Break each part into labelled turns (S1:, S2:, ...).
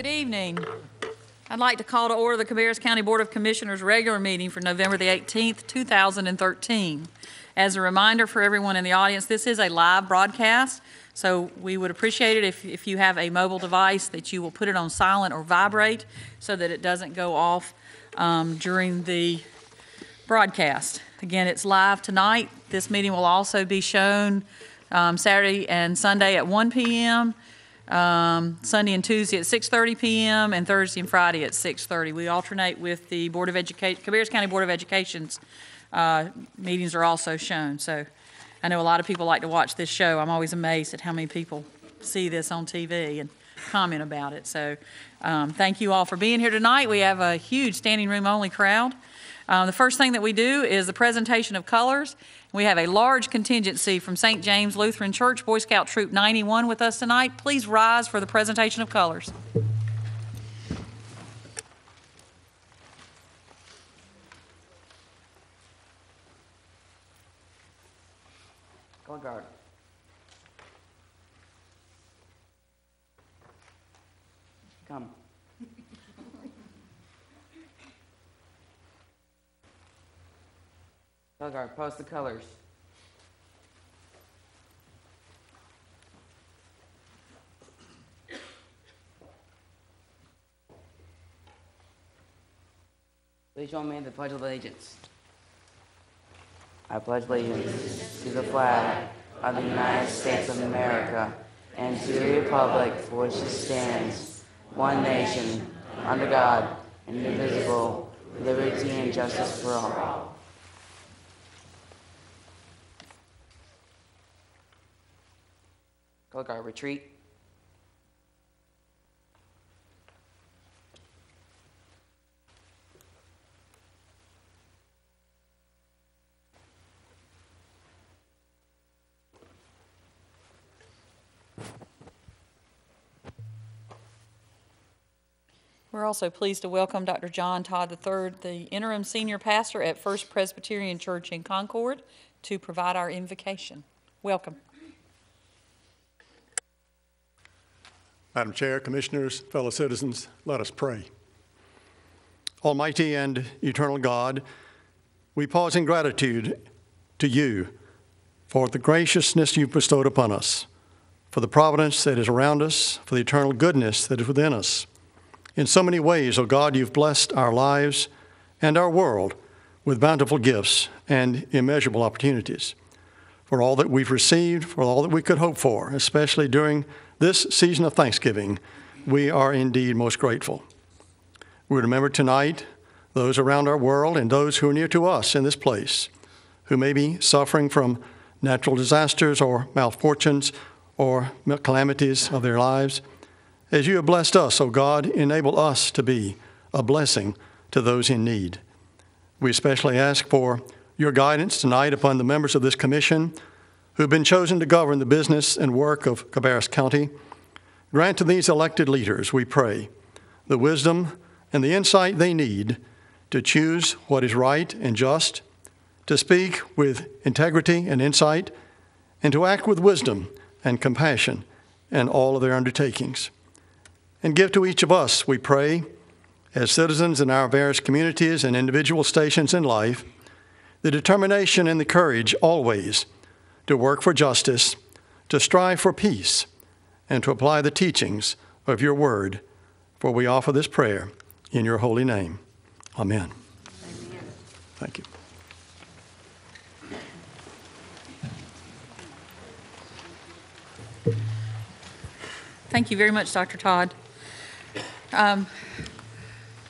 S1: Good evening. I'd like to call to order the Cabarrus County Board of Commissioners' regular meeting for November the 18th, 2013. As a reminder for everyone in the audience, this is a live broadcast, so we would appreciate it if, if you have a mobile device that you will put it on silent or vibrate so that it doesn't go off um, during the broadcast. Again, it's live tonight. This meeting will also be shown um, Saturday and Sunday at 1 PM, um, Sunday and Tuesday at 6:30 PM, and Thursday and Friday at 6:30. We alternate with the Board of Education, Cabarrus County Board of Education's uh, meetings are also shown. So I know a lot of people like to watch this show. I'm always amazed at how many people see this on TV and comment about it. So um, thank you all for being here tonight. We have a huge standing room only crowd. Uh, The first thing that we do is the presentation of colors. We have a large contingency from St. James Lutheran Church, Boy Scout Troop 91 with us tonight. Please rise for the presentation of colors.
S2: Color guard. Come. Color guard, post the colors. Please join me in the Pledge of Allegiance. I pledge allegiance to the flag of the United States of America and to the republic for which it stands, one nation, under God, indivisible, liberty and justice for all. Color guard, retreat.
S1: We're also pleased to welcome Dr. John Todd III, the interim senior pastor at First Presbyterian Church in Concord, to provide our invocation. Welcome.
S3: Madam Chair, Commissioners, fellow citizens, let us pray. Almighty and eternal God, we pause in gratitude to you for the graciousness you've bestowed upon us, for the providence that is around us, for the eternal goodness that is within us. In so many ways, O God, you've blessed our lives and our world with bountiful gifts and immeasurable opportunities. For all that we've received, for all that we could hope for, especially during this season of Thanksgiving, we are indeed most grateful. We remember tonight those around our world and those who are near to us in this place who may be suffering from natural disasters or malfortunes or calamities of their lives. As you have blessed us, O God, enable us to be a blessing to those in need. We especially ask for your guidance tonight upon the members of this commission who have been chosen to govern the business and work of Cabarrus County. Grant to these elected leaders, we pray, the wisdom and the insight they need to choose what is right and just, to speak with integrity and insight, and to act with wisdom and compassion in all of their undertakings. And give to each of us, we pray, as citizens in our various communities and individual stations in life, the determination and the courage always to work for justice, to strive for peace, and to apply the teachings of your word. For we offer this prayer in your holy name. Amen. Thank you.
S1: Thank you very much, Dr. Todd. Um,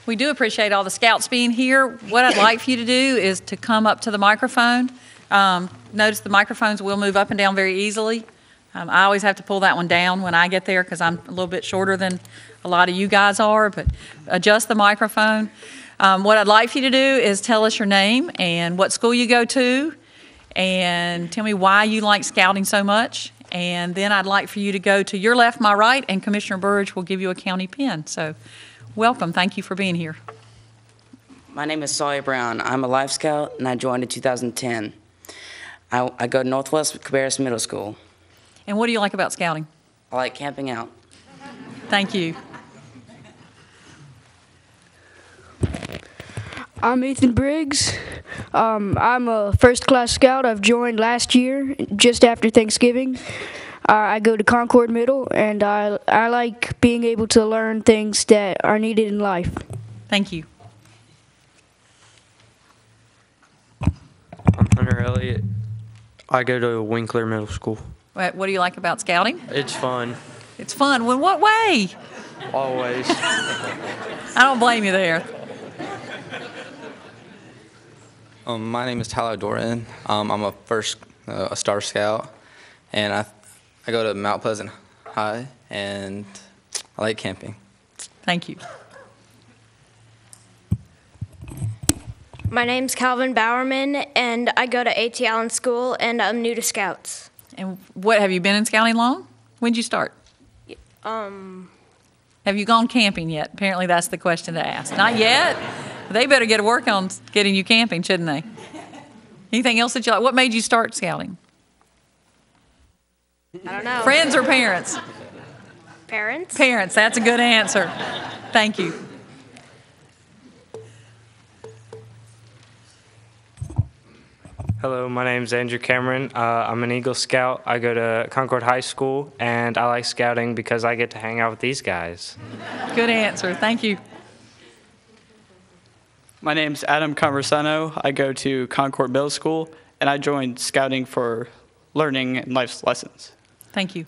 S1: We do appreciate all the scouts being here. What I'd like for you to do is to come up to the microphone. Um, Notice the microphones will move up and down very easily. Um, I always have to pull that one down when I get there because I'm a little bit shorter than a lot of you guys are, but adjust the microphone. Um, What I'd like for you to do is tell us your name and what school you go to, and tell me why you like scouting so much. And then I'd like for you to go to your left, my right, and Commissioner Burrage will give you a county pin. So, welcome. Thank you for being here.
S2: My name is Sawyer Brown. I'm a Life Scout, and I joined in 2010. I, I go to Northwest Cabarrus Middle School.
S1: And what do you like about scouting?
S2: I like camping out.
S1: Thank you.
S4: I'm Ethan Briggs. Um, I'm a first class scout. I've joined last year, just after Thanksgiving. Uh, I go to Concord Middle, and I, I like being able to learn things that are needed in life.
S1: Thank you.
S5: I'm Hunter Elliott. I go to Winkler Middle School.
S1: What what do you like about scouting?
S5: It's fun,
S1: It's fun. In what way?
S5: always.
S1: I don't blame you there.
S6: Um, my name is Tyler Doran. Um, I'm a first uh, a Star Scout, and I I go to Mount Pleasant High, and I like camping.
S1: Thank you.
S7: My name's Calvin Bowerman, and I go to A.T. Allen School, and I'm new to Scouts.
S1: And what have you been in scouting long? When'd you start?
S7: Um,
S1: Have you gone camping yet? Apparently, that's the question to ask. Not yet. They better get to work on getting you camping, shouldn't they? Anything else that you like? What made you start scouting?
S7: I don't know.
S1: Friends or parents?
S7: Parents?
S1: Parents. That's a good answer. Thank you.
S5: Hello, my name is Andrew Cameron. Uh, I'm an Eagle Scout. I go to Concord High School, and I like scouting because I get to hang out with these guys.
S1: Good answer. Thank you.
S8: My name's Adam Conversano. I go to Concord Middle School, and I joined scouting for learning and life's lessons.
S1: Thank you.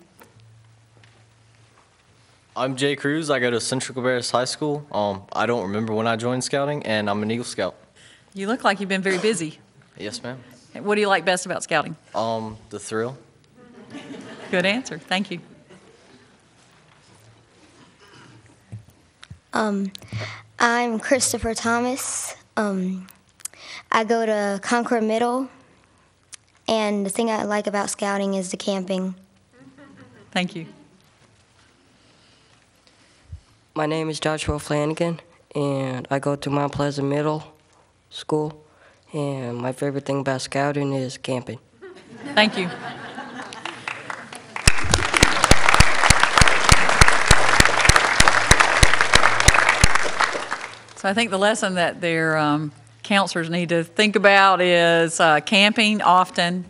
S9: I'm Jay Cruz. I go to Central Cabarrus High School. Um, I don't remember when I joined scouting, and I'm an Eagle Scout.
S1: You look like you've been very busy.
S9: Yes, ma'am.
S1: What do you like best about scouting?
S9: Um, the thrill.
S1: Good answer. Thank you.
S10: Um, I'm Christopher Thomas. Um, I go to Concord Middle, and the thing I like about scouting is the camping.
S1: Thank you.
S11: My name is Joshua Flanagan, and I go to Mount Pleasant Middle School. And my favorite thing about scouting is camping.
S1: Thank you. So I think the lesson that their um, counselors need to think about is uh, camping often,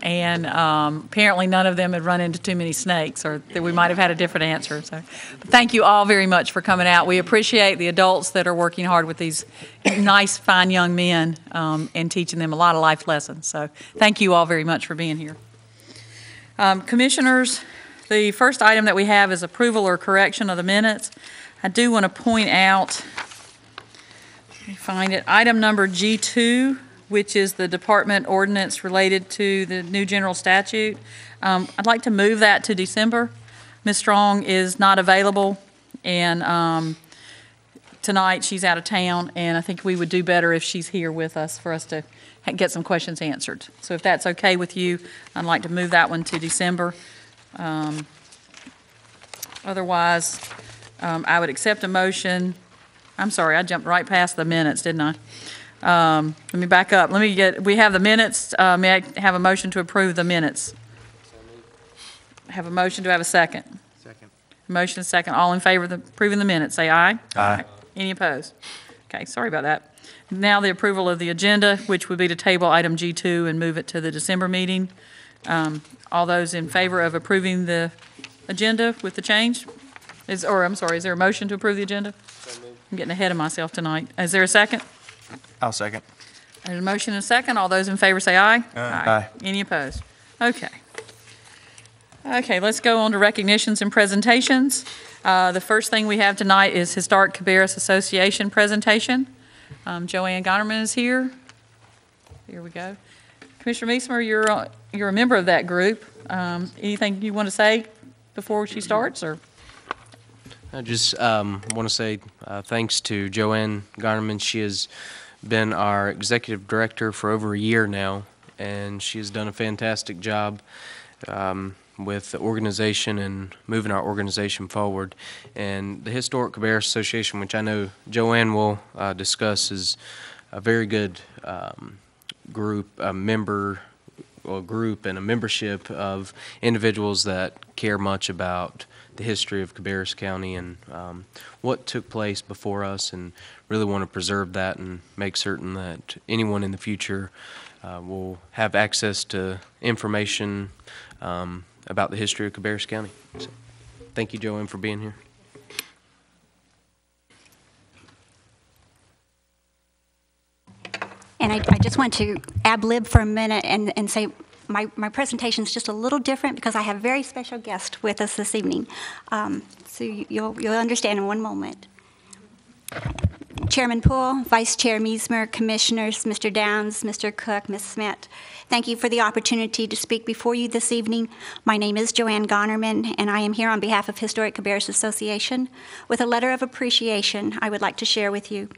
S1: and um, apparently none of them had run into too many snakes, or that we might have had a different answer. So, but thank you all very much for coming out. We appreciate the adults that are working hard with these nice, fine young men um, and teaching them a lot of life lessons. So, thank you all very much for being here. Um, Commissioners, the first item that we have is approval or correction of the minutes. I do want to point out, let me find it, item number G2, which is the department ordinance related to the new general statute. Um, I'd like to move that to December. Ms. Strong is not available, and um, tonight she's out of town, and I think we would do better if she's here with us for us to get some questions answered. So if that's okay with you, I'd like to move that one to December. Um, Otherwise, um, I would accept a motion, I'm sorry, I jumped right past the minutes, didn't I? Um, Let me back up, let me get, we have the minutes, Uh, may I have a motion to approve the minutes? Have a motion, do I have a second?
S6: Second.
S1: Motion is second, all in favor of the- approving the minutes, say aye.
S6: Aye.
S1: Any opposed? Okay, sorry about that. Now the approval of the agenda, which would be to table item G2 and move it to the December meeting. Um, All those in favor of approving the agenda with the change? Is, or, I'm sorry, is there a motion to approve the agenda? I'm getting ahead of myself tonight. Is there a second?
S6: I'll second.
S1: There's a motion and a second. All those in favor say aye.
S6: Aye.
S1: Any opposed? Okay. Okay, let's go on to recognitions and presentations. Uh, The first thing we have tonight is Historic Cabarrus Association presentation. Um, Joanne Gonerman is here. Here we go. Commissioner Measmer, you're, uh, you're a member of that group. Um, Anything you want to say before she starts, or?
S12: I just um, want to say uh, thanks to Joanne Gonerman. She has been our executive director for over a year now, and she has done a fantastic job um, with the organization and moving our organization forward. And the Historic Cabarrus Association, which I know Joanne will uh, discuss, is a very good um, group, a member
S13: group and a membership of individuals that care much about the history of Cabarrus County and um, what took place before us, and really want to preserve that and make certain that anyone in the future uh, will have access to information um, about the history of Cabarrus County. So, thank you, Joanne, for being here.
S14: And I, I just want to ad lib for a minute and, and say my, my presentation is just a little different because I have a very special guest with us this evening. Um, so you- you'll, you'll understand in one moment. Chairman Poole, Vice Chair Measmer, Commissioners, Mr. Downs, Mr. Koch, Ms. Smith, thank you for the opportunity to speak before you this evening. My name is Joanne Gonerman, and I am here on behalf of Historic Cabarrus Association with a letter of appreciation I would like to share with you.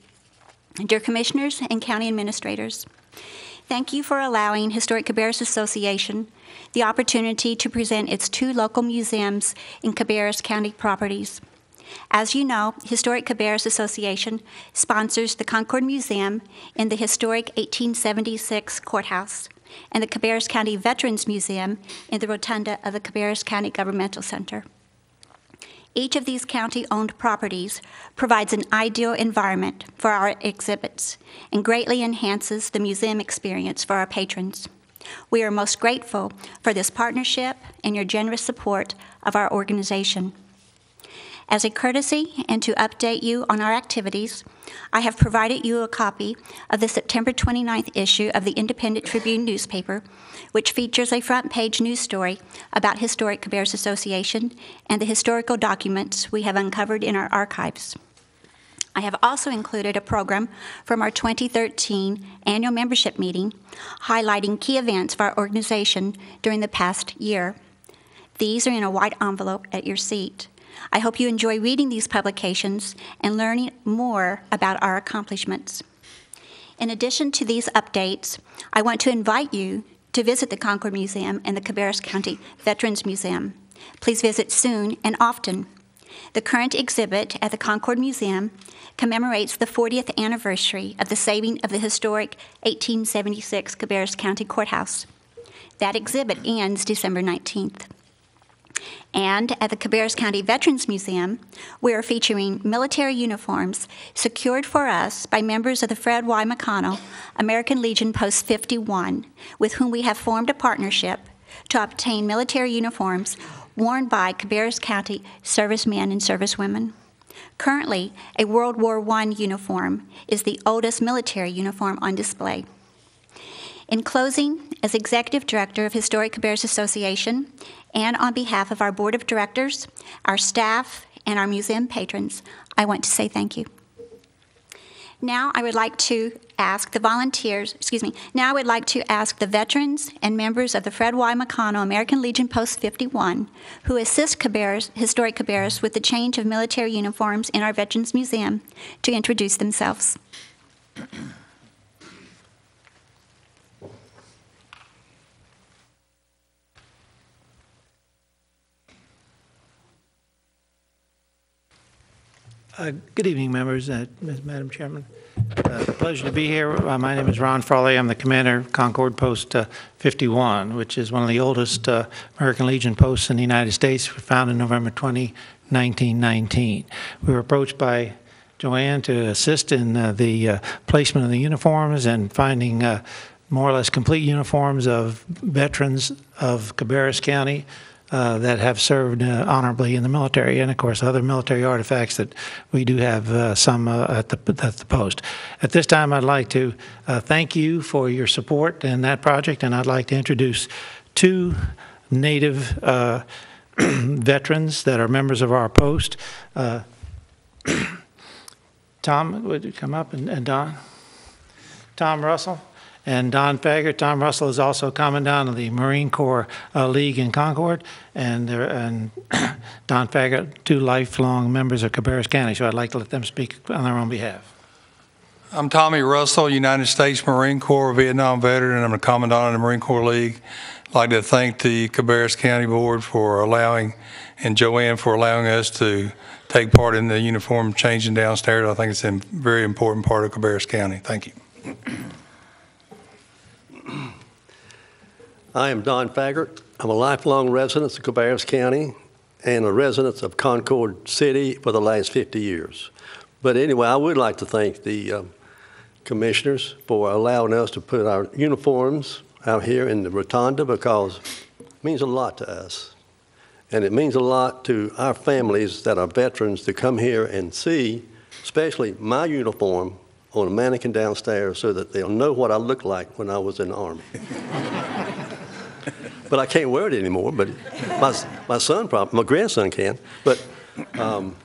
S14: Dear Commissioners and County Administrators, thank you for allowing Historic Cabarrus Association the opportunity to present its two local museums in Cabarrus County properties. As you know, Historic Cabarrus Association sponsors the Concord Museum in the historic 1876 courthouse and the Cabarrus County Veterans Museum in the rotunda of the Cabarrus County Governmental Center. Each of these county-owned properties provides an ideal environment for our exhibits and greatly enhances the museum experience for our patrons. We are most grateful for this partnership and your generous support of our organization. As a courtesy and to update you on our activities, I have provided you a copy of the September 29th issue of the Independent Tribune newspaper, which features a front page news story about Historic Cabarrus Association and the historical documents we have uncovered in our archives. I have also included a program from our 2013 annual membership meeting highlighting key events of our organization during the past year. These are in a white envelope at your seat. I hope you enjoy reading these publications and learning more about our accomplishments. In addition to these updates, I want to invite you to visit the Concord Museum and the Cabarrus County Veterans Museum. Please visit soon and often. The current exhibit at the Concord Museum commemorates the 40th anniversary of the saving of the historic 1876 Cabarrus County Courthouse. That exhibit ends December 19th. And at the Cabarrus County Veterans Museum, we are featuring military uniforms secured for us by members of the Fred Y. McConnell American Legion Post 51, with whom we have formed a partnership to obtain military uniforms worn by Cabarrus County servicemen and servicewomen. Currently, a World War I uniform is the oldest military uniform on display. In closing, as Executive Director of Historic Cabarrus Association, and on behalf of our Board of Directors, our staff, and our museum patrons, I want to say thank you. Now I would like to ask the volunteers, excuse me, now I would like to ask the veterans and members of the Fred Y. McConnell American Legion Post 51 who assist Cabarrus, Historic Cabarrus with the change of military uniforms in our Veterans Museum to introduce themselves.
S15: Uh, Good evening, members, uh, Madam Chairman. Uh, Pleasure to be here. Uh, My name is Ron Frawley. I'm the commander of Concord Post uh, 51, which is one of the oldest uh, American Legion posts in the United States, founded in November 20, 1919. We were approached by Joanne to assist in the placement of the uniforms and finding more or less complete uniforms of veterans of Cabarrus County uh, that have served uh, honorably in the military, and of course other military artifacts that we do have uh, some uh, at the at the post. At this time, I'd like to uh, thank you for your support in that project, and I'd like to introduce two Native veterans that are members of our post. Tom, would you come up and, and Don? Tom Russell and Don Faggart. Tom Russell is also Commandant of the Marine Corps uh, League in Concord, and, and Don Faggart, two lifelong members of Cabarrus County. So I'd like to let them speak on their own behalf.
S16: I'm Tommy Russell, United States Marine Corps Vietnam veteran, I'm a Commandant of the Marine Corps League. I'd like to thank the Cabarrus County Board for allowing, and Joanne for allowing us to take part in the uniform changing downstairs. I think it's a very important part of Cabarrus County. Thank you.
S17: I am Don Faggart. I'm a lifelong resident of Cabarrus County and a resident of Concord City for the last 50 years. But anyway, I would like to thank the um, commissioners for allowing us to put our uniforms out here in the rotunda because it means a lot to us. And it means a lot to our families that are veterans to come here and see, especially my uniform on a mannequin downstairs so that they'll know what I looked like when I was in the Army. but I can't wear it anymore, but my, my son, probably, my grandson can. But um,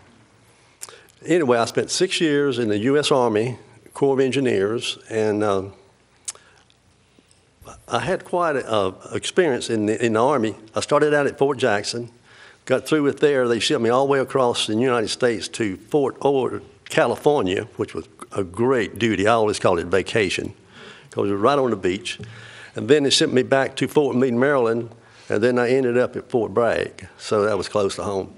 S17: anyway, I spent six years in the U.S. Army Corps of Engineers, and um, I had quite an experience in the, in the Army. I started out at Fort Jackson, got through with there. They shipped me all the way across the United States to Fort Ord, California, which was a great duty. I always called it vacation because it was right on the beach. And then they sent me back to Fort Meade, Maryland, and then I ended up at Fort Bragg, so that was close to home.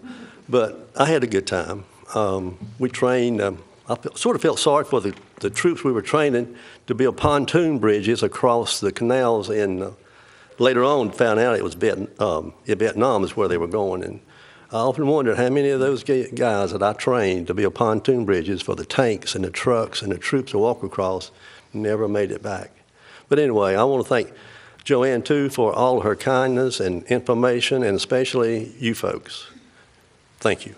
S17: But I had a good time. Um, we trained, um, I felt, sort of felt sorry for the, the troops we were training to build pontoon bridges across the canals, and uh, later on found out it was Vietnam, um, Vietnam is where they were going. And I often wondered how many of those guys that I trained to build pontoon bridges for the tanks and the trucks and the troops to walk across never made it back. But anyway, I want to thank Joanne too for all her kindness and information, and especially you folks. Thank you.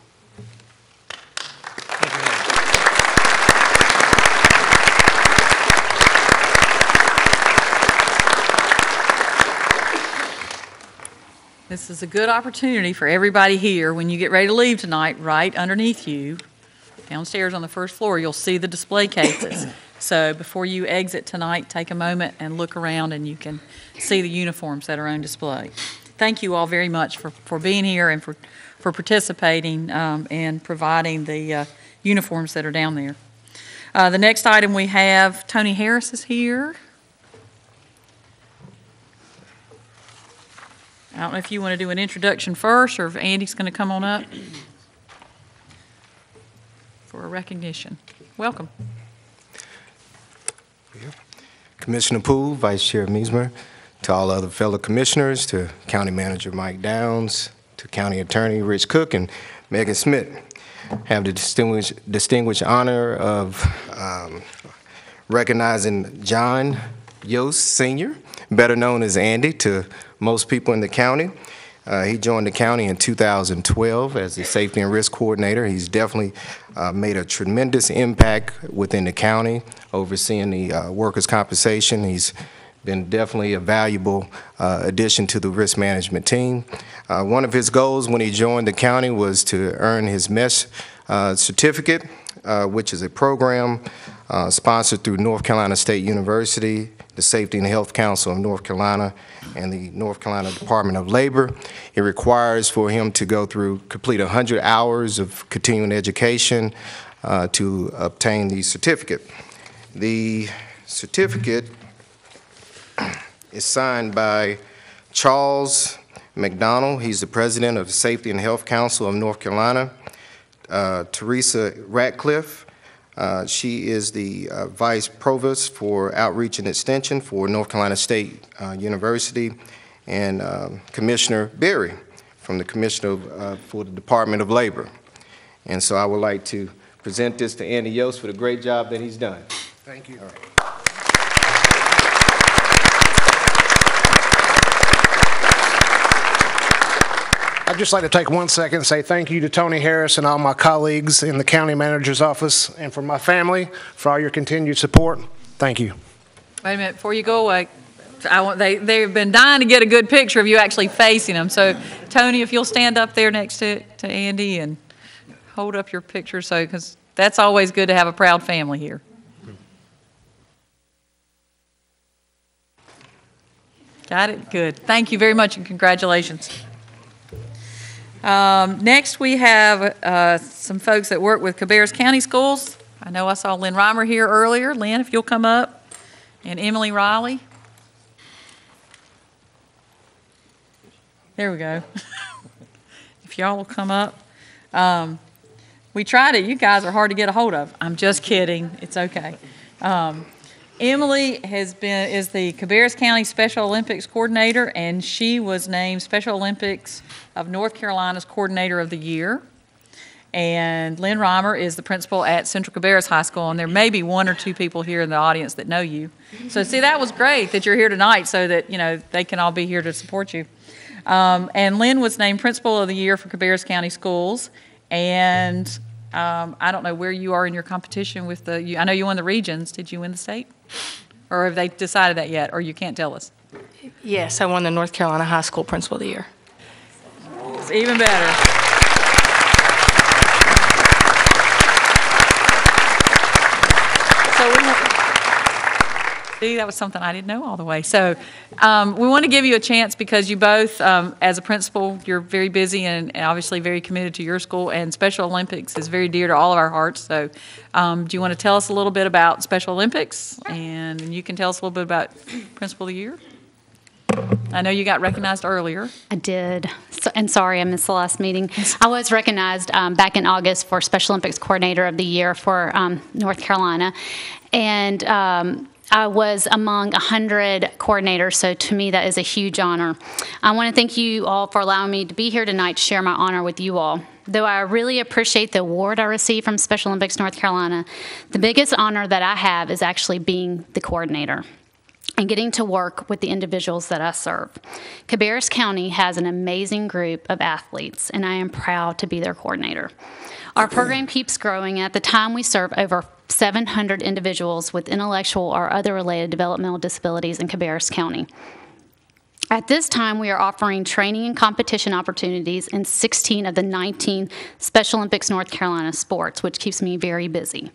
S1: This is a good opportunity for everybody here. When you get ready to leave tonight, right underneath you, downstairs on the first floor, you'll see the display cases. So before you exit tonight, take a moment and look around and you can see the uniforms that are on display. Thank you all very much for, for being here and for, for participating um, and providing the uh, uniforms that are down there. Uh, the next item we have, Tony Harris is here. I don't know if you want to do an introduction first or if Andy's going to come on up for a recognition. Welcome.
S18: Commissioner Poole, Vice Chair Measmer, to all other fellow commissioners, to County Manager Mike Downs, to County Attorney Rich Koch and Megan Smith. Have the distinguished, distinguished honor of um, recognizing John Yost Sr., better known as Andy to most people in the county. Uh, he joined the county in 2012 as the safety and risk coordinator. He's definitely uh, made a tremendous impact within the county, overseeing the uh, workers' compensation. He's been definitely a valuable uh, addition to the risk management team. Uh, one of his goals when he joined the county was to earn his MESH uh, certificate, which is a program sponsored through North Carolina State University the Safety and Health Council of North Carolina and the North Carolina Department of Labor. It requires for him to go through, complete 100 hours of continuing education uh, to obtain the certificate. The certificate is signed by Charles McDonald. He's the president of the Safety and Health Council of North Carolina. Uh, Teresa Ratcliffe, uh, she is the uh, Vice Provost for Outreach and Extension for North Carolina State uh, University, and um, Commissioner Berry from the Commissioner uh, for the Department of Labor. And so I would like to present this to Andy Yost for the great job that he's done.
S6: Thank you. I'd just like to take one second and say thank you to Tony Harris and all my colleagues in the county manager's office and for my family for all your continued support. Thank you.
S1: Wait a minute, before you go away, I want, they, they've been dying to get a good picture of you actually facing them. So, Tony, if you'll stand up there next to, to Andy and hold up your picture, so, because that's always good to have a proud family here. Got it? Good. Thank you very much and congratulations. Um, next, we have uh, some folks that work with Cabarrus County Schools. I know I saw Lynn Rhymer here earlier. Lynn, if you'll come up, and Emily Riley. There we go. if y'all will come up. Um, we tried it. You guys are hard to get a hold of. I'm just kidding. It's okay. Um, Emily has been, is the Cabarrus County Special Olympics Coordinator, and she was named Special Olympics of North Carolina's Coordinator of the Year. And Lynn Rhymer is the principal at Central Cabarrus High School, and there may be one or two people here in the audience that know you. So see, that was great that you're here tonight so that, you know, they can all be here to support you. Um, and Lynn was named Principal of the Year for Cabarrus County Schools. And um, I don't know where you are in your competition with the, you, I know you won the regions. Did you win the state? Or have they decided that yet, or you can't tell us?
S19: Yes, I won the North Carolina High School Principal of the Year.
S1: It's even better. So we want, see, that was something I didn't know all the way. So um, we want to give you a chance because you both, um, as a principal, you're very busy and, obviously very committed to your school, and Special Olympics is very dear to all of our hearts. So um, do you want to tell us a little bit about Special Olympics? And you can tell us a little bit about Principal of the Year? I know you got recognized earlier.
S20: I did. So, and sorry, I missed the last meeting. I was recognized um, back in August for Special Olympics Coordinator of the Year for um, North Carolina. And um, I was among 100 coordinators, so to me that is a huge honor. I want to thank you all for allowing me to be here tonight to share my honor with you all. Though I really appreciate the award I received from Special Olympics North Carolina, the biggest honor that I have is actually being the coordinator and getting to work with the individuals that I serve. Cabarrus County has an amazing group of athletes, and I am proud to be their coordinator. Our program keeps growing. At the time, we serve over 700 individuals with intellectual or other related developmental disabilities in Cabarrus County. At this time, we are offering training and competition opportunities in 16 of the 19 Special Olympics North Carolina sports, which keeps me very busy.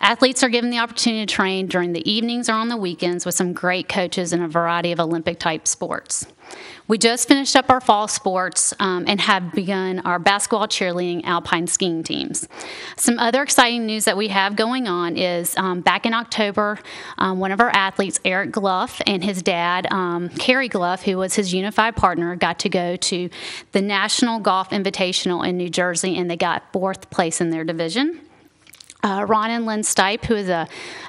S20: Athletes are given the opportunity to train during the evenings or on the weekends with some great coaches in a variety of Olympic type sports. We just finished up our fall sports um, and have begun our basketball, cheerleading, alpine skiing teams. Some other exciting news that we have going on is um, back in October, um, one of our athletes, Eric Gluff, and his dad, um, Kerry Gluff, who was his unified partner, got to go to the National Golf Invitational in New Jersey, and they got fourth place in their division. Uh, Ron and Lynn Stipe, who is a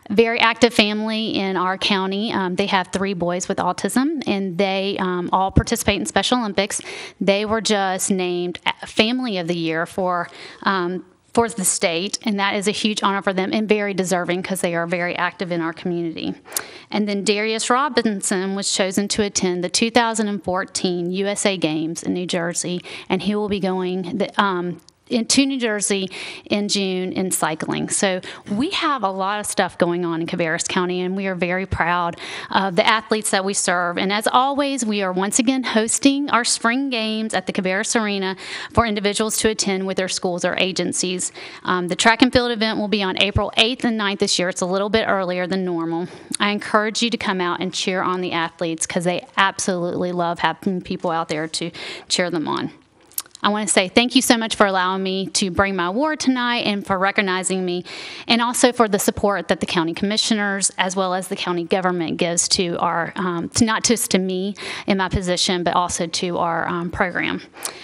S20: very active family in our county. Um, they have three boys with autism, and they um, all participate in Special Olympics. They were just named Family of the Year for. Um, for the state, and that is a huge honor for them and very deserving because they are very active in our community. And then Darius Robinson was chosen to attend the 2014 USA Games in New Jersey, and he will be going the, um, into New Jersey in June in cycling. So we have a lot of stuff going on in Cabarrus County, and we are very proud of the athletes that we serve. And as always, we are once again hosting our spring games at the Cabarrus Arena for individuals to attend with their schools or agencies. Um, the track and field event will be on April 8th and 9th this year. It's a little bit earlier than normal. I encourage you to come out and cheer on the athletes because they absolutely love having people out there to cheer them on. I want to say thank you so much for allowing me to bring my award tonight and for recognizing me, and also for the support that the county commissioners as well as the county government gives to our, um, to not just to me in my position, but also to our um, program.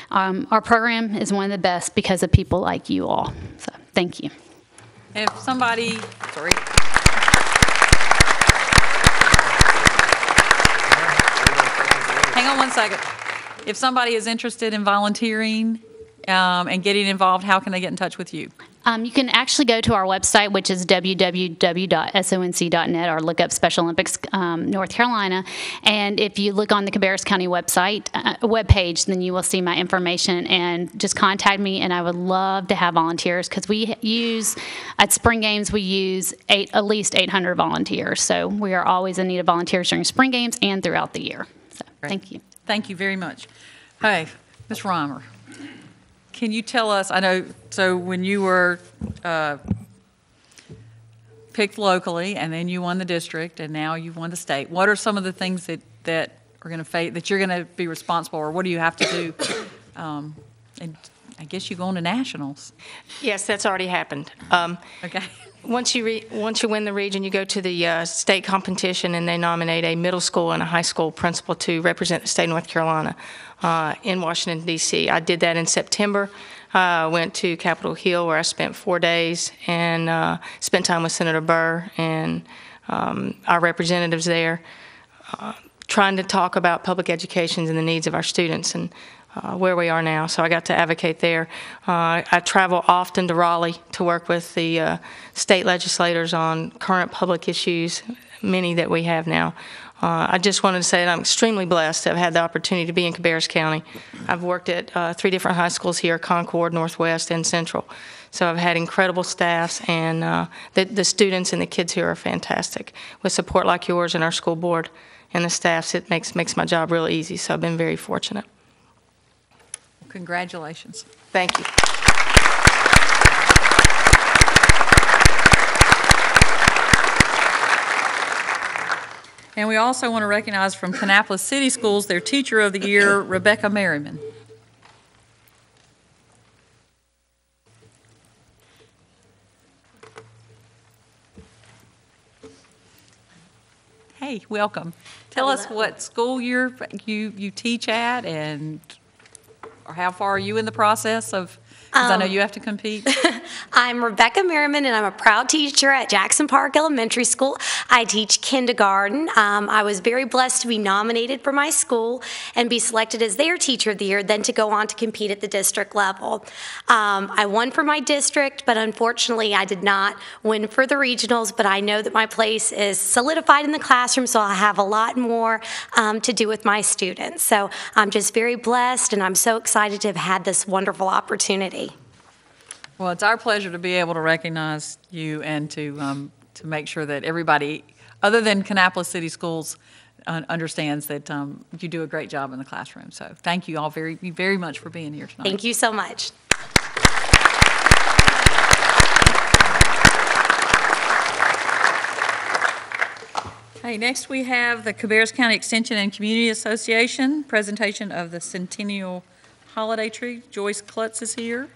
S20: Um, our program is one of the best because of people like you all. So thank you.
S1: If somebody, sorry. Hang on one second. If somebody is interested in volunteering um, and getting involved, how can they get in touch with you?
S20: Um, you can actually go to our website, which is www.sonc.net, or look up Special Olympics um, North Carolina. And if you look on the Cabarrus County website uh, webpage, then you will see my information. And just contact me, and I would love to have volunteers because we use at Spring Games we use eight, at least 800 volunteers. So we are always in need of volunteers during Spring Games and throughout the year. So thank you.
S1: Thank you very much. Hey, Ms. Rhymer, can you tell us, I know, so when you were uh, picked locally and then you won the district and now you've won the state, what are some of the things that, that are going to face, that you're going to be responsible or what do you have to do? Um, and I guess you go on to nationals.
S19: Yes, that's already happened. Um,
S1: okay.
S19: Once you re- once you win the region, you go to the uh, state competition, and they nominate a middle school and a high school principal to represent the state of North Carolina uh, in Washington D.C. I did that in September. I uh, went to Capitol Hill where I spent four days and uh, spent time with Senator Burr and um, our representatives there, uh, trying to talk about public education and the needs of our students and uh, where we are now. So I got to advocate there. Uh, I travel often to Raleigh to work with the uh, state legislators on current public issues, many that we have now. Uh, I just wanted to say that I'm extremely blessed to have had the opportunity to be in Cabarrus County. I've worked at uh, three different high schools here, Concord, Northwest, and Central. So I've had incredible staffs, and uh, the, the students and the kids here are fantastic. With support like yours and our school board and the staffs, it makes, makes my job real easy. So I've been very fortunate.
S1: Congratulations.
S19: Thank you.
S1: And we also want to recognize from Kannapolis City Schools their Teacher of the Year, Rebecca Merriman. Hey, welcome. Tell us what school you're, you, you teach at and or how far are you in the process of, because I know
S21: Um,
S1: you have to compete.
S21: I'm Rebecca Merriman, and I'm a proud teacher at Jackson Park Elementary School. I teach kindergarten. Um, I was very blessed to be nominated for my school and be selected as their Teacher of the Year, then to go on to compete at the district level. Um, I won for my district, but unfortunately, I did not win for the regionals. But I know that my place is solidified in the classroom, so I have a lot more um, to do with my students. So I'm just very blessed, and I'm so excited to have had this wonderful opportunity.
S1: Well, it's our pleasure to be able to recognize you and to, um, to make sure that everybody, other than Kannapolis City Schools, uh, understands that um, you do a great job in the classroom. So thank you all very, very much for being here tonight.
S21: Thank you so much.
S1: Okay, next we have the Cabarrus County Extension and Community Association, presentation of the Centennial Holiday Tree. Joyce Klutz is here.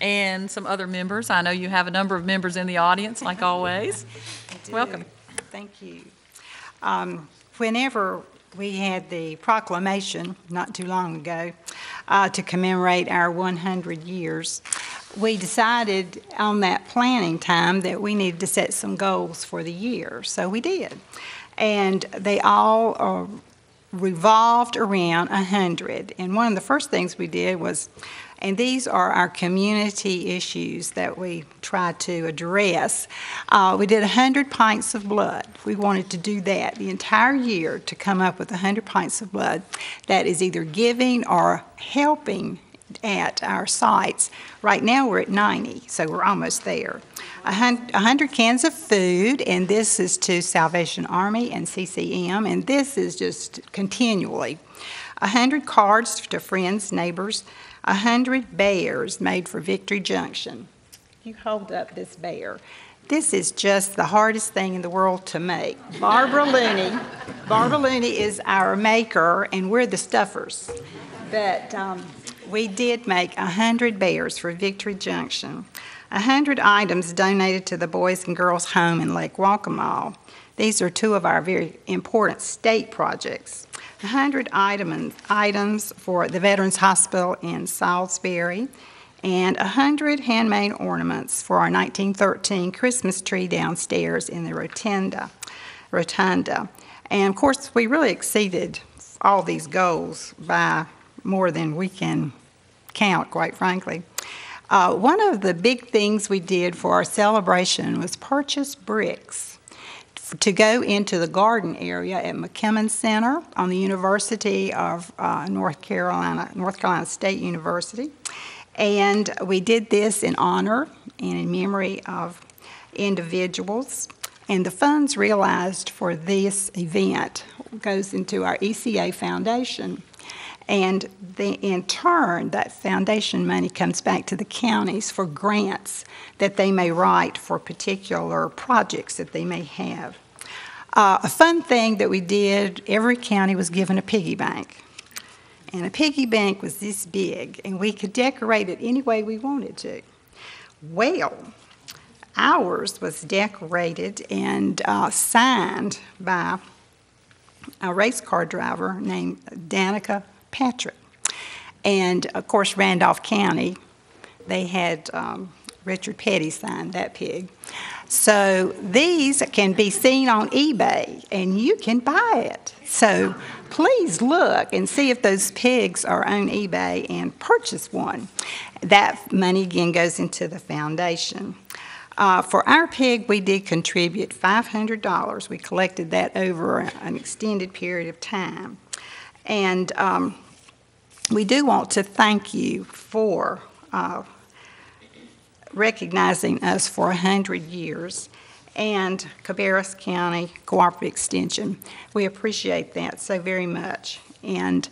S1: And some other members. I know you have a number of members in the audience, like always. Welcome.
S22: Thank you. Um, Whenever we had the proclamation, not too long ago, uh, to commemorate our 100 years, we decided on that planning time that we needed to set some goals for the year. So we did. And they all uh, revolved around 100. And one of the first things we did was, and these are our community issues that we try to address. Uh, we did 100 pints of blood. We wanted to do that the entire year to come up with 100 pints of blood that is either giving or helping at our sites. Right now, we're at 90, so we're almost there. A 100 cans of food, and this is to Salvation Army and CCM, and this is just continually. 100 cards to friends, neighbors, 100 bears made for Victory Junction. You hold up this bear. This is just the hardest thing in the world to make. Barbara Looney, Barbara Looney is our maker, and we're the stuffers. But um, we did make 100 bears for Victory Junction, 100 items donated to the Boys and Girls Home in Lake Waccamaw. These are two of our very important state projects. 100 item, items for the Veterans Hospital in Salisbury, and 100 handmade ornaments for our 1913 Christmas tree downstairs in the rotunda. rotunda. And of course, we really exceeded all these goals by more than we can count, quite frankly. Uh, one of the big things we did for our celebration was purchase bricks to go into the garden area at McKimmon Center on the University of uh, North Carolina, North Carolina State University. And we did this in honor and in memory of individuals. And the funds realized for this event goes into our ECA Foundation. And the, in turn, that foundation money comes back to the counties for grants that they may write for particular projects that they may have. Uh, a fun thing that we did, every county was given a piggy bank. And a piggy bank was this big, and we could decorate it any way we wanted to. Well, ours was decorated and uh, signed by a race car driver named Danica Patrick. And of course, Randolph County, they had um, Richard Petty sign that pig. So these can be seen on eBay and you can buy it. So please look and see if those pigs are on eBay and purchase one. That money again goes into the foundation. Uh, for our pig, we did contribute $500. We collected that over an extended period of time. And um, we do want to thank you for uh, recognizing us for 100 years and Cabarrus County Cooperative Extension. We appreciate that so very much. And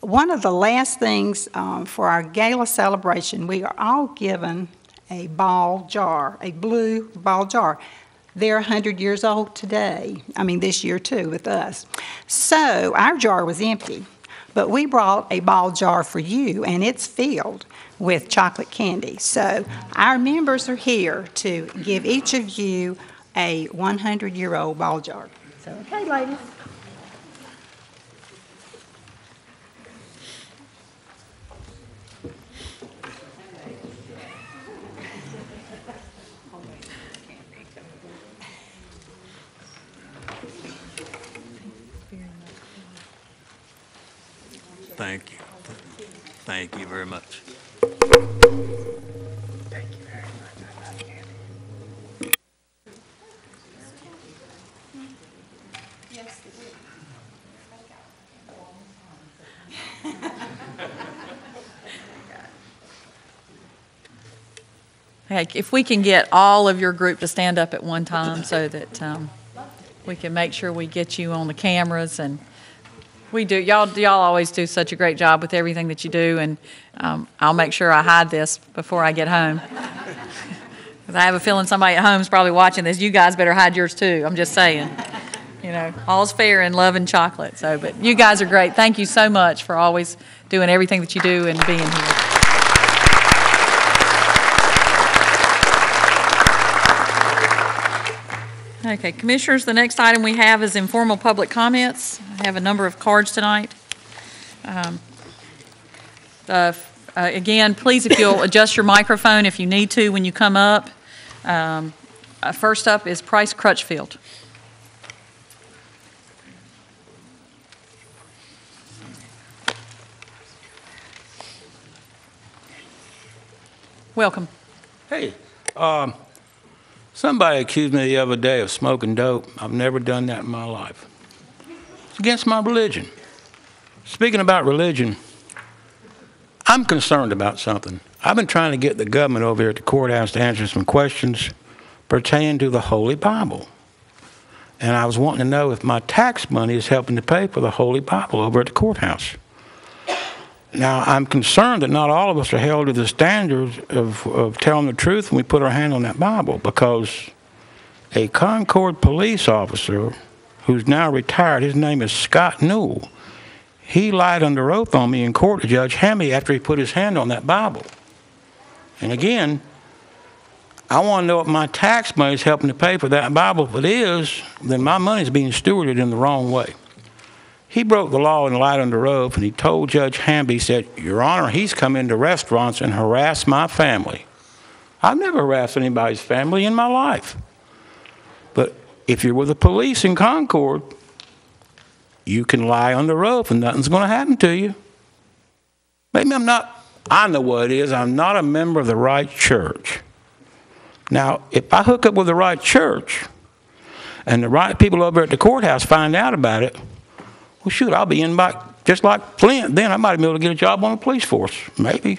S22: one of the last things um, for our gala celebration, we are all given a ball jar, a blue ball jar. They're 100 years old today. I mean, this year too, with us. So our jar was empty, but we brought a ball jar for you, and it's filled with chocolate candy. So our members are here to give each of you a 100 year old ball jar. So, okay, ladies.
S23: Thank you. Thank you very much. Thank you very much.
S1: Hey, if we can get all of your group to stand up at one time so that um, we can make sure we get you on the cameras and we do, y'all, y'all always do such a great job with everything that you do and um, I'll make sure I hide this before I get home. Because I have a feeling somebody at home is probably watching this. You guys better hide yours too. I'm just saying. You know, all's fair in love and chocolate. So, but you guys are great. Thank you so much for always doing everything that you do and being here. Okay, Commissioners, the next item we have is informal public comments. I have a number of cards tonight. Um, uh, uh, Again, please, if you'll adjust your microphone if you need to when you come up. Um, uh, First up is Price Crutchfield. Welcome.
S24: Hey, um, somebody accused me the other day of smoking dope. I've never done that in my life. It's against my religion. Speaking about religion, I'm concerned about something. I've been trying to get the government over here at the courthouse to answer some questions pertaining to the Holy Bible. And I was wanting to know if my tax money is helping to pay for the Holy Bible over at the courthouse. Now, I'm concerned that not all of us are held to the standards of, of telling the truth when we put our hand on that Bible because a Concord police officer who's now retired, his name is Scott Newell, he lied under oath on me in court to Judge Hamby after he put his hand on that Bible. And again, I want to know if my tax money is helping to pay for that Bible. If it is, then my money is being stewarded in the wrong way. He broke the law and lied under oath, and he told Judge Hamby, he said, Your Honor, he's come into restaurants and harassed my family. I've never harassed anybody's family in my life. But if you're with the police in Concord, you can lie on the oath and nothing's going to happen to you. Maybe I'm not, I know what it is. I'm not a member of the right church. Now, if I hook up with the right church and the right people over at the courthouse find out about it, well, shoot, I'll be in by just like Flint. Then I might be able to get a job on the police force, maybe.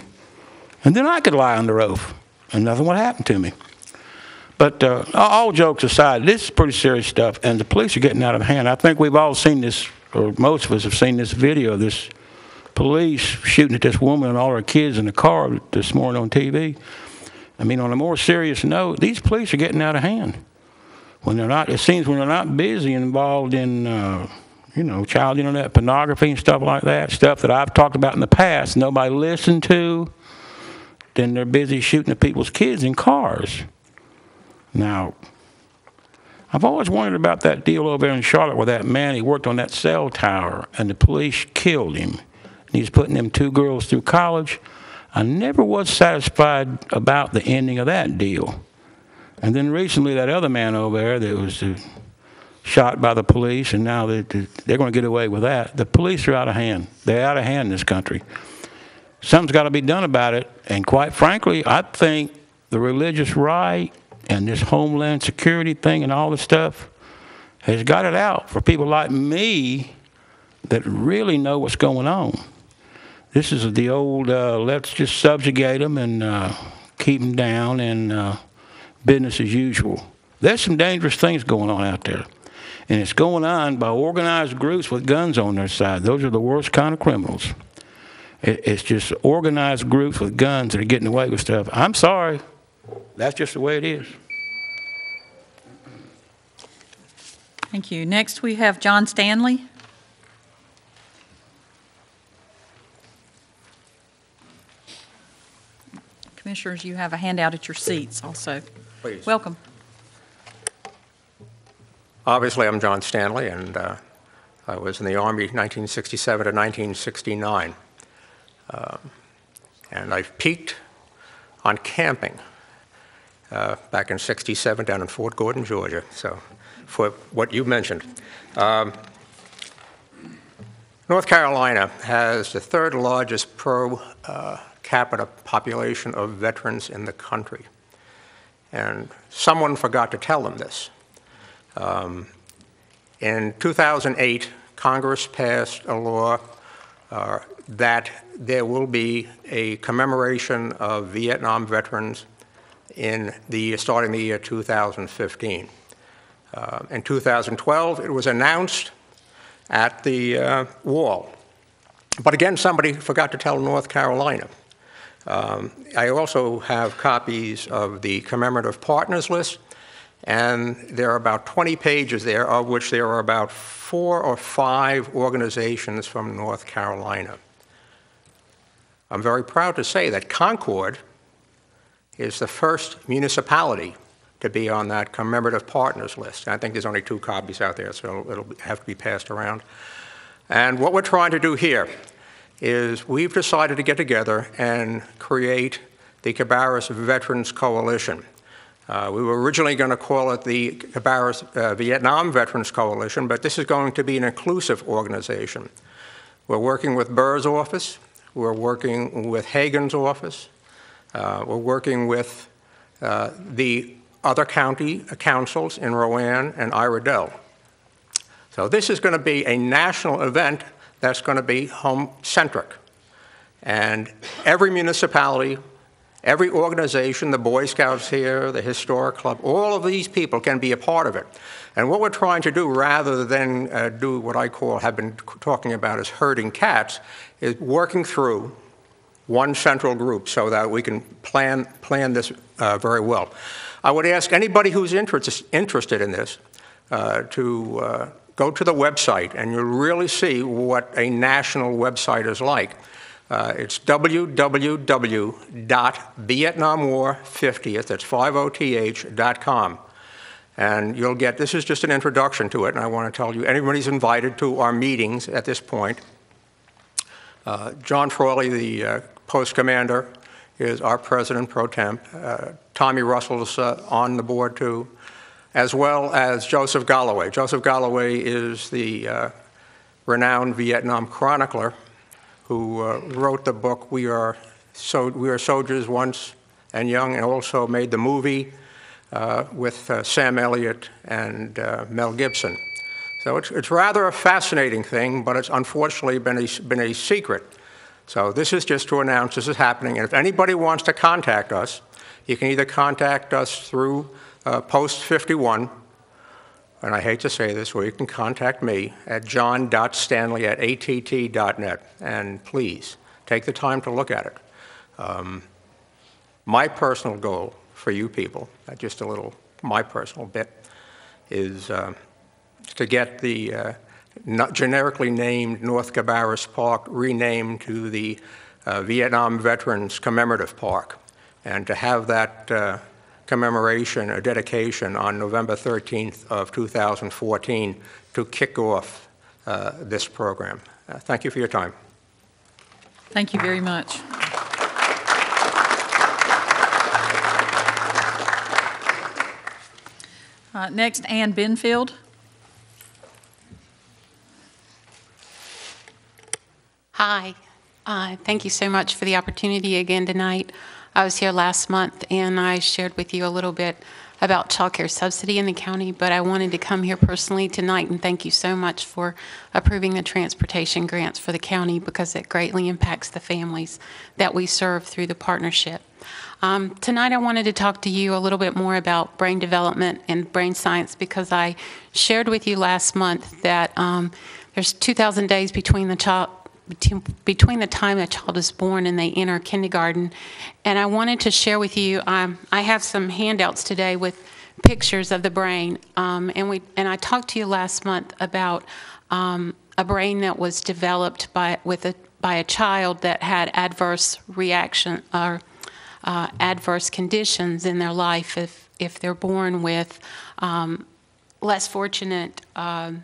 S24: And then I could lie under oath and nothing would happen to me. But uh, all jokes aside, this is pretty serious stuff, and the police are getting out of hand. I think we've all seen this, or most of us have seen this video of this police shooting at this woman and all her kids in the car this morning on TV. I mean, on a more serious note, these police are getting out of hand. When they're not, it seems when they're not busy involved in, uh, you know, child internet pornography and stuff like that, stuff that I've talked about in the past, nobody listened to, then they're busy shooting at people's kids in cars. Now, I've always wondered about that deal over there in Charlotte where that man, he worked on that cell tower and the police killed him. And he's putting them two girls through college. I never was satisfied about the ending of that deal. And then recently, that other man over there that was shot by the police, and now they, they're going to get away with that. The police are out of hand. They're out of hand in this country. Something's got to be done about it. And quite frankly, I think the religious right and this homeland security thing and all this stuff has got it out for people like me that really know what's going on. This is the old uh, let's just subjugate them and uh, keep them down and uh, business as usual. There's some dangerous things going on out there. And it's going on by organized groups with guns on their side. Those are the worst kind of criminals. It's just organized groups with guns that are getting away with stuff. I'm sorry. That's just the way it is.
S1: Thank you. Next, we have John Stanley. Commissioners, you have a handout at your seats also.
S25: Please.
S1: Welcome.
S25: Obviously, I'm John Stanley, and uh, I was in the Army 1967 to 1969. Um, and I've peaked on camping uh, back in 67 down in Fort Gordon, Georgia. So, for what you mentioned. Um, North Carolina has the third largest pro uh, capita population of veterans in the country. And someone forgot to tell them this. Um, in 2008, Congress passed a law uh, that there will be a commemoration of Vietnam veterans in the starting the year 2015. Uh, in 2012, it was announced at the uh, wall. But again, somebody forgot to tell North Carolina. Um, I also have copies of the commemorative partners list, and there are about 20 pages there, of which there are about four or five organizations from North Carolina. I'm very proud to say that Concord is the first municipality to be on that commemorative partners list. I think there's only two copies out there, so it'll have to be passed around. And what we're trying to do here is we've decided to get together and create the Cabarrus Veterans Coalition. Uh, we were originally going to call it the Cabarrus uh, Vietnam Veterans Coalition, but this is going to be an inclusive organization. We're working with Burr's office, we're working with Hagan's office, uh, we're working with uh, the other county councils in Rowan and Iredell. So this is going to be a national event that's going to be home-centric. And every municipality, every organization, the Boy Scouts here, the Historic Club, all of these people can be a part of it. And what we're trying to do, rather than uh, do what I call, have been talking about as herding cats, is working through one central group so that we can plan, plan this uh, very well. I would ask anybody who's interest, interested in this uh, to uh, go to the website and you'll really see what a national website is like. Uh, it's www.vietnamwar50th, that's 50th.com. And you'll get, this is just an introduction to it, and I want to tell you, anybody's invited to our meetings at this point. Uh, John Frawley, the uh, post commander, is our president pro temp. Uh, Tommy Russell's uh, on the board too, as well as Joseph Galloway. Joseph Galloway is the uh, renowned Vietnam chronicler who uh, wrote the book We Are, so we Are Soldiers Once and Young, and also made the movie uh, with uh, Sam Elliott and Mel Gibson. So it's, it's rather a fascinating thing, but it's unfortunately been a, been a secret so this is just to announce this is happening. And if anybody wants to contact us, you can either contact us through uh, Post 51, and I hate to say this, or you can contact me at john.stanley at att.net. And please, take the time to look at it. Um, my personal goal for you people, uh, just a little, my personal bit, is uh, to get the uh, not generically named North Cabarrus Park renamed to the uh, Vietnam Veterans Commemorative Park, and to have that uh, commemoration or dedication on November 13th of 2014 to kick off uh, this program. Uh, thank you for your time.
S1: Thank you very much.「Uh, Next, Ann Benfield.
S26: Hi. Uh, Thank you so much for the opportunity again tonight. I was here last month, and I shared with you a little bit about childcare subsidy in the county, but I wanted to come here personally tonight and thank you so much for approving the transportation grants for the county because it greatly impacts the families that we serve through the partnership. Um, Tonight, I wanted to talk to you a little bit more about brain development and brain science because I shared with you last month that um, there's 2,000 days between the child, between- the time a child is born and they enter kindergarten. And I wanted to share with you, um, I have some handouts today with pictures of the brain. Um, And we, and I talked to you last month about um, a brain that was developed by, with a, by a child that had adverse reaction, or uh, adverse conditions in their life if, if they're born with um, less fortunate um,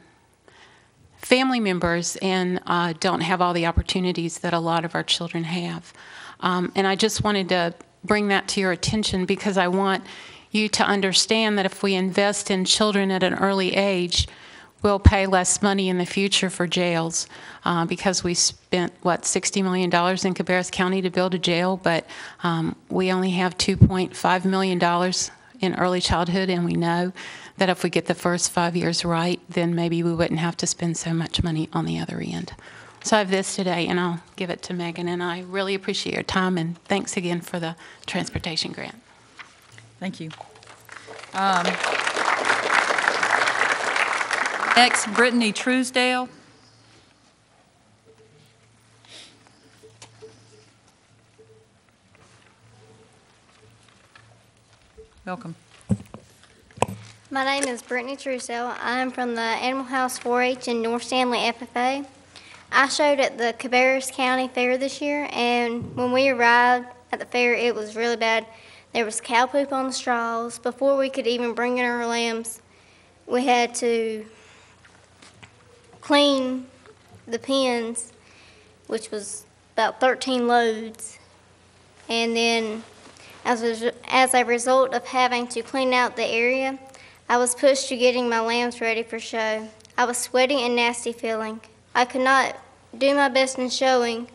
S26: family members and uh, don't have all the opportunities that a lot of our children have. Um, and I just wanted to bring that to your attention because I want you to understand that if we invest in children at an early age, we'll pay less money in the future for jails uh, because we spent, what, $60 million in Cabarrus County to build a jail, but um, we only have $2.5 million in early childhood, and we know that if we get the first five years right, then maybe we wouldn't have to spend so much money on the other end. So I have this today, and I'll give it to Megan, and I really appreciate your time, and thanks again for the transportation grant.
S1: Thank you. Um, Next, Brittany Truesdale. Welcome.
S27: My name is Brittany Truesdale. I'm from the Animal House 4-H in North Stanly FFA. I showed at the Cabarrus County Fair this year, and when we arrived at the fair, it was really bad. There was cow poop on the straws. Before we could even bring in our lambs, we had to clean the pens, which was about 13 loads. And then, as a, as a result of having to clean out the area, I was pushed to getting my lambs ready for show. I was sweating and nasty feeling. I could not do my best in showing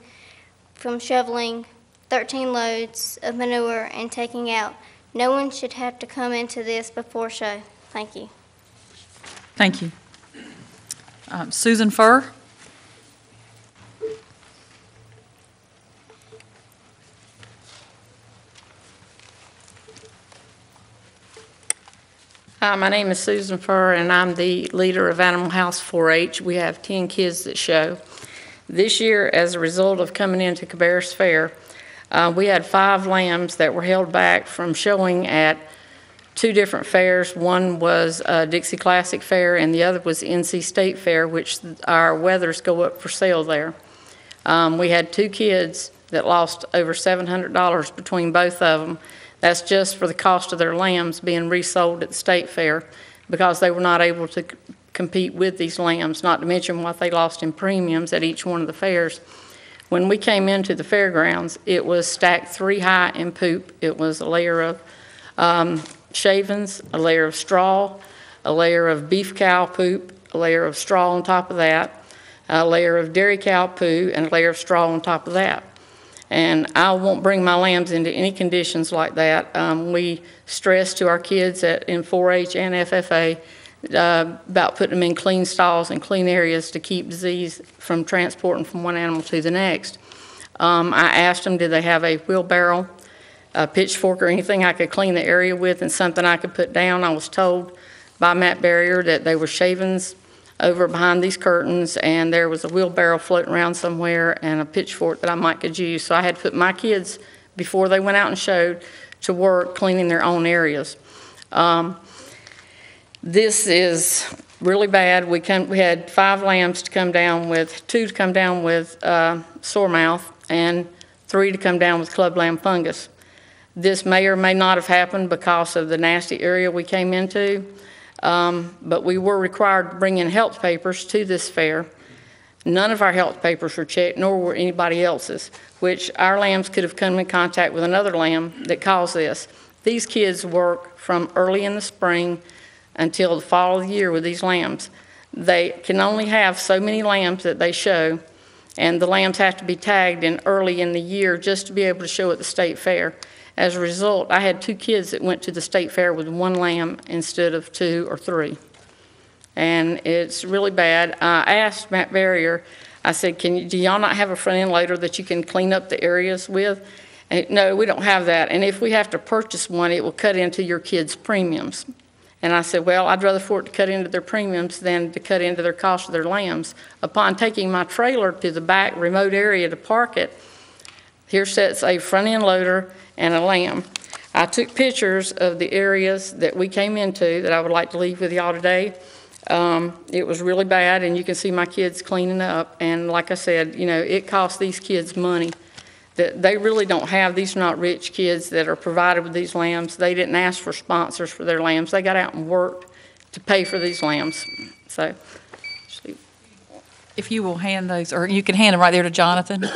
S27: from shoveling 13 loads of manure and taking out. No one should have to come into this before show. Thank you.
S1: Thank you. Um, Susan Furr.
S28: Hi, my name is Susan Furr, and I'm the leader of Animal House 4-H. We have 10 kids that show. This year, as a result of coming into Cabarrus Fair, uh, we had five lambs that were held back from showing at two different fairs. One was uh, Dixie Classic Fair, and the other was NC State Fair, which our weathers go up for sale there. Um, we had two kids that lost over $700 between both of them. That's just for the cost of their lambs being resold at the state fair because they were not able to compete with these lambs, not to mention what they lost in premiums at each one of the fairs. When we came into the fairgrounds, it was stacked three high in poop. It was a layer of um, shavings, a layer of straw, a layer of beef cow poop, a layer of straw on top of that, a layer of dairy cow poo, and a layer of straw on top of that. And I won't bring my lambs into any conditions like that. Um, we stress to our kids at, in 4-H and FFA uh, about putting them in clean stalls and clean areas to keep disease from transporting from one animal to the next. Um, I asked them, did they have a wheelbarrow, a pitchfork, or anything I could clean the area with and something I could put down. I was told by Matt Barrier that they were shavings over behind these curtains, and there was a wheelbarrow floating around somewhere and a pitchfork that I might could use. So I had to put my kids, before they went out and showed, to work cleaning their own areas. Um, this is really bad. We come, we had five lambs to come down with, two to come down with uh, sore mouth, and three to come down with club lamb fungus. This may or may not have happened because of the nasty area we came into, um, but we were required to bring in health papers to this fair. None of our health papers were checked, nor were anybody else's, which our lambs could have come in contact with another lamb that caused this. These kids work from early in the spring until the fall of the year with these lambs. They can only have so many lambs that they show, and the lambs have to be tagged in early in the year just to be able to show at the state fair. As a result, I had two kids that went to the state fair with one lamb instead of two or three. And it's really bad. I asked Matt Barrier, I said, can you, do y'all not have a front end loader that you can clean up the areas with? And, no, we don't have that. And if we have to purchase one, it will cut into your kids' premiums. And I said, well, I'd rather for it to cut into their premiums than to cut into their cost of their lambs. Upon taking my trailer to the back remote area to park it, here sits a front end loader and a lamb. I took pictures of the areas that we came into that I would like to leave with y'all today. Um, it was really bad, and you can see my kids cleaning up. And like I said, you know, it costs these kids money that they really don't have. These are not rich kids that are provided with these lambs. They didn't ask for sponsors for their lambs. They got out and worked to pay for these lambs. So,
S1: If you will hand those, or you can hand them right there to Jonathan,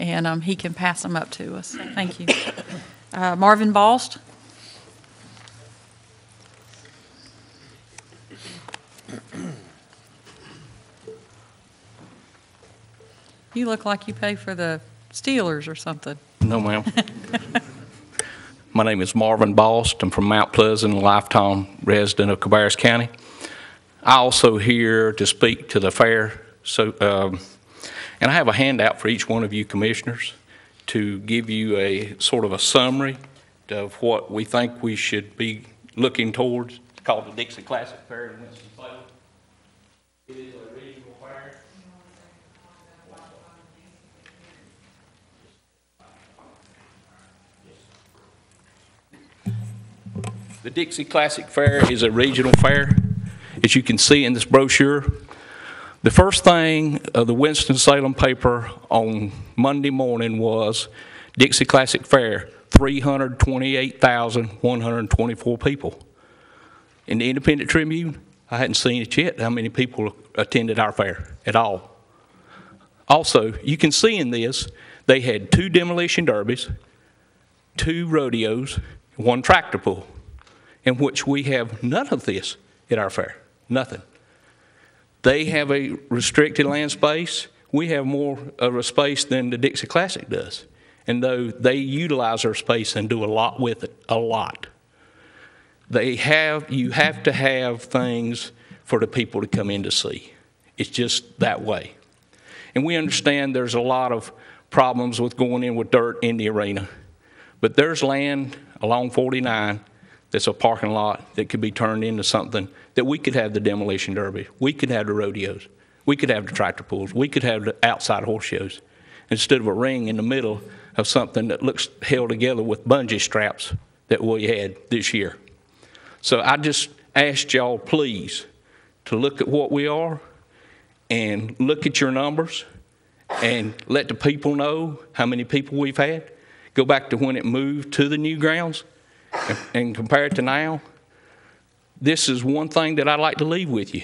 S1: and um, he can pass them up to us. Thank you. Uh, Marvin Bost? You look like you pay for the Steelers or something.
S29: No, ma'am. My name is Marvin Bost. I'm from Mount Pleasant, a lifetime resident of Cabarrus County. I also here to speak to the fair, so, um, and I have a handout for each one of you commissioners to give you a sort of a summary of what we think we should be looking towards. It's called the Dixie Classic Fair in Winston-Salem. It is a regional fair. The Dixie Classic Fair is a regional fair, as you can see in this brochure. The first thing of the Winston-Salem paper on Monday morning was Dixie Classic Fair, 328,124 people. In the Independent Tribune, I hadn't seen it yet, how many people attended our fair at all. Also, you can see in this, they had two demolition derbies, two rodeos, one tractor pull in which we have none of this at our fair, nothing. They have a restricted land space. We have more of a space than the Dixie Classic does. And though they utilize our space and do a lot with it, a lot, they have, you have to have things for the people to come in to see. It's just that way. And we understand there's a lot of problems with going in with dirt in the arena. But there's land along 49 that's a parking lot that could be turned into something that we could have the demolition derby, we could have the rodeos, we could have the tractor pulls, we could have the outside horse shows, instead of a ring in the middle of something that looks held together with bungee straps that we had this year. So I just asked y'all, please, to look at what we are and look at your numbers and let the people know how many people we've had. Go back to when it moved to the new grounds and, and compare it to now, this is one thing that I'd like to leave with you.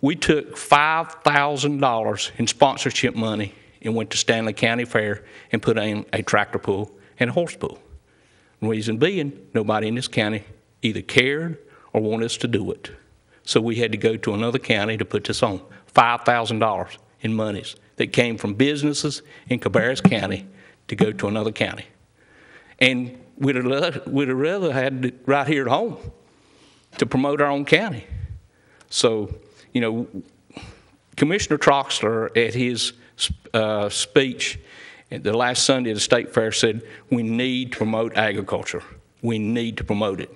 S29: We took $5,000 in sponsorship money and went to Stanly County Fair and put in a tractor pull and a horse pull. Reason being, nobody in this county either cared or wanted us to do it. So we had to go to another county to put this on. $5,000 in monies that came from businesses in Cabarrus County to go to another county. And we'd have, loved, we'd have rather had it right here at home to promote our own county. So, you know, Commissioner Troxler at his uh, speech at the last Sunday at the State Fair said, we need to promote agriculture. We need to promote it.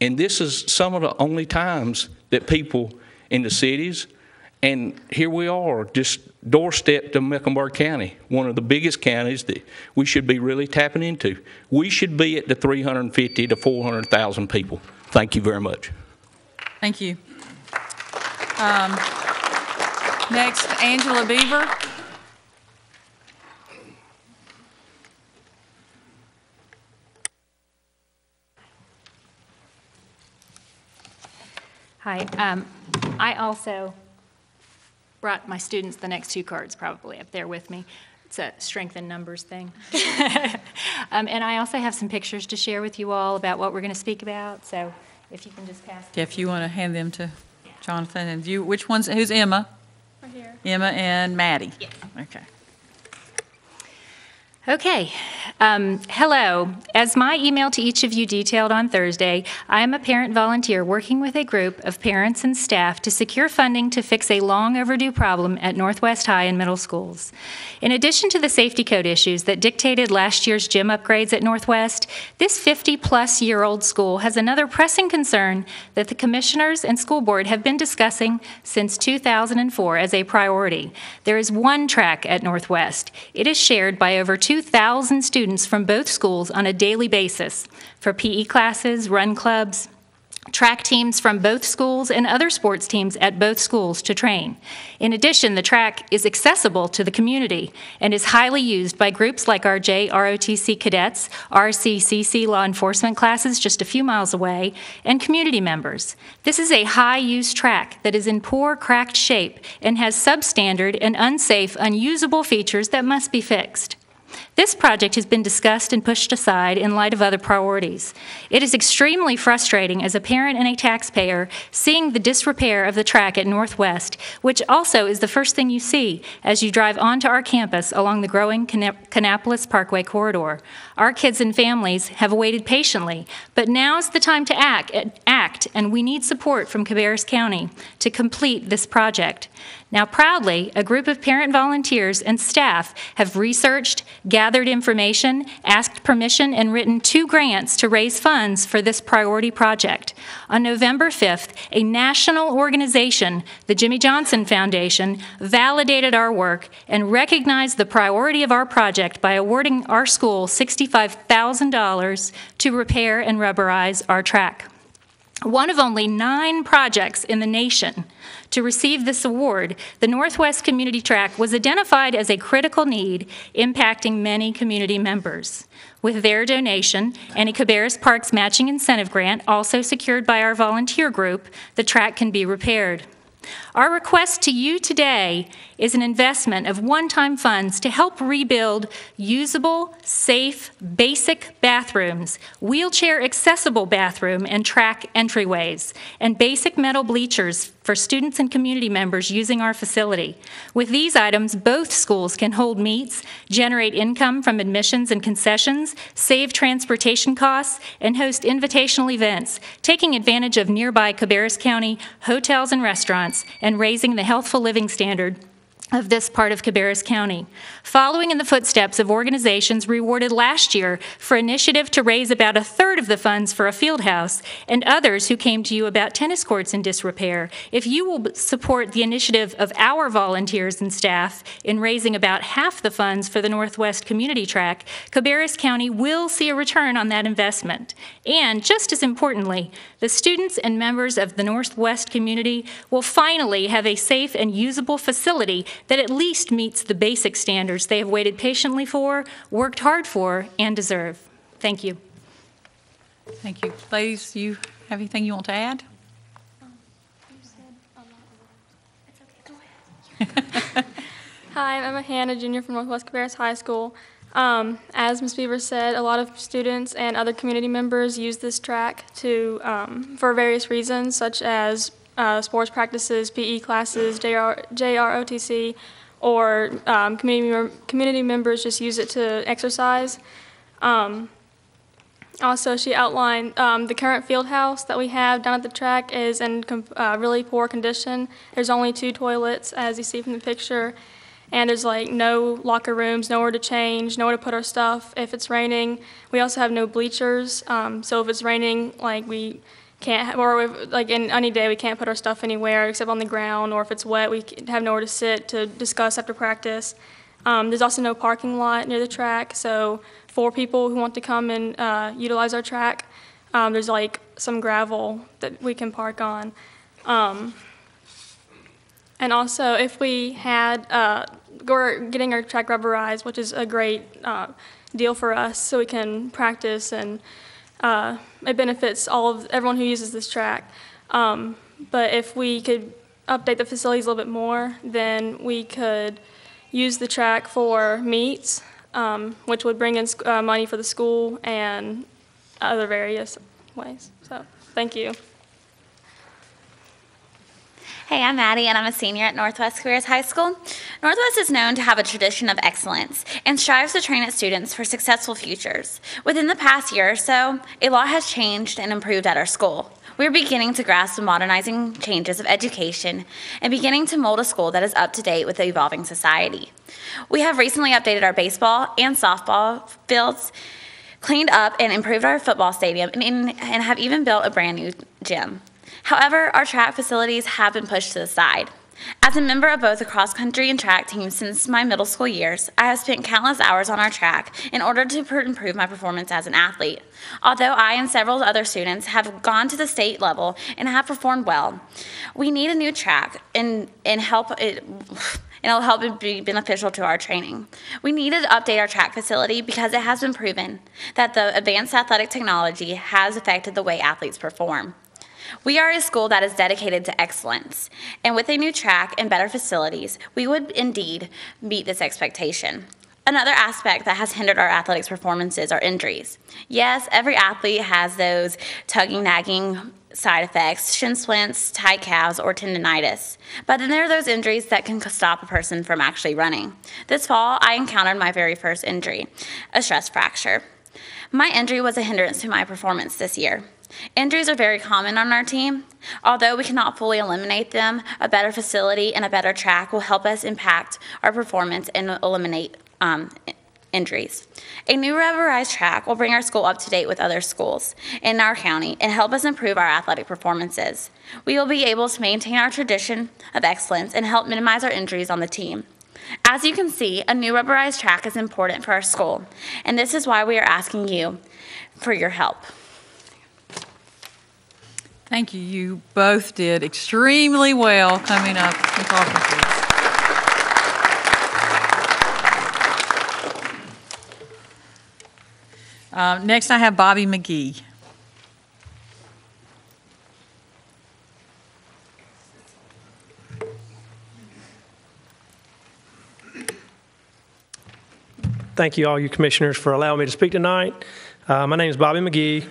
S29: And this is some of the only times that people in the cities, and here we are, just doorstep to Mecklenburg County, one of the biggest counties that we should be really tapping into. We should be at the 350 to 400,000 people. Thank you very much.
S1: Thank you. Um, next, Angela Beaver.
S30: Hi. Um, I also brought my students the next two cards probably up there with me. It's a strength in numbers thing. um, and I also have some pictures to share with you all about what we're going to speak about. So if you can just pass.
S1: Yeah, If you want to hand them to Jonathan, and you, which one's, who's Emma?
S30: Right here.
S1: Emma and Maddie?
S30: Yes.
S1: Okay.
S30: Okay. Um, hello. As my email to each of you detailed on Thursday, I am a parent volunteer working with a group of parents and staff to secure funding to fix a long overdue problem at Northwest High and middle schools. In addition to the safety code issues that dictated last year's gym upgrades at Northwest, this 50 plus year old school has another pressing concern that the commissioners and school board have been discussing since 2004 as a priority. There is one track at Northwest. It is shared by over 2,000 students from both schools on a daily basis for PE classes, run clubs, track teams from both schools and other sports teams at both schools to train. In addition, the track is accessible to the community and is highly used by groups like our JROTC cadets, RCCC law enforcement classes just a few miles away, and community members. This is a high-use track that is in poor, cracked shape and has substandard and unsafe, unusable features that must be fixed. This project has been discussed and pushed aside in light of other priorities. It is extremely frustrating as a parent and a taxpayer seeing the disrepair of the track at Northwest, which also is the first thing you see as you drive onto our campus along the growing Kannapolis Parkway corridor. Our kids and families have waited patiently, but now is the time to act, act and we need support from Cabarrus County to complete this project. Now, proudly, a group of parent volunteers and staff have researched, gathered information, asked permission, and written two grants to raise funds for this priority project. On November 5th, a national organization, the Jimmie Johnson Foundation, validated our work and recognized the priority of our project by awarding our school $65,000 to repair and rubberize our track. One of only nine projects in the nation to receive this award, the Northwest Community Track was identified as a critical need impacting many community members. With their donation and a Cabarrus Parks matching incentive grant, also secured by our volunteer group, the track can be repaired. Our request to you today is an investment of one time funds to help rebuild usable, safe, basic bathrooms, wheelchair accessible bathroom and track entryways, and basic metal bleachers for students and community members using our facility. With these items, both schools can hold meets, generate income from admissions and concessions, save transportation costs, and host invitational events, taking advantage of nearby Cabarrus County hotels and restaurants and raising the healthful living standard of this part of Cabarrus County, following in the footsteps of organizations rewarded last year for initiative to raise about a third of the funds for a field house, and others who came to you about tennis courts in disrepair. If you will support the initiative of our volunteers and staff in raising about half the funds for the Northwest Community Track, Cabarrus County will see a return on that investment. And just as importantly, the students and members of the Northwest community will finally have a safe and usable facility that at least meets the basic standards they have waited patiently for, worked hard for, and deserve. Thank you.
S1: Thank you. Ladies, you have anything you want to add?
S31: Hi, I'm Emma Hanna, junior from Northwest Cabarrus High School. Um, as Ms. Beaver said, a lot of students and other community members use this track to um, for various reasons, such as uh, sports practices, PE classes, JR, JROTC, or um, community, community members just use it to exercise. Um, also, she outlined um, the current field house that we have down at the track is in uh, really poor condition. There's only two toilets, as you see from the picture, and there's like no locker rooms, nowhere to change, nowhere to put our stuff if it's raining. We also have no bleachers, um, so if it's raining, like we can't, or if, like in any day, we can't put our stuff anywhere except on the ground, or if it's wet, we have nowhere to sit to discuss after practice. Um, there's also no parking lot near the track, so for people who want to come and uh, utilize our track, um, there's like some gravel that we can park on. Um, and also, if we had, uh, we're getting our track rubberized, which is a great uh, deal for us, so we can practice and uh, it benefits all of everyone who uses this track. Um, but if we could update the facilities a little bit more, then we could use the track for meets, um, which would bring in uh, money for the school and other various ways. So Thank you.
S32: Hey, I'm Maddie, and I'm a senior at Northwest Cabarrus High School. Northwest is known to have a tradition of excellence and strives to train its students for successful futures. Within the past year or so, a lot has changed and improved at our school. We're beginning to grasp the modernizing changes of education and beginning to mold a school that is up to date with the evolving society. We have recently updated our baseball and softball fields, cleaned up and improved our football stadium, and, and have even built a brand new gym. However, our track facilities have been pushed to the side. As a member of both the cross country and track teams since my middle school years, I have spent countless hours on our track in order to improve my performance as an athlete. Although I and several other students have gone to the state level and have performed well, we need a new track and, and help it. And it'll help it be beneficial to our training. We needed to update our track facility because it has been proven that the advanced athletic technology has affected the way athletes perform. We are a school that is dedicated to excellence, and with a new track and better facilities, we would indeed meet this expectation. Another aspect that has hindered our athletics performances are injuries. Yes, every athlete has those tugging, nagging side effects, shin splints, tight calves, or tendonitis. But then there are those injuries that can stop a person from actually running. This fall, I encountered my very first injury, a stress fracture. My injury was a hindrance to my performance this year. Injuries are very common on our team. Although we cannot fully eliminate them, a better facility and a better track will help us impact our performance and eliminate um, injuries. A new rubberized track will bring our school up to date with other schools in our county and help us improve our athletic performances. We will be able to maintain our tradition of excellence and help minimize our injuries on the team. As you can see, a new rubberized track is important for our school, and this is why we are asking you for your help.
S1: Thank you. You both did extremely well coming up. Uh, Next, I have Bobby McGee.
S33: Thank you, all you commissioners, for allowing me to speak tonight. Uh, My name is Bobby McGee.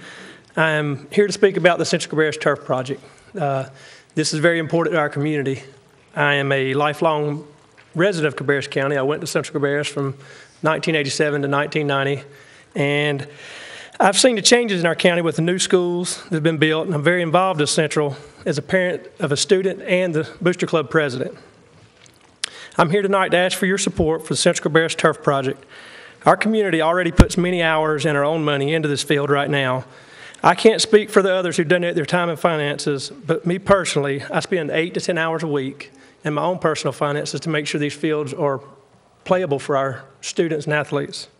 S33: I am here to speak about the Central Cabarrus Turf Project. Uh, This is very important to our community. I am a lifelong resident of Cabarrus County. I went to Central Cabarrus from 1987 to 1990, and I've seen the changes in our county with the new schools that have been built, and I'm very involved in Central as a parent of a student and the Booster Club president. I'm here tonight to ask for your support for the Central Cabarrus Turf Project. Our community already puts many hours and our own money into this field right now. I can't speak for the others who donate their time and finances, but me personally, I spend eight to 10 hours a week in my own personal finances to make sure these fields are playable for our students and athletes.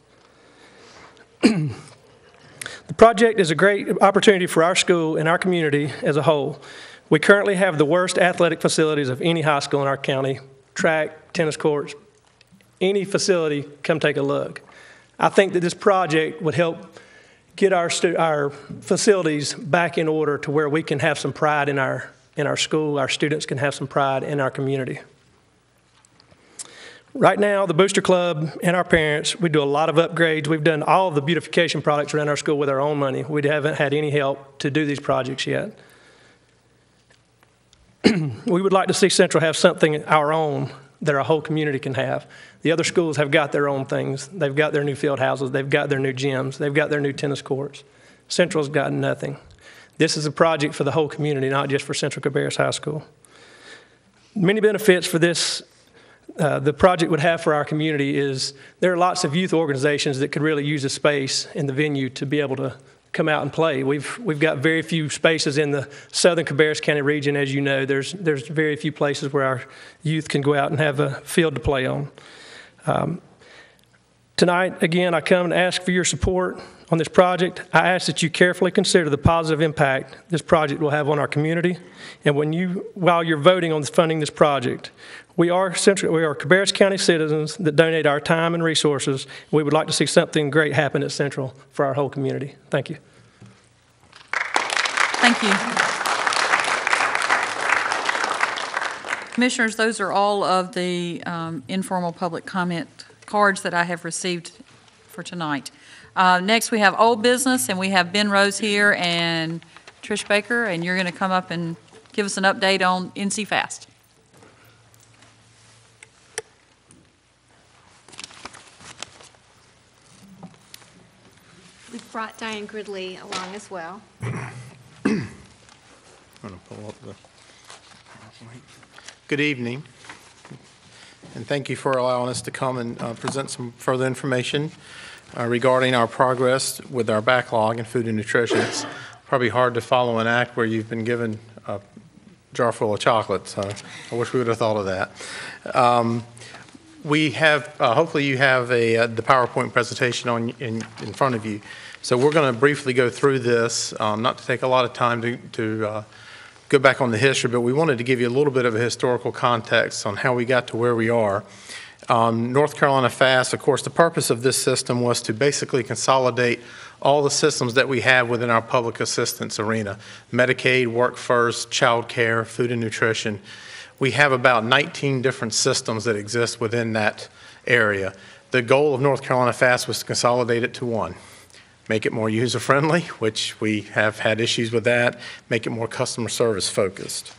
S33: The project is a great opportunity for our school and our community as a whole. We currently have the worst athletic facilities of any high school in our county track, tennis courts, any facility, come take a look. I think that this project would help get our, stu- our facilities back in order to where we can have some pride in our, in our school, our students can have some pride in our community. Right now, the Booster Club and our parents, we do a lot of upgrades. We've done all of the beautification products around our school with our own money. We haven't had any help to do these projects yet. we would like to see Central have something our own that our whole community can have. The other schools have got their own things. They've got their new field houses, they've got their new gyms, they've got their new tennis courts. Central's got nothing. This is a project for the whole community, not just for Central Cabarrus High School. Many benefits for this uh, the project would have for our community is there are lots of youth organizations that could really use a space in the venue to be able to come out and play. We've we've got very few spaces in the southern Cabarrus County region, as you know. There's there's very few places where our youth can go out and have a field to play on. Um, tonight, again, I come and ask for your support on this project. I ask that you carefully consider the positive impact this project will have on our community. And when you, while you're voting on funding this project, we are central, we are Cabarrus County citizens that donate our time and resources. We would like to see something great happen at Central for our whole community. Thank you.
S1: Thank you. Commissioners, those are all of the um, informal public comment cards that I have received for tonight. Uh, Next, we have old business, and we have Ben Rose here and Trish Baker, and you're going to come up and give us an update on NC Fast.
S34: We've brought Diane Gridley along as well.
S35: I'm gonna pull up the- Good evening, and thank you for allowing us to come and uh, present some further information uh, regarding our progress with our backlog in food and nutrition. It's probably hard to follow an act where you've been given a jar full of chocolates. so I wish we would have thought of that. Um, We have, uh, hopefully you have a, uh, the PowerPoint presentation on, in, in front of you. So we're going to briefly go through this, um, not to take a lot of time to, to uh, go back on the history, but we wanted to give you a little bit of a historical context on how we got to where we are. Um, North Carolina FAST, of course, the purpose of this system was to basically consolidate all the systems that we have within our public assistance arena Medicaid, Work First, Child Care, Food and Nutrition. We have about 19 different systems that exist within that area. The goal of North Carolina FAST was to consolidate it to one make it more user friendly, which we have had issues with that, make it more customer service focused.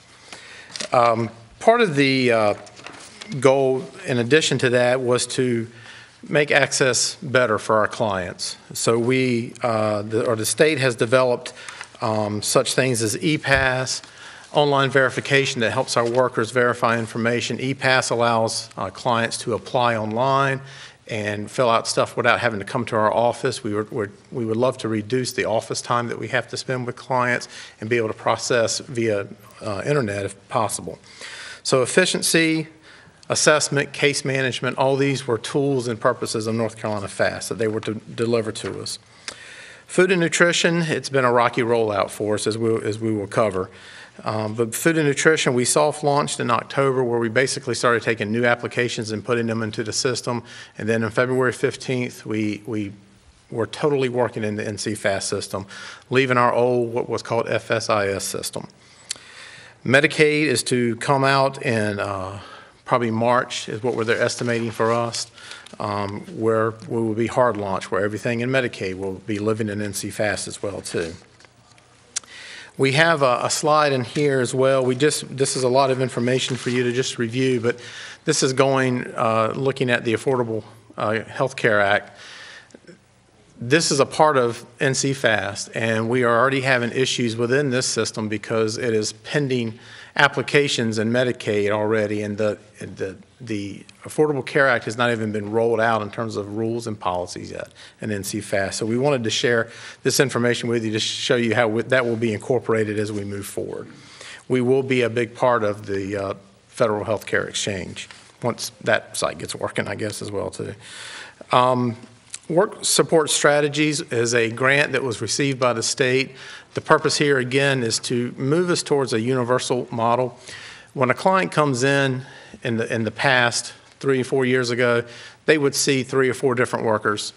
S35: Um, part of the uh, goal, in addition to that, was to make access better for our clients. So we, uh, the, or the state has developed um, such things as ePass, online verification that helps our workers verify information. ePass allows uh, clients to apply online and fill out stuff without having to come to our office. We, we're, we would love to reduce the office time that we have to spend with clients and be able to process via uh, internet if possible. So efficiency, assessment, case management, all these were tools and purposes of North Carolina FAST that they were to deliver to us. Food and nutrition, it's been a rocky rollout for us as we, as we will cover. Um, but food and nutrition, we soft launched in October where we basically started taking new applications and putting them into the system. And then on February 15th, we, we were totally working in the NC Fast system, leaving our old, what was called FSIS system. Medicaid is to come out in uh, probably March, is what they're estimating for us, um, where we will be hard launch, where everything in Medicaid will be living in NC Fast as well, too. We have a, a, slide in here as well. We just this is a lot of information for you to just review, but this is going uh, looking at the Affordable uh, Health Care Act. This is a part of NC Fast, and we are already having issues within this system because it is pending applications in Medicaid already, and the the the Affordable Care Act has not even been rolled out in terms of rules and policies yet in NC Fast. So we wanted to share this information with you to show you how that will be incorporated as we move forward. We will be a big part of the uh, Federal Health Care Exchange once that site gets working, I guess, as well too. Um, Work Support Strategies is a grant that was received by the state. The purpose here, again, is to move us towards a universal model. When a client comes in in the, in the past, three or four years ago, they would see three or four different workers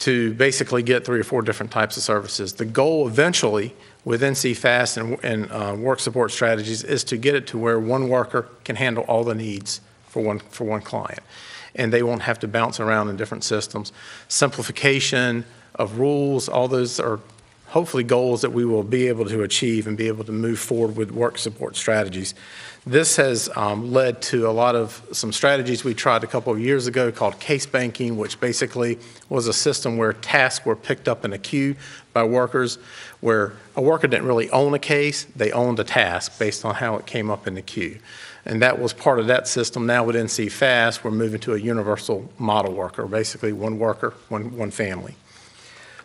S35: to basically get three or four different types of services. The goal eventually with NC Fast and, and uh, work support strategies is to get it to where one worker can handle all the needs for one, for one client. And they won't have to bounce around in different systems. Simplification of rules, all those are hopefully goals that we will be able to achieve and be able to move forward with work support strategies. This has um, led to a lot of some strategies we tried a couple of years ago called case banking, which basically was a system where tasks were picked up in a queue by workers, where a worker didn't really own a case, they owned a task based on how it came up in the queue. And that was part of that system. Now with NC Fast, we're moving to a universal model worker, basically one worker, one, one family.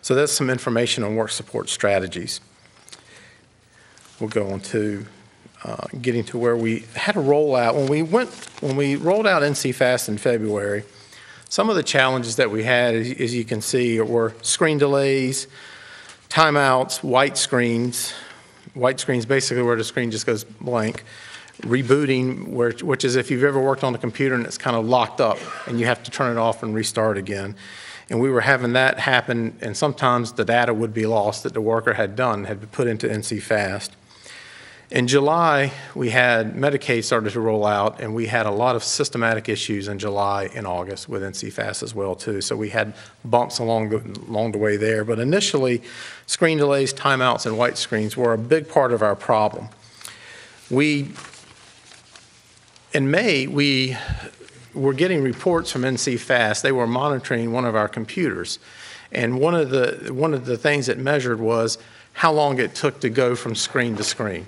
S35: So that's some information on work support strategies. We'll go on to uh, getting to where we had a rollout. When we went, when we rolled out NC Fast in February, some of the challenges that we had, as, you can see, were screen delays, timeouts, white screens. White screens basically where the screen just goes blank. Rebooting, where, which is if you've ever worked on a computer and it's kind of locked up and you have to turn it off and restart again and we were having that happen, and sometimes the data would be lost that the worker had done, had been put into NC Fast. In July, we had Medicaid started to roll out, and we had a lot of systematic issues in July and August with NCFAST as well, too. So we had bumps along the, along the way there. But initially, screen delays, timeouts, and white screens were a big part of our problem. We, in May, we were getting reports from NCFAST. They were monitoring one of our computers. And one of the, one of the things it measured was how long it took to go from screen to screen.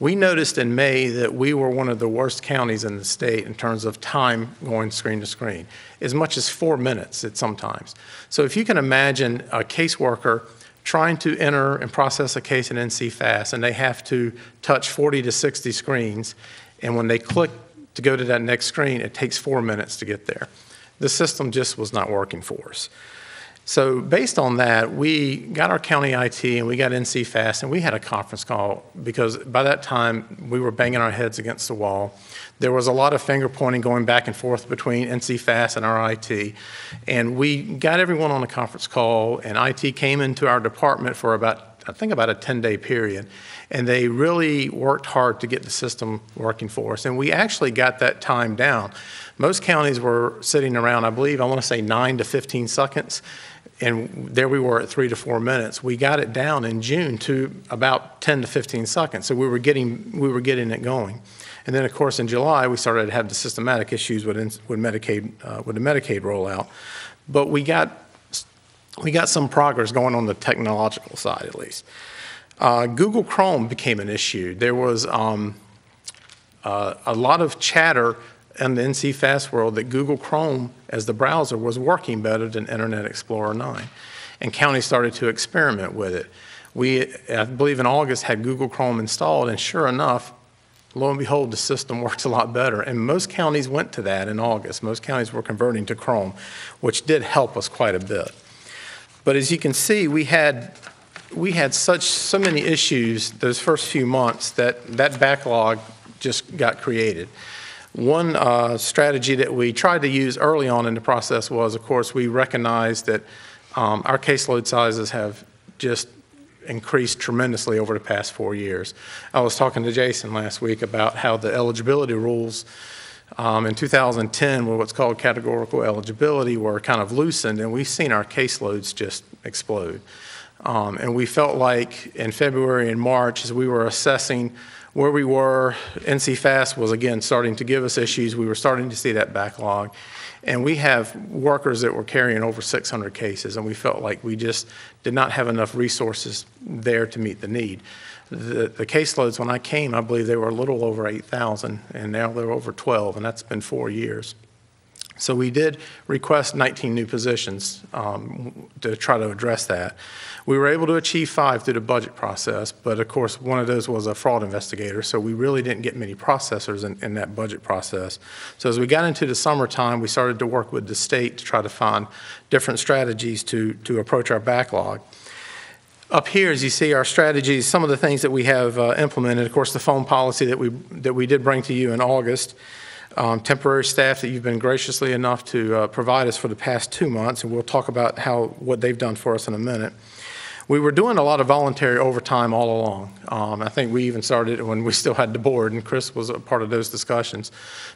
S35: We noticed in May that we were one of the worst counties in the state in terms of time going screen to screen, as much as four minutes at sometimes. So if you can imagine a caseworker trying to enter and process a case in NCFAST, and they have to touch 40 to 60 screens, and when they click to go to that next screen, it takes four minutes to get there. The system just was not working for us. So based on that, we got our county IT and we got NCFAST and we had a conference call because by that time we were banging our heads against the wall. There was a lot of finger pointing going back and forth between NCFAST and our IT. And we got everyone on a conference call and IT came into our department for about, I think about a 10 day period. And they really worked hard to get the system working for us. And we actually got that time down. Most counties were sitting around, I believe, I want to say nine to 15 seconds and there we were at three to four minutes. We got it down in June to about 10 to 15 seconds. So we were getting we were getting it going. And then, of course, in July we started to have the systematic issues with with Medicaid uh, with the Medicaid rollout. But we got we got some progress going on the technological side, at least. Uh, Google Chrome became an issue. There was um, uh, a lot of chatter in the NC Fast world that Google Chrome as the browser was working better than Internet Explorer 9. And counties started to experiment with it. We, I believe in August, had Google Chrome installed, and sure enough, lo and behold, the system works a lot better. And most counties went to that in August. Most counties were converting to Chrome, which did help us quite a bit. But as you can see, we had we had such so many issues those first few months that that backlog just got created. One uh, strategy that we tried to use early on in the process was, of course, we recognized that um, our caseload sizes have just increased tremendously over the past four years. I was talking to Jason last week about how the eligibility rules um, in 2010 were what's called categorical eligibility were kind of loosened, and we've seen our caseloads just explode. Um, and we felt like in February and March, as we were assessing where we were, NCFAST was again starting to give us issues. We were starting to see that backlog. And we have workers that were carrying over 600 cases, and we felt like we just did not have enough resources there to meet the need. The, the caseloads, when I came, I believe they were a little over 8,000, and now they're over 12, and that's been four years. So we did request 19 new positions um, to try to address that. We were able to achieve five through the budget process, but of course, one of those was a fraud investigator, so we really didn't get many processors in, in that budget process. So as we got into the summertime, we started to work with the state to try to find different strategies to, to approach our backlog. Up here, as you see, our strategies, some of the things that we have uh, implemented, of course, the phone policy that we, that we did bring to you in August, um, temporary staff that you've been graciously enough to uh, provide us for the past two months, and we'll talk about how what they've done for us in a minute. We were doing a lot of voluntary overtime all along. Um, I think we even started when we still had the board, and Chris was a part of those discussions.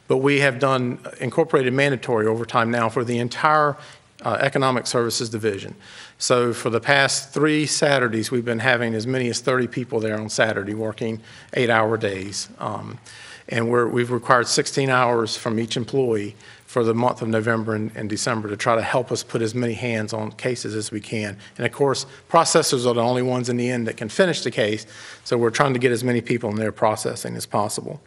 S35: But we have done incorporated mandatory overtime now for the entire uh, Economic Services Division. So for the past three Saturdays, we've been having as many as 30 people there on Saturday working eight-hour days. Um, and we have required 16 hours from each employee for the month of November and, and, December to try to help us put as many hands on cases as we can. And of course, processors are the only ones in the end that can finish the case, so we're trying to get as many people in there processing as possible.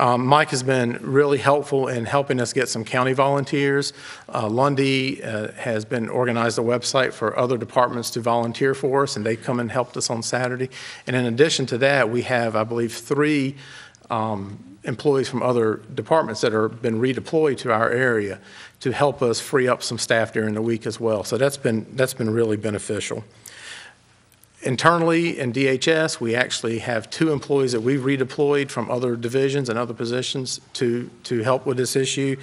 S35: Um, Mike has been really helpful in helping us get some county volunteers. Uh, Lundy uh, has been organized a website for other departments to volunteer for us, and they come and helped us on Saturday. And in addition to that, we have, I believe, three um, employees from other departments that are been redeployed to our area to help us free up some staff during the week as well. So that's been that's been really beneficial. Internally in DHS, we actually have two employees that we've redeployed from other divisions and other positions to, to help with this issue.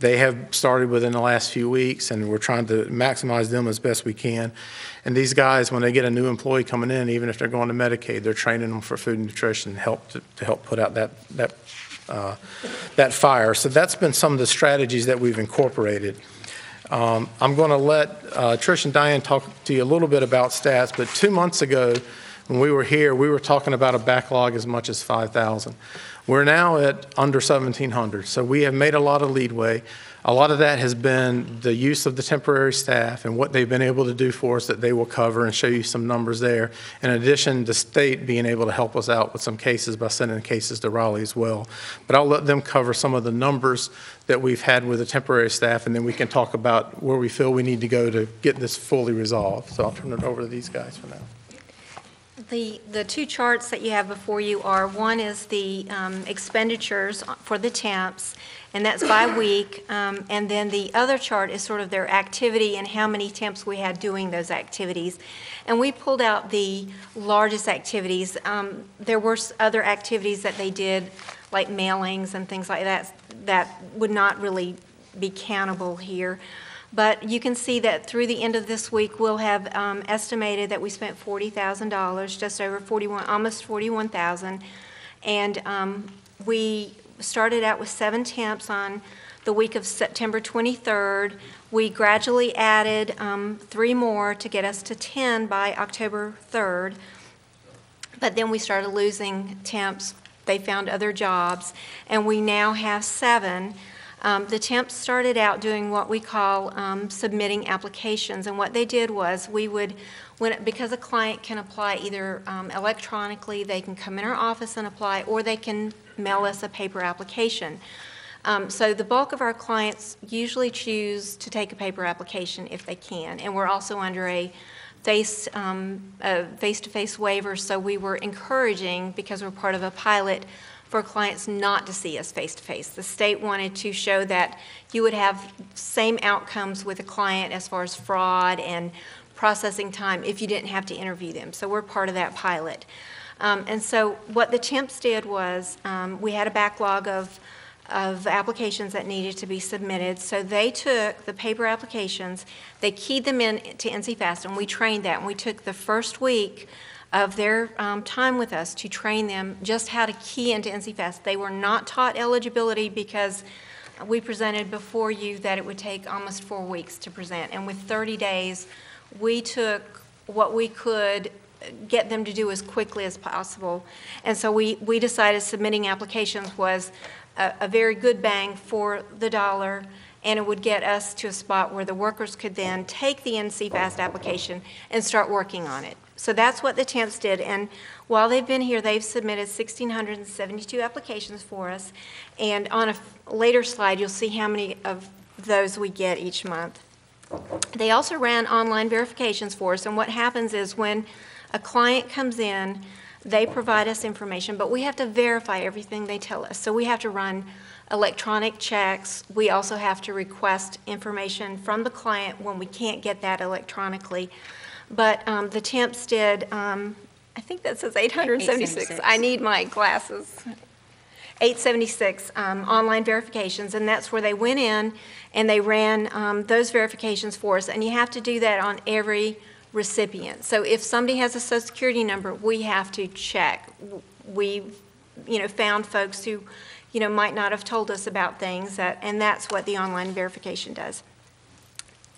S35: They have started within the last few weeks, and we're trying to maximize them as best we can. And these guys, when they get a new employee coming in, even if they're going to Medicaid, they're training them for food and nutrition, help to, to help put out that, that, uh, that fire. So that's been some of the strategies that we've incorporated. Um, I'm going to let uh, Trish and Diane talk to you a little bit about stats, but two months ago, when we were here, we were talking about a backlog as much as 5,000. We're now at under 1,700, so we have made a lot of leadway. A lot of that has been the use of the temporary staff and what they've been able to do for us that they will cover and show you some numbers there. In addition, the state being able to help us out with some cases by sending cases to Raleigh as well. But I'll let them cover some of the numbers that we've had with the temporary staff, and then we can talk about where we feel we need to go to get this fully resolved. So I'll turn it over to these guys for now.
S36: The, the two charts that you have before you are, one is the um, expenditures for the temps, and that's by week. Um, And then the other chart is sort of their activity and how many temps we had doing those activities. And we pulled out the largest activities. Um, There were other activities that they did, like mailings and things like that, that would not really be countable here. But you can see that through the end of this week, we'll have um, estimated that we spent $40,000, just over 41, almost 41,000. And um, we started out with seven temps on the week of September 23rd. We gradually added um, three more to get us to 10 by October 3rd. But then we started losing temps. They found other jobs, and we now have seven. Um, The temps started out doing what we call um, submitting applications, and what they did was, we would, when, because a client can apply either um, electronically, they can come in our office and apply, or they can mail us a paper application. Um, So the bulk of our clients usually choose to take a paper application if they can, and we're also under a face, um, a face-to-face waiver, so we were encouraging, because we're part of a pilot, for clients not to see us face-to-face. The state wanted to show that you would have same outcomes with a client as far as fraud and processing time if you didn't have to interview them. So we're part of that pilot. Um, And so what the temps did was, um, we had a backlog of, of applications that needed to be submitted. So they took the paper applications, they keyed them in to NC-FAST, and we trained that. And we took the first week of their um, time with us to train them just how to key into NC-FAST. They were not taught eligibility because we presented before you that it would take almost four weeks to present. And with 30 days, we took what we could get them to do as quickly as possible. And so we, we decided submitting applications was a, a very good bang for the dollar, and it would get us to a spot where the workers could then take the NC-FAST application and start working on it. So that's what the temps did, and while they've been here, they've submitted 1,672 applications for us, and on a later slide, you'll see how many of those we get each month. They also ran online verifications for us, and what happens is when a client comes in, they provide us information, but we have to verify everything they tell us. So we have to run electronic checks. We also have to request information from the client when we can't get that electronically. But um, the temps did, um, I think that says 876.
S34: 876.
S36: I need my glasses. 876 um, online verifications, and that's where they went in and they ran um, those verifications for us. And you have to do that on every recipient. So if somebody has a social security number, we have to check. We, you know, found folks who, you know, might not have told us about things, that, and that's what the online verification does.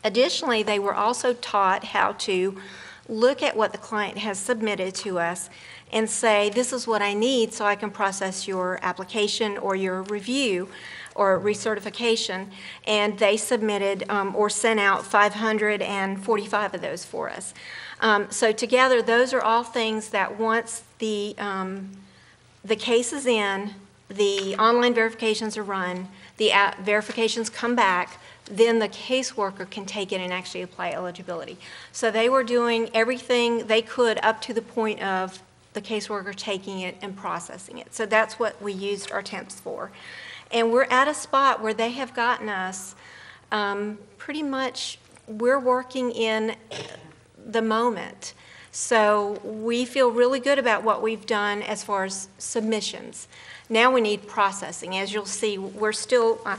S36: Additionally, they were also taught how to look at what the client has submitted to us and say, this is what I need so I can process your application or your review or recertification. And they submitted um, or sent out 545 of those for us. Um, So together, those are all things that once the, um, the case is in, the online verifications are run, the verifications come back, then the caseworker can take it and actually apply eligibility. So they were doing everything they could up to the point of the caseworker taking it and processing it. So that's what we used our temps for. And we're at a spot where they have gotten us um, pretty much, we're working in the moment. So we feel really good about what we've done as far as submissions. Now we need processing. As you'll see, we're still uh,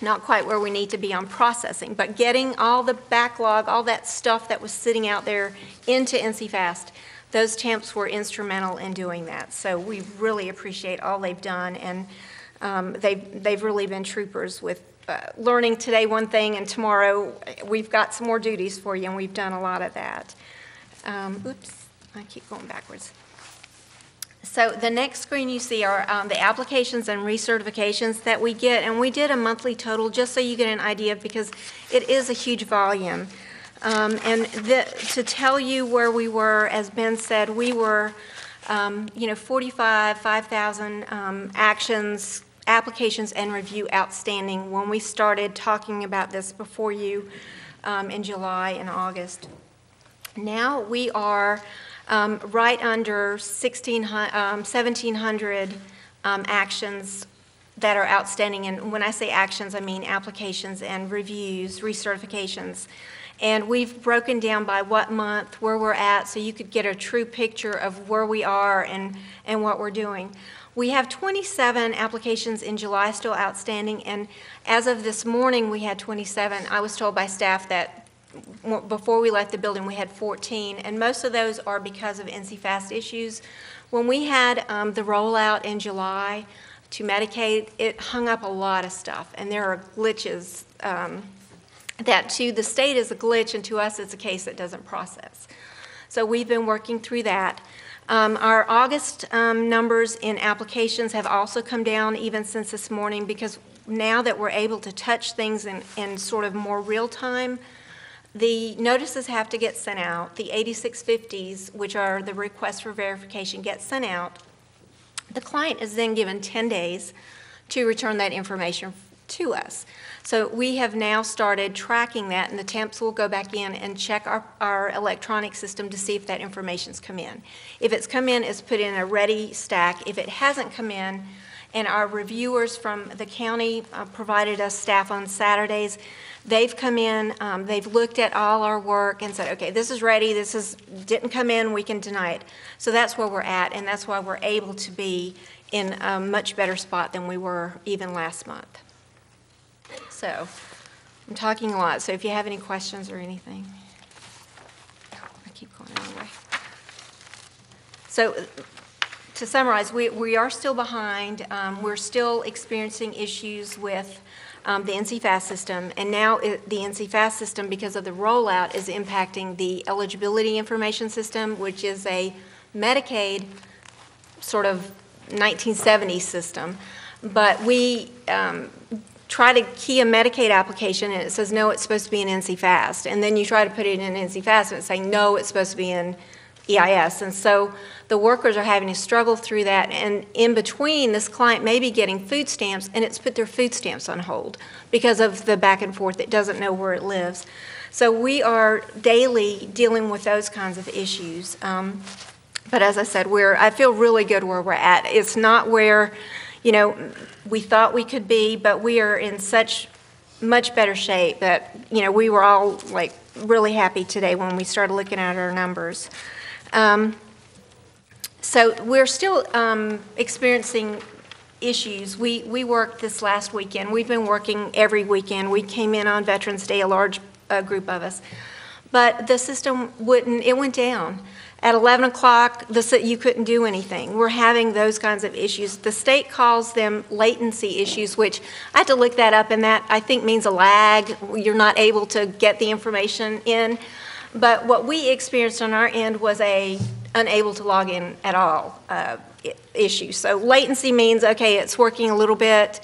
S36: not quite where we need to be on processing, but getting all the backlog, all that stuff that was sitting out there into NCFAST, those TAMPs were instrumental in doing that. So we really appreciate all they've done, and um, they've, they've really been troopers with uh, learning today one thing, and tomorrow we've got some more duties for you, and we've done a lot of that. Um, Oops, I keep going backwards. So the next screen you see are um, the applications and recertifications that we get, and we did a monthly total just so you get an idea because it is a huge volume. Um, and the, to tell you where we were, as Ben said, we were, um, you know, 45, 5,000 um, actions, applications, and review outstanding when we started talking about this before you um, in July and August. Now we are um, right under 1600, um, 1,700 um, actions that are outstanding. And when I say actions, I mean applications and reviews, recertifications. And we've broken down by what month, where we're at, so you could get a true picture of where we are and, and what we're doing. We have 27 applications in July still outstanding, and as of this morning, we had 27. I was told by staff that before we left the building, we had 14, and most of those are because of NC-FAST issues. When we had um, the rollout in July to Medicaid, it hung up a lot of stuff, and there are glitches um, that to the state is a glitch, and to us it's a case that doesn't process. So we've been working through that. Um, our August um, numbers in applications have also come down even since this morning because now that we're able to touch things in, in sort of more real time, the notices have to get sent out. The 8650s, which are the requests for verification, get sent out. The client is then given 10 days to return that information to us. So we have now started tracking that, and the temps will go back in and check our, our electronic system to see if that information's come in. If it's come in, it's put in a ready stack. If it hasn't come in, and our reviewers from the county uh, provided us staff on Saturdays, they've come in, um, they've looked at all our work and said, okay, this is ready, this is, didn't come in, we can deny it. So that's where we're at, and that's why we're able to be in a much better spot than we were even last month. So, I'm talking a lot, so if you have any questions or anything. I keep going anyway. So, to summarize, we, we are still behind. Um, we're still experiencing issues with um, the NC-FAST system, and now it, the NC-FAST system, because of the rollout, is impacting the eligibility information system, which is a Medicaid sort of 1970s system. But we um, try to key a Medicaid application, and it says, no, it's supposed to be in NC-FAST. And then you try to put it in NC-FAST, and it's saying, no, it's supposed to be in EIS. And so the workers are having to struggle through that. And in between, this client may be getting food stamps, and it's put their food stamps on hold because of the back and forth. It doesn't know where it lives. So we are daily dealing with those kinds of issues. Um, but as I said, we're, I feel really good where we're at. It's not where, you know, we thought we could be, but we are in such much better shape that, you know, we were all like really happy today when we started looking at our numbers. Um, so we're still um, experiencing issues. We, we worked this last weekend. We've been working every weekend. We came in on Veterans Day, a large uh, group of us. But the system wouldn't, it went down. At 11 o'clock, the, you couldn't do anything. We're having those kinds of issues. The state calls them latency issues, which I had to look that up, and that I think means a lag. You're not able to get the information in. But what we experienced on our end was a unable to log in at all uh, issue. So latency means, okay, it's working a little bit.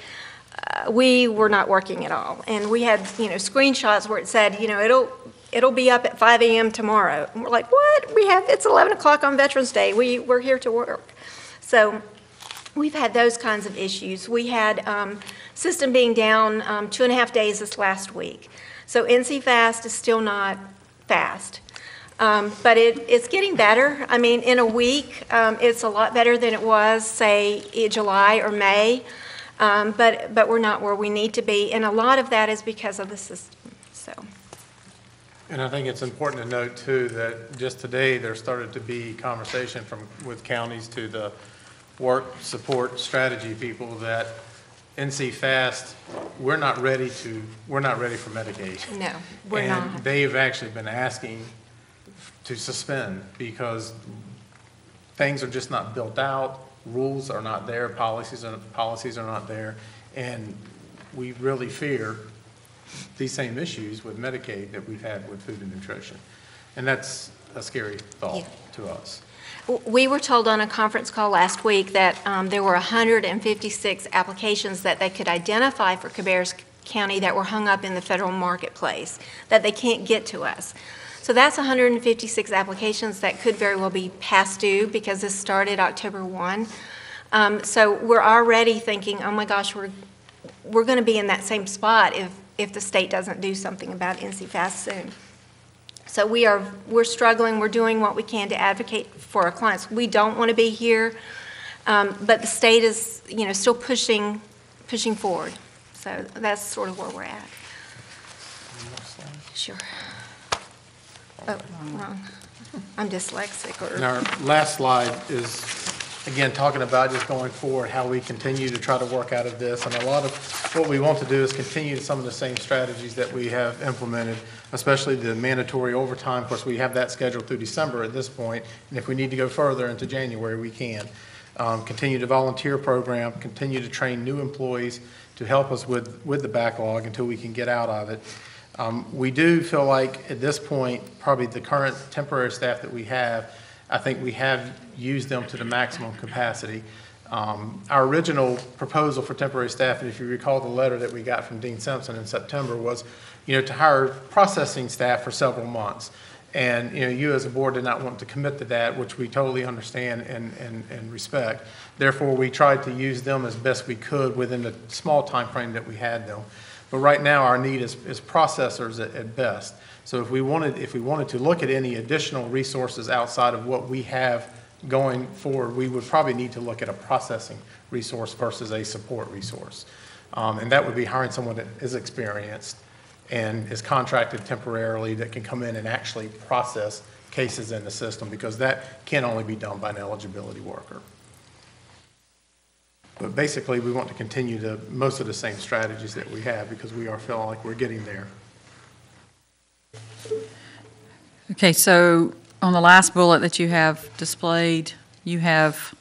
S36: Uh, we were not working at all. And we had, you know, screenshots where it said, you know, it'll it'll be up at 5 a.m. tomorrow. And we're like, what? We have it's 11 o'clock on Veterans Day. We we're here to work. So we've had those kinds of issues. We had um, system being down um, two and a half days this last week. So NC Fast is still not fast. Um, but it, it's getting better. I mean, in a week, um, it's a lot better than it was, say, July or May. Um, but, but we're not where we need to be. And a lot of that is because of the system. So.
S35: And I think it's important to note too that just today, there started to be conversation from, with counties to the work support strategy people that NC Fast, we're not ready to, we're not ready for Medicaid.
S36: No, we're not.
S35: And they've actually been asking to suspend because things are just not built out, rules are not there, policies are, policies are not there. And we really fear these same issues with Medicaid that we've had with food and nutrition. And that's a scary thought to us.
S36: We were told on a conference call last week that um, there were 156 applications that they could identify for Cabarrus County that were hung up in the federal marketplace, that they can't get to us. So that's 156 applications that could very well be past due because this started October 1. Um, So we're already thinking, oh my gosh, we're, we're going to be in that same spot if, if the state doesn't do something about NC Fast soon. So we are, we're struggling, we're doing what we can to advocate for our clients. We don't want to be here, um, but the state is, you know, still pushing, pushing forward. So that's sort of where we're at. Sure. Oh, wrong. I'm dyslexic or.
S35: And our last slide is, again, talking about just going forward, how we continue to try to work out of this. And a lot of what we want to do is continue some of the same strategies that we have implemented, especially the mandatory overtime. Of course, we have that scheduled through December at this point, and if we need to go further into January, we can. Um, Continue the volunteer program, continue to train new employees to help us with, with the backlog until we can get out of it. Um, We do feel like, at this point, probably the current temporary staff that we have, I think we have used them to the maximum capacity. Um, Our original proposal for temporary staff, and if you recall the letter that we got from Dean Simpson in September, was, you know, to hire processing staff for several months. And, you know, you as a board did not want to commit to that, which we totally understand and, and, and respect. Therefore, we tried to use them as best we could within the small time frame that we had them. But right now, our need is, is processors at, at best. So if we wanted, if we wanted to look at any additional resources outside of what we have going forward, we would probably need to look at a processing resource versus a support resource. Um, and that would be hiring someone that is experienced and is contracted temporarily that can come in and actually process cases in the system, because that can only be done by an eligibility worker. But basically, we want to continue the, most of the same strategies that we have, because we are feeling like we're getting there.
S1: Okay, so on the last bullet that you have displayed, you have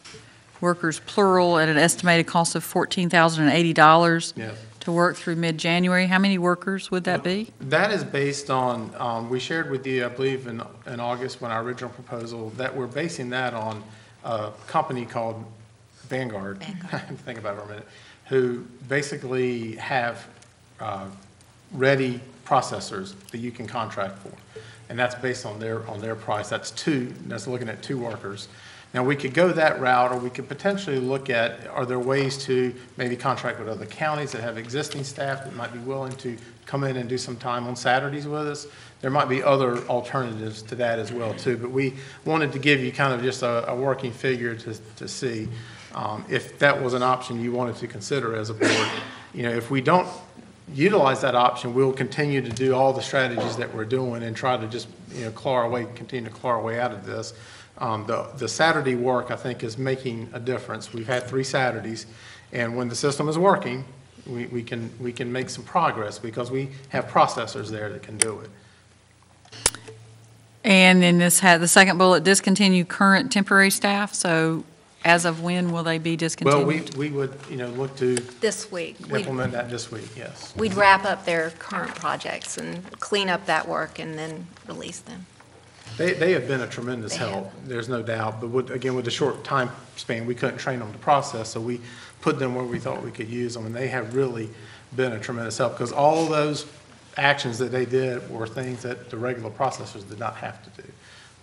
S1: workers plural at an estimated cost of $14,080
S35: Yes.
S1: To work through mid-January. How many workers would that be?
S35: That is based on, um, we shared with you, I believe, in, in August, when our original proposal, that we're basing that on a company called Vanguard. Vanguard. Think about it for a minute, who basically have, uh, ready processors that you can contract for. And that's based on their, on their price. That's two, that's looking at two workers. Now, we could go that route, or we could potentially look at, are there ways to maybe contract with other counties that have existing staff that might be willing to come in and do some time on Saturdays with us? There might be other alternatives to that as well, too. But we wanted to give you kind of just a, a working figure to, to see um, if that was an option you wanted to consider as a board. You know, if we don't utilize that option, we'll continue to do all the strategies that we're doing and try to just, you know, claw our way, continue to claw our way out of this. Um, the, the Saturday work, I think, is making a difference. We've had three Saturdays, and when the system is working, we, we can, we can make some progress because we have processors there that can do it.
S1: And then this had, the second bullet, discontinue current temporary staff, so as of when will they be discontinued?
S35: Well,
S1: discontinued?
S35: we, we would, you know, look to
S36: This week. We'd-
S35: implement that this week, yes.
S36: We'd wrap up their current projects and clean up that work and then release them.
S35: They, they have been a tremendous help, there's no doubt, but with, again, with the short time span, we couldn't train them to process, so we put them where we thought we could use them, and they have really been a tremendous help, because all those actions that they did were things that the regular processors did not have to do,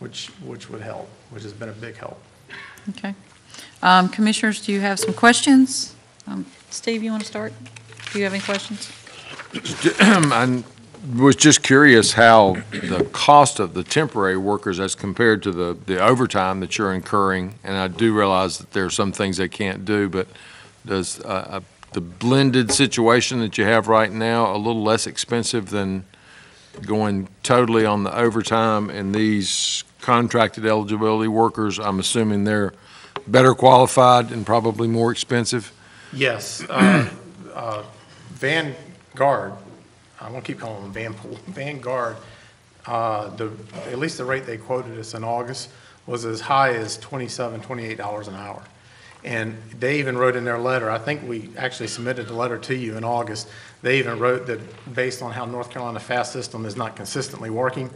S35: which, which would help, which has been a big help.
S1: Okay. Um, Commissioners, do you have some questions? Um, Steve, you want to start? Do you have any questions?
S37: I was just curious how the cost of the temporary workers as compared to the, the overtime that you're incurring, and I do realize that there are some things they can't do, but does, uh, uh, the blended situation that you have right now a little less expensive than going totally on the overtime, and these contracted eligibility workers, I'm assuming they're better qualified and probably more expensive?
S35: Yes, uh, uh, Vanguard, I won't keep calling them Vanpool, Vanguard, uh, the, at least the rate they quoted us in August was as high as $27, $28 an hour. And they even wrote in their letter, I think we actually submitted the letter to you in August, they even wrote that based on how North Carolina FAST system is not consistently working,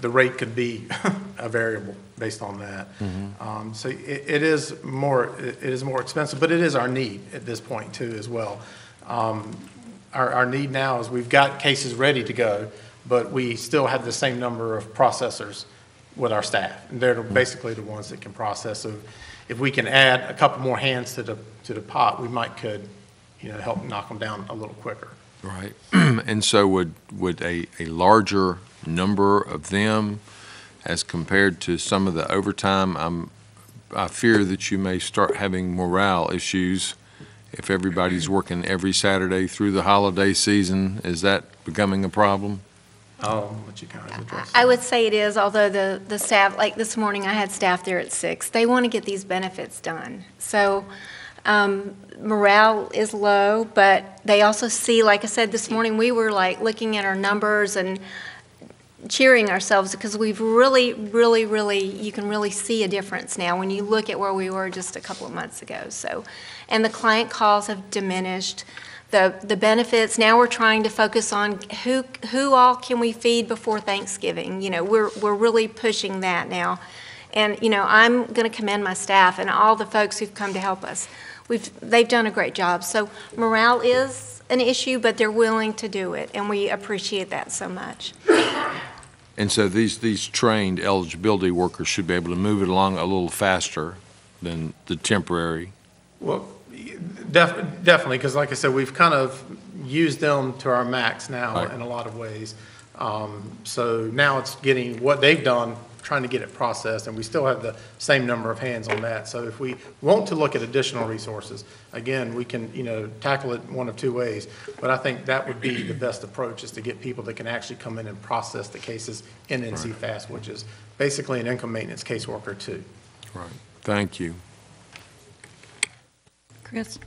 S35: the rate could be a variable based on that. Um, So it, it is more, it is more expensive, but it is our need at this point too as well. Um, Our, our need now is we've got cases ready to go, but we still have the same number of processors with our staff. And they're mm-hmm. basically the ones that can process. So if we can add a couple more hands to the, to the pot, we might could, you know, help knock them down a little quicker.
S37: Right. And so would, would a, a larger number of them as compared to some of the overtime, I'm, I fear that you may start having morale issues if everybody's working every Saturday through the holiday season. Is that becoming a problem?
S35: I'll let you guys address.
S36: I would say it is, although the, the staff, like this morning, I had staff there at six. They want to get these benefits done. So um, morale is low, but they also see, like I said this morning, we were like looking at our numbers and cheering ourselves because we've really, really, really, you can really see a difference now when you look at where we were just a couple of months ago. So, and the client calls have diminished. The, the benefits, now we're trying to focus on who, who all can we feed before Thanksgiving? You know, we're, we're really pushing that now. And, you know, I'm going to commend my staff and all the folks who've come to help us. We've, they've done a great job. So morale is an issue, but they're willing to do it, and we appreciate that so much.
S37: And so these, these trained eligibility workers should be able to move it along a little faster than the temporary.
S35: Well, def- definitely, because like I said, we've kind of used them to our max now
S37: Right.
S35: in a lot of ways. Um, So now it's getting, what they've done, trying to get it processed, and we still have the same number of hands on that. So if we want to look at additional resources, again, we can, you know, tackle it one of two ways. But I think that would be the best approach, is to get people that can actually come in and process the cases in NC Fast, which is basically an income maintenance caseworker too.
S37: Right. Thank you.
S1: Chris?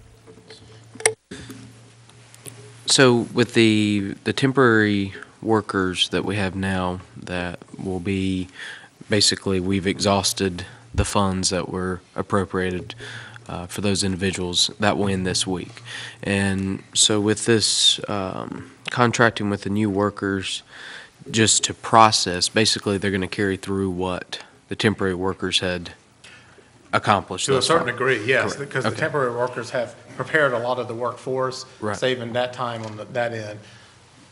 S12: So with the, the temporary workers that we have now, that will be, basically, we've exhausted the funds that were appropriated uh, for those individuals. That will end this week. And so with this um, contracting with the new workers, just to process, basically, they're going to carry through what the temporary workers had accomplished
S35: To a certain degree, yes,
S12: Correct.
S35: because the
S12: Okay.
S35: temporary workers have prepared a lot of the workforce,
S12: Right.
S35: saving that time on the- that end,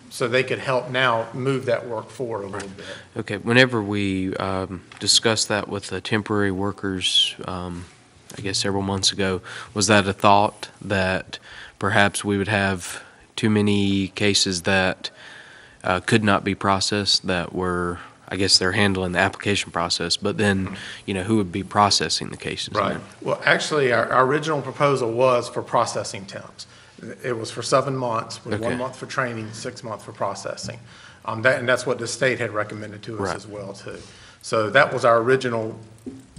S35: so they could help now move that work forward a little bit.
S12: Okay, whenever we um, discussed that with the temporary workers, um, I guess several months ago, was that a thought that perhaps we would have too many cases that uh, could not be processed, that were, I guess they're handling the application process, but then, you know, who would be processing the cases?
S35: Right. Well, actually, our, our original proposal was for processing temps. It was for seven months, with one month for training, six months for processing. Um, that, and that's what the state had recommended to us
S12: Right.
S35: as well, too. So that was our original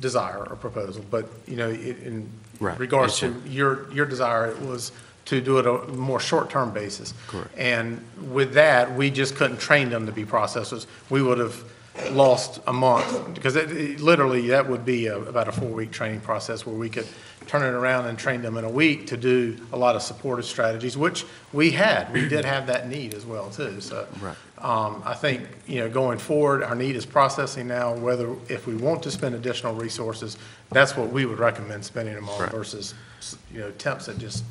S35: desire or proposal, but, you know, it- in
S12: Right.
S35: regards to your, your desire, it was to do it on a more short-term basis.
S12: Correct.
S35: And with that, we just couldn't train them to be processors. We would have lost a month, because it- it, literally, that would be a- about a four-week training process where we could turn it around and train them in a week to do a lot of supportive strategies, which we had. We did have that need as well, too, so.
S12: Right.
S35: Um, I think, you know, going forward, our need is processing now, whether, if we want to spend additional resources, that's what we would recommend spending them on
S12: Right.
S35: versus, you know, temps that just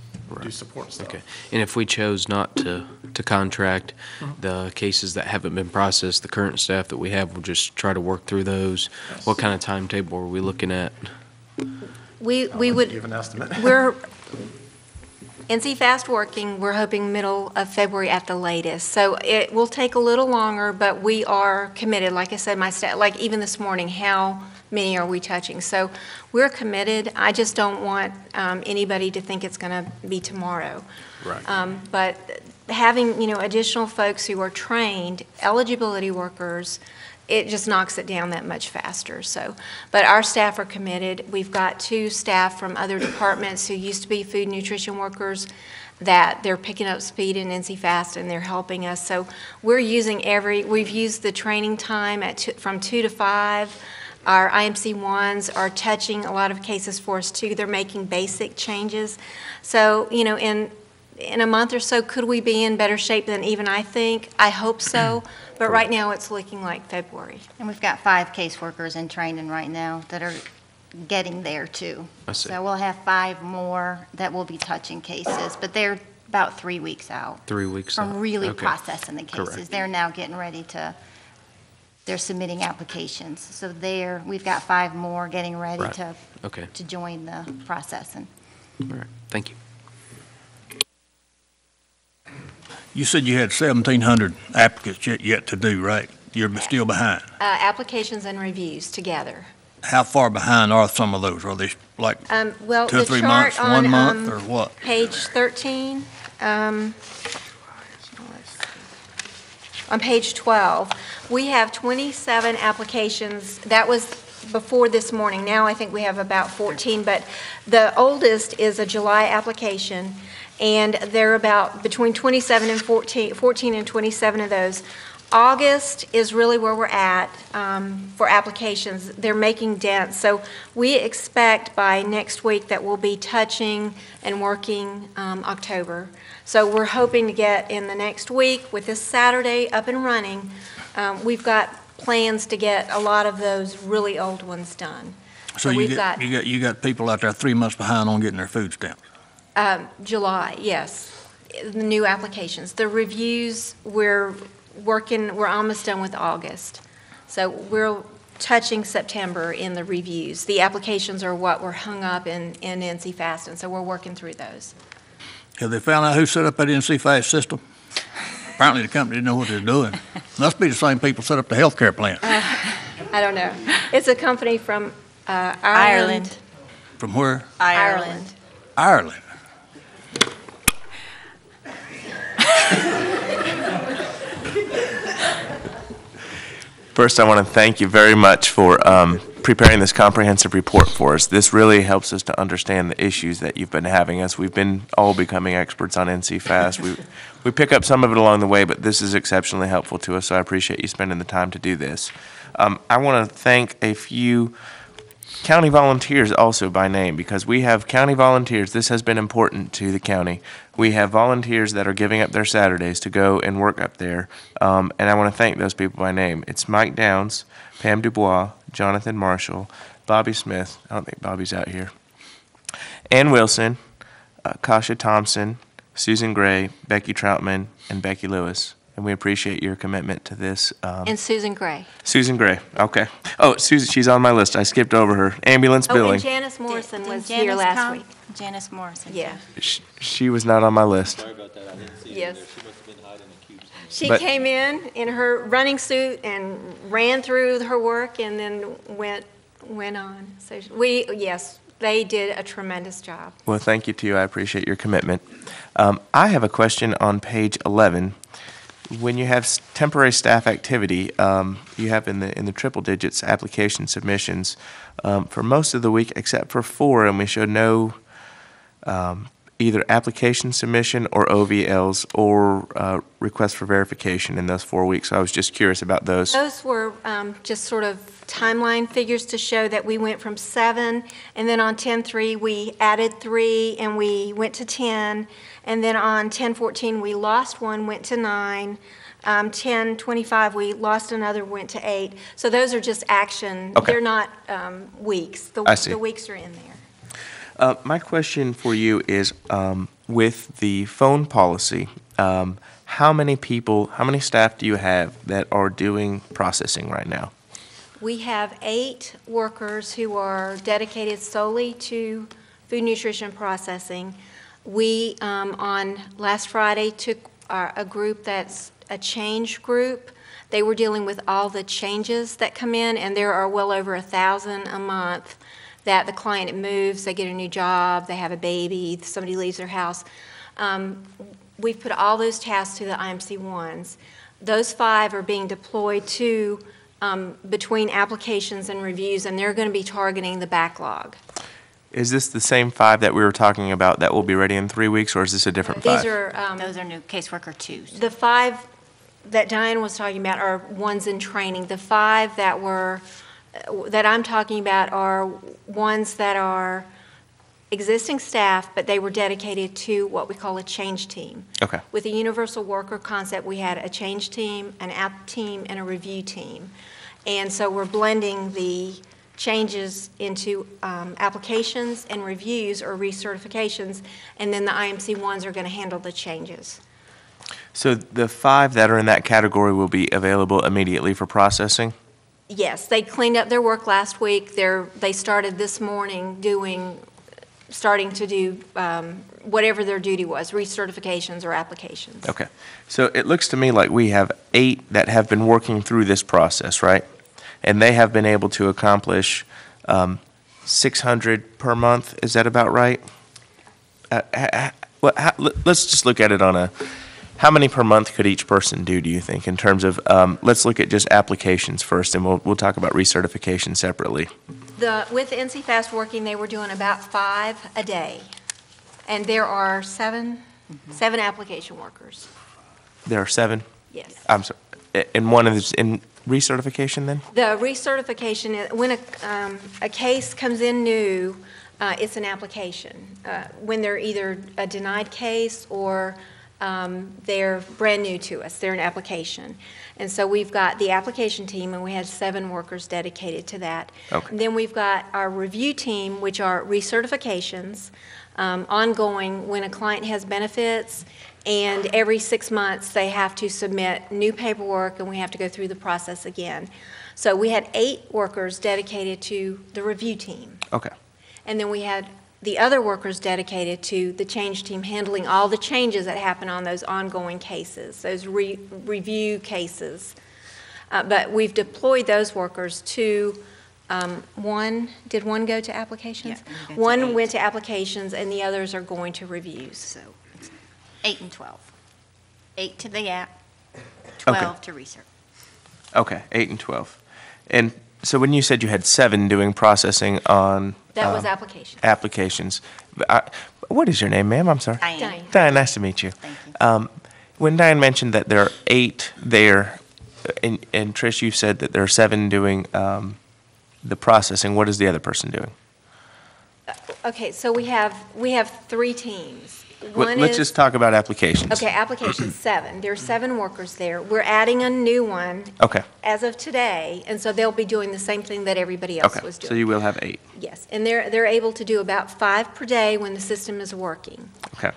S35: do support stuff.
S12: Okay, and if we chose not to, to contract
S35: Mhm.
S12: the cases that haven't been processed, the current staff that we have will just try to work through those? What kind of timetable are we looking at?
S36: We, we would.
S35: Give an estimate.
S36: We're, NC Fast working, we're hoping middle of February at the latest. So it will take a little longer, but we are committed. Like I said, my staff, like even this morning, Hal many are we touching? So we're committed. I just don't want um, anybody to think it's going to be tomorrow.
S37: Right.
S36: Um, But having, you know, additional folks who are trained, eligibility workers, it just knocks it down that much faster, so. But our staff are committed. We've got two staff from other departments who used to be food nutrition workers that they're picking up speed in NC Fast and they're helping us. So we're using every, we've used the training time at, two- from two to five. Our IMC ones are touching a lot of cases for us too. They're making basic changes. So, you know, in, in a month or so, could we be in better shape than even I think? I hope so, but right now it's looking like February.
S38: And we've got five caseworkers in training right now that are getting there too.
S12: I see.
S38: So we'll have five more that will be touching cases, but they're about three weeks out
S12: Three weeks
S38: from
S12: out.
S38: really
S12: Okay.
S38: processing the cases.
S12: Correct.
S38: They're now getting ready to, they're submitting applications. So there, we've got five more getting ready
S12: Right.
S38: to,
S12: Okay.
S38: to join the processing.
S12: All right. Thank you.
S23: You said you had 1,700 applicants yet, yet to do, right? You're still behind.
S36: Uh, Applications and reviews together.
S23: How far behind are some of those? Are they like
S36: Um, Well,
S23: two or
S36: the
S23: three
S36: chart
S23: months, one month,
S36: um,
S23: or what?
S36: page 13, um, on page 12, we have 27 applications. That was before this morning. Now I think we have about 14, but the oldest is a July application, and they're about between 27 and 14, 14 and 27 of those. August is really where we're at um, for applications. They're making dents. So we expect by next week that we'll be touching and working um, October. So we're hoping to get in the next week with this Saturday up and running. um, We've got plans to get a lot of those really old ones done.
S23: So you
S36: we've
S23: get,
S36: got-
S23: you got, you got people out there three months behind on getting their food stamps.
S36: Um, July, yes, the new applications. The reviews, we're working, we're almost done with August. So we're touching September in the reviews. The applications are what were hung up in, in NC Fast, and so we're working through those.
S23: Have they found out who set up that NC Fast system? Apparently the company didn't know what they were doing. Must be the same people set up the healthcare plant.
S36: I don't know. It's a company from uh, Ireland.
S23: From where?
S36: Ireland.
S23: Ireland.
S39: First, I want to thank you very much for um, preparing this comprehensive report for us. This really helps us to understand the issues that you've been having as we've been all becoming experts on NC Fast. We, we pick up some of it along the way, but this is exceptionally helpful to us, so I appreciate you spending the time to do this. Um, I want to thank a few county volunteers also by name because we have county volunteers. This has been important to the county. We have volunteers that are giving up their Saturdays to go and work up there, um, and I want to thank those people by name. It's Mike Downs, Pam Dubois, Jonathan Marshall, Bobby Smith. I don't think Bobby's out here. Ann Wilson, uh, Kasha Thompson, Susan Gray, Becky Troutman, and Becky Lewis. And we appreciate your commitment to this. Um,
S36: And Susan Gray.
S39: Susan Gray, okay. Oh, Susan, she's on my list. I skipped over her. Ambulance
S36: Oh,
S39: billing.
S36: and Janice Morrison
S38: Did
S36: was
S38: Janice
S36: here last
S38: come?
S36: week.
S38: Janice Morrison.
S36: Yeah.
S39: Sh- She was not on my list.
S36: Sorry about that, I didn't see you Yes. She
S39: But-
S36: came in in her running suit and ran through her work and then went, went on. So we, yes, they did a tremendous job.
S39: Well, thank you to you. I appreciate your commitment. Um, I have a question on page 11. When you have temporary staff activity, um, you have in the, in the triple digits application submissions um, for most of the week except for four, and we showed no um, either application submission or OVLs or uh, request for verification in those four weeks. So I was just curious about those.
S36: Those were um, just sort of timeline figures to show that we went from seven, and then on 10-3, we added three, and we went to 10, and then on 10-14, we lost one, went to nine. Um, 10-25, we lost another, went to eight. So those are just action.
S39: Okay.
S36: They're not um, weeks. The-
S39: I see.
S36: The weeks are in there.
S39: Uh, my question for you is, um, with the phone policy, um, how many people, how many staff do you have that are doing processing right now?
S36: We have eight workers who are dedicated solely to food nutrition processing. We, um, on last Friday, took our- a group that's a change group They were dealing with all the changes that come in, and there are well over a thousand a month that the client moves, they get a new job, they have a baby, somebody leaves their house. Um, We've put all those tasks to the IMC ones. Those five are being deployed to, um, between applications and reviews, and they're going to be targeting the backlog.
S39: Is this the same five that we were talking about that will be ready in three weeks, or is this a different five?
S36: These are. um,
S38: Those are new caseworker twos.
S36: The five that Diane was talking about are ones in training. The five that were, that I'm talking about are ones that are existing staff, but they were dedicated to what we call a change team.
S39: Okay.
S36: With the universal worker concept, we had a change team, an app team, and a review team. And so we're blending the changes into um, applications and reviews or recertifications, and then the IMC ones are going to handle the changes.
S39: So the five that are in that category will be available immediately for processing?
S36: Yes, they cleaned up their work last week. They're, they started this morning doing, starting to do um, whatever their duty was, recertifications or applications.
S39: Okay. So it looks to me like we have eight that have been working through this process, right? And they have been able to accomplish um, 600 per month. Is that about right? Uh, Let's just look at it on a, how many per month could each person do, do you think, in terms of, um, let's look at just applications first, and we'll, we'll talk about recertification separately.
S36: The, with NC Fast Working, they were doing about five a day. And there are seven, seven application workers.
S39: There are seven?
S36: Yes.
S39: I'm sorry, and one is in recertification then?
S36: The recertification, is- when a, um, a case comes in new, uh, it's an application. Uh, When they're either a denied case or um, they're brand new to us, they're an application. And so we've got the application team, and we had seven workers dedicated to that.
S39: Okay.
S36: And Then we've got our review team, which are recertifications, um, ongoing, when a client has benefits, and every six months, they have to submit new paperwork, and we have to go through the process again. So we had eight workers dedicated to the review team.
S39: Okay.
S36: And then we had the other workers dedicated to the change team, handling all the changes that happen on those ongoing cases, those re- review cases. Uh, But we've deployed those workers to, um, one, did one go to applications?
S38: Yeah, we got to
S36: One went to applications, and the others are going to reviews.
S38: So eight and 12. Eight to the app, 12 to research.
S39: Okay, eight and 12. And so when you said you had seven doing processing on.
S36: That was
S39: um,
S36: applications.
S39: Applications. But I- What is your name, ma'am? I'm sorry.
S36: Diane. Diane.
S39: Diane, nice to meet you. Um, When Diane mentioned that there are eight there, uh, and, and Trish, you said that there are seven doing um, the processing, what is the other person doing?
S36: Okay, so we have, we have three teams. One
S39: Let's
S36: is-
S39: just talk about applications.
S36: Okay, application seven. There are seven workers there. We're adding a new one
S39: Okay,
S36: as of today, and so they'll be doing the same thing that everybody else
S39: okay.
S36: was
S39: So
S36: doing.
S39: you will have eight.
S36: Yes, and they're, they're able to do about five per day when the system is working.
S39: Okay.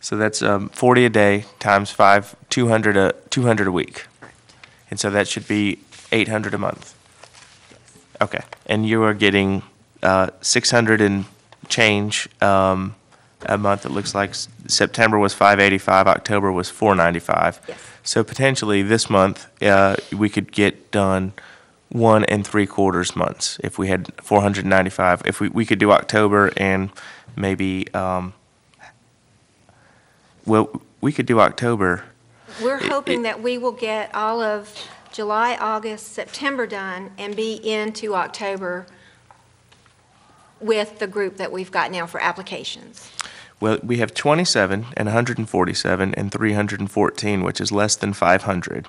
S39: So that's um, 40 a day times five, 200 a, 200 a week. And so that should be 800 a month. Okay. And you are getting uh, 600 and change um, a month. It looks like S- September was 585, October was 495.
S36: Yes.
S39: So potentially this month, uh, we could get done one and three quarters months if we had 495. If we, we could do October and maybe, um, well, we could do October.
S36: We're hoping that we will get all of July, August, September done and be into October with the group that we've got now for applications.
S39: Well, we have 27 and 147 and 314, which is less than 500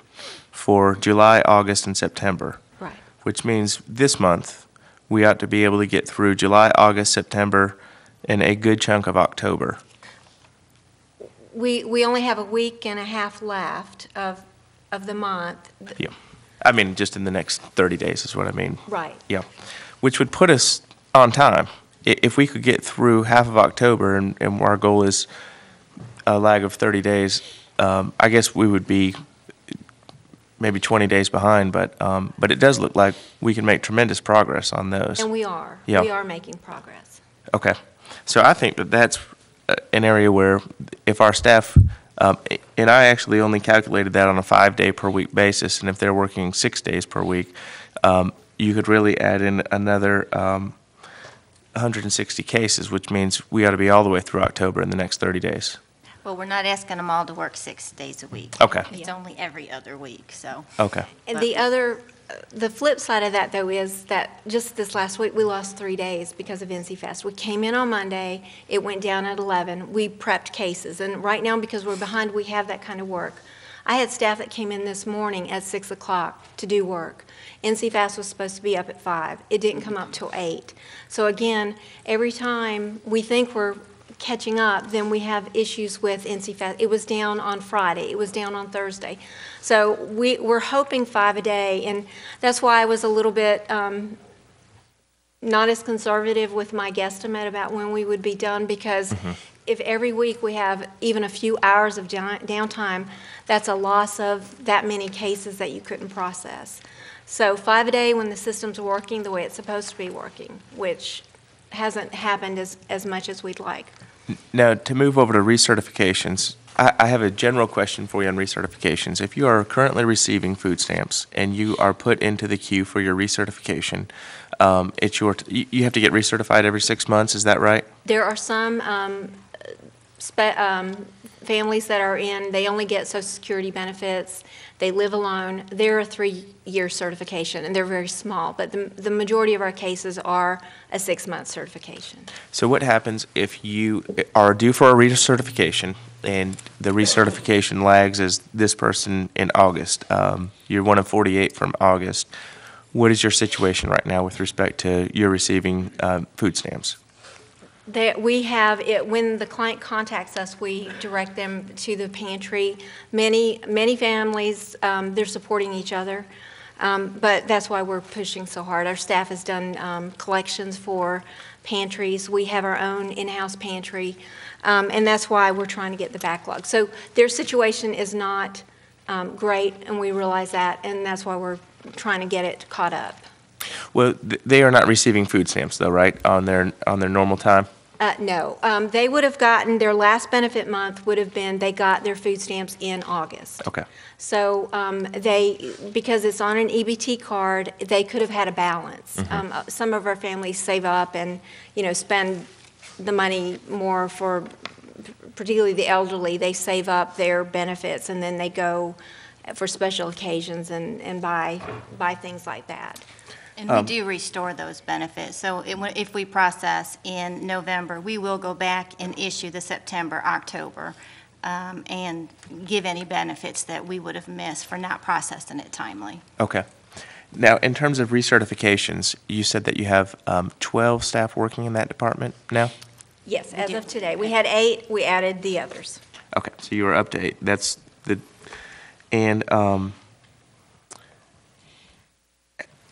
S39: for July, August, and September.
S36: Right.
S39: Which means this month, we ought to be able to get through July, August, September, and a good chunk of October.
S36: We, we only have a week and a half left of, of the month.
S39: Yeah. I mean, just in the next 30 days is what I mean.
S36: Right.
S39: Yeah. Which would put us on time. If we could get through half of October and, and our goal is a lag of 30 days, um, I guess we would be maybe 20 days behind, but, um, but it does look like we can make tremendous progress on those.
S36: And we are.
S39: Yeah.
S36: We are making progress.
S39: Okay. So I think that that's uh, an area where if our staff Um, And I actually only calculated that on a five-day per week basis, and if they're working six days per week, um, you could really add in another um, 160 cases, which means we ought to be all the way through October in the next 30 days.
S38: Well, we're not asking them all to work six days a week.
S39: Okay.
S38: It's only every other week, so.
S39: Okay.
S36: And the other, the flip side of that, though, is that just this last week, we lost three days because of NC Fast. We came in on Monday, it went down at 11, we prepped cases, and right now, because we're behind, we have that kind of work. I had staff that came in this morning at 6 o'clock to do work. NC Fast was supposed to be up at 5. It didn't come up till 8. So again, every time we think we're catching up, then we have issues with NC Fast. It was down on Friday, it was down on Thursday. So we, we're hoping five a day, and that's why I was a little bit um, not as conservative with my guesstimate about when we would be done, because if every week we have even a few hours of downtime, that's a loss of that many cases that you couldn't process. So five a day when the system's working the way it's supposed to be working, which hasn't happened as, as much as we'd like.
S39: Now, to move over to recertifications, I, I have a general question for you on recertifications. If you are currently receiving food stamps and you are put into the queue for your recertification, um, it's your, t- you, have to get recertified every six months, is that right?
S36: There are some um, um, families that are in, they only get Social Security benefits, they live alone. They're a three-year certification, and they're very small, but the, the majority of our cases are a six-month certification.
S39: So what happens if you are due for a recertification and the recertification lags as this person in August? Um, you're one of 48 from August. What is your situation right now with respect to your receiving um, food stamps?
S36: That we have, it, when the client contacts us, we direct them to the pantry. Many, many families, um, they're supporting each other, um, but that's why we're pushing so hard. Our staff has done um, collections for pantries. We have our own in-house pantry, um, and that's why we're trying to get the backlog. So their situation is not um, great, and we realize that, and that's why we're trying to get it caught up.
S39: Well, they are not receiving food stamps though, right, on their, on their normal time?
S36: Uh, no, um, they would have gotten, their last benefit month would have been, they got their food stamps in August.
S39: Okay.
S36: So um, they, because it's on an EBT card, they could have had a balance.
S39: Mhm.
S36: Um, uh, Some of our families save up and, you know, spend the money more for, particularly the elderly, they save up their benefits and then they go for special occasions and, and buy, buy things like that.
S38: And we
S39: Um,
S38: do restore those benefits. So it wa- if we process in November, we will go back and issue the September, October, um, and give any benefits that we would have missed for not processing it timely.
S39: Okay. Now, in terms of recertifications, you said that you have um, 12 staff working in that department now?
S36: Yes, as of today. We had eight, we added the others.
S39: Okay, so you are up to eight. That's the, and um,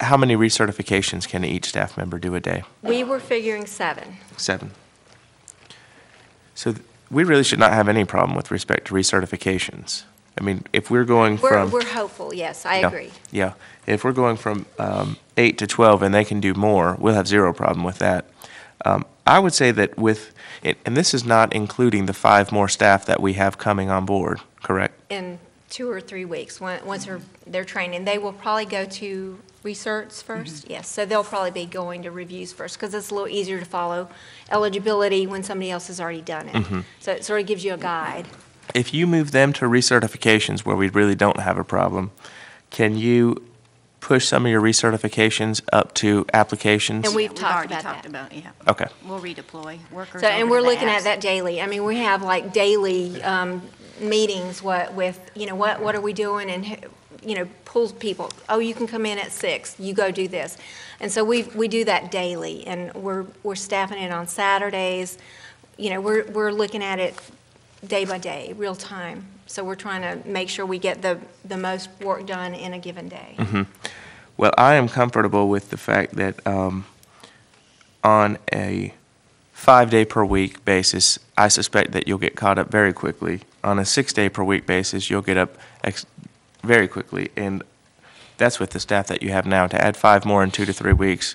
S39: how many recertifications can each staff member do a day?
S36: We were figuring seven.
S39: Seven. So th- we really should not have any problem with respect to recertifications. I mean, if we're going
S36: We're,
S39: from.
S36: we're hopeful, yes, I
S39: Yeah,
S36: agree.
S39: Yeah, if we're going from um, eight to 12 and they can do more, we'll have zero problem with that. Um, I would say that with, and and this is not including the five more staff that we have coming on board, correct?
S36: In two or three weeks, when- once they're, they're training, they will probably go to research first, yes. So they'll probably be going to reviews first, because it's a little easier to follow eligibility when somebody else has already done it.
S39: Mhm.
S36: So it sort of gives you a guide.
S39: If you move them to recertifications where we really don't have a problem, can you push some of your recertifications up to applications?
S36: And we've
S38: We've
S36: talked
S38: already
S36: about
S38: talked
S36: that.
S38: about, yeah.
S39: Okay.
S38: We'll redeploy workers
S36: So, and
S38: over
S36: we're
S38: to the
S36: looking at
S38: apps.
S36: that daily. I mean, we have like daily um, meetings what, with, you know, what, what are we doing and, you know, pulls people, oh, you can come in at six, you go do this. And so we, we do that daily and we're, we're staffing it on Saturdays. You know, we're, we're looking at it day by day, real time. So we're trying to make sure we get the, the most work done in a given day.
S39: hmm Well, I am comfortable with the fact that um, on a five-day per week basis, I suspect that you'll get caught up very quickly. On a six-day per week basis, you'll get up ex- very quickly, and that's with the staff that you have now. To add five more in two to three weeks,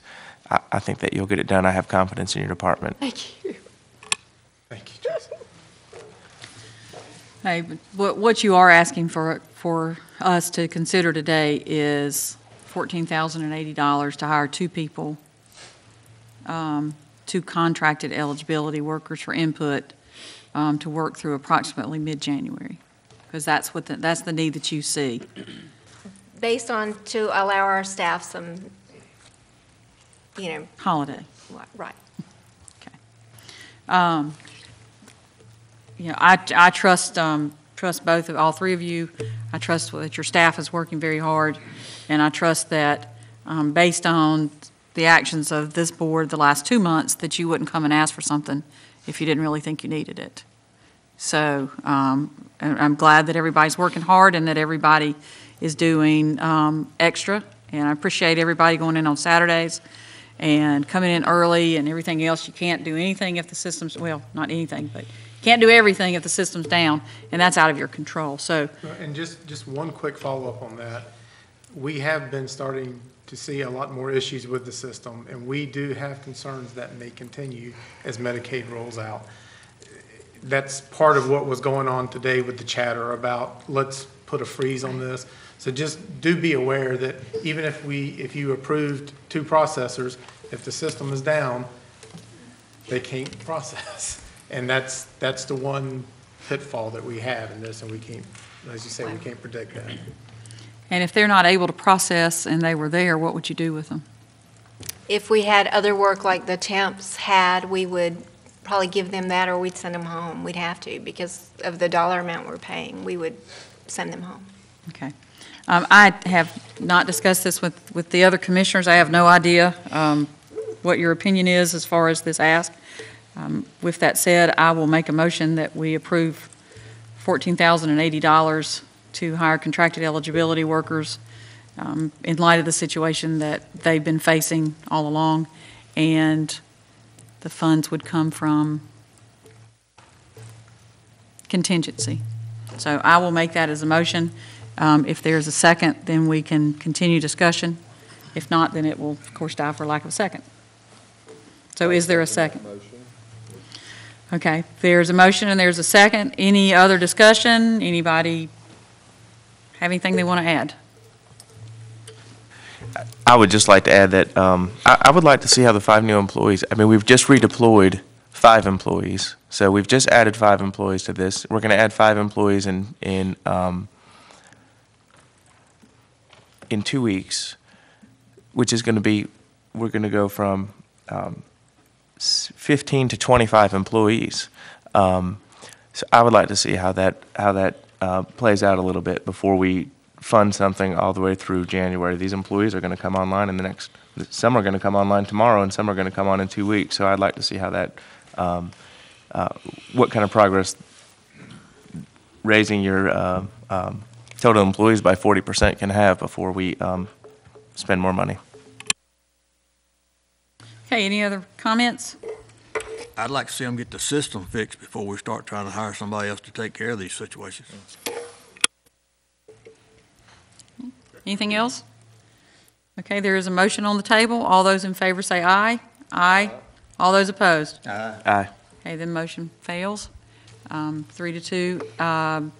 S39: I, I think that you'll get it done. I have confidence in your department.
S36: Thank you.
S1: Hey, but what, what you are asking for, for us to consider today is fourteen thousand and eighty dollars to hire two people, um, two contracted eligibility workers for input, um, to work through approximately mid-January. Because that's what, the- that's the need that you see.
S36: Based on, to allow our staff some, you know,
S1: Holiday.
S36: right.
S1: Um, You know, I, I trust, um, trust both of, all three of you. I trust that your staff is working very hard, and I trust that, um, based on the actions of this board the last two months, that you wouldn't come and ask for something if you didn't really think you needed it. So, um, I'm glad that everybody's working hard and that everybody is doing, um, extra. And I appreciate everybody going in on Saturdays and coming in early and everything else. You can't do anything if the system's, well, not anything, but you can't do everything if the system's down, and that's out of your control. So,
S35: And just, just one quick follow-up on that. We have been starting to see a lot more issues with the system, and we do have concerns that may continue as Medicaid rolls out. That's part of what was going on today with the chatter about, let's put a freeze on this. So just do be aware that even if we, if you approved two processors, if the system is down, they can't process. And that's, that's the one pitfall that we have in this, and we can't, as you say, we can't predict that.
S1: And if they're not able to process and they were there, what would you do with them?
S36: If we had other work like the temps had, we would probably give them that, or we'd send them home. We'd have to, because of the dollar amount we're paying, we would send them home.
S1: Okay. Um, I have not discussed this with, with the other commissioners. I have no idea um, what your opinion is as far as this ask. Um, With that said, I will make a motion that we approve $14,080 to hire contracted eligibility workers um, in light of the situation that they've been facing all along, and the funds would come from contingency. So I will make that as a motion. Um, If there's a second, then we can continue discussion. If not, then it will, of course, die for lack of a second. So is there a second? Okay, there's a motion and there's a second. Any other discussion? Anybody have anything they want to add?
S39: I would just like to add that um, I, I would like to see how the five new employees. I mean, we've just redeployed five employees, so we've just added five employees to this. We're going to add five employees in in um, in two weeks, which is going to be we're going to go from um, 15 to 25 employees. Um, so I would like to see how that how that uh, plays out a little bit before we fund something all the way through January. These employees are going to come online in the next. Some are going to come online tomorrow, and some are going to come on in two weeks. So I'd like to see how that, um, uh, what kind of progress raising your uh, um, total employees by 40% can have before we um, spend more money.
S1: Okay, any other comments?
S23: I'd like to see them get the system fixed before we start trying to hire somebody else to take care of these situations.
S1: Anything else? Okay, there is a motion on the table. All those in favor say aye. Aye. All those opposed?
S23: Aye.
S39: Aye.
S1: Okay, then motion fails. Um, Three to two. Um,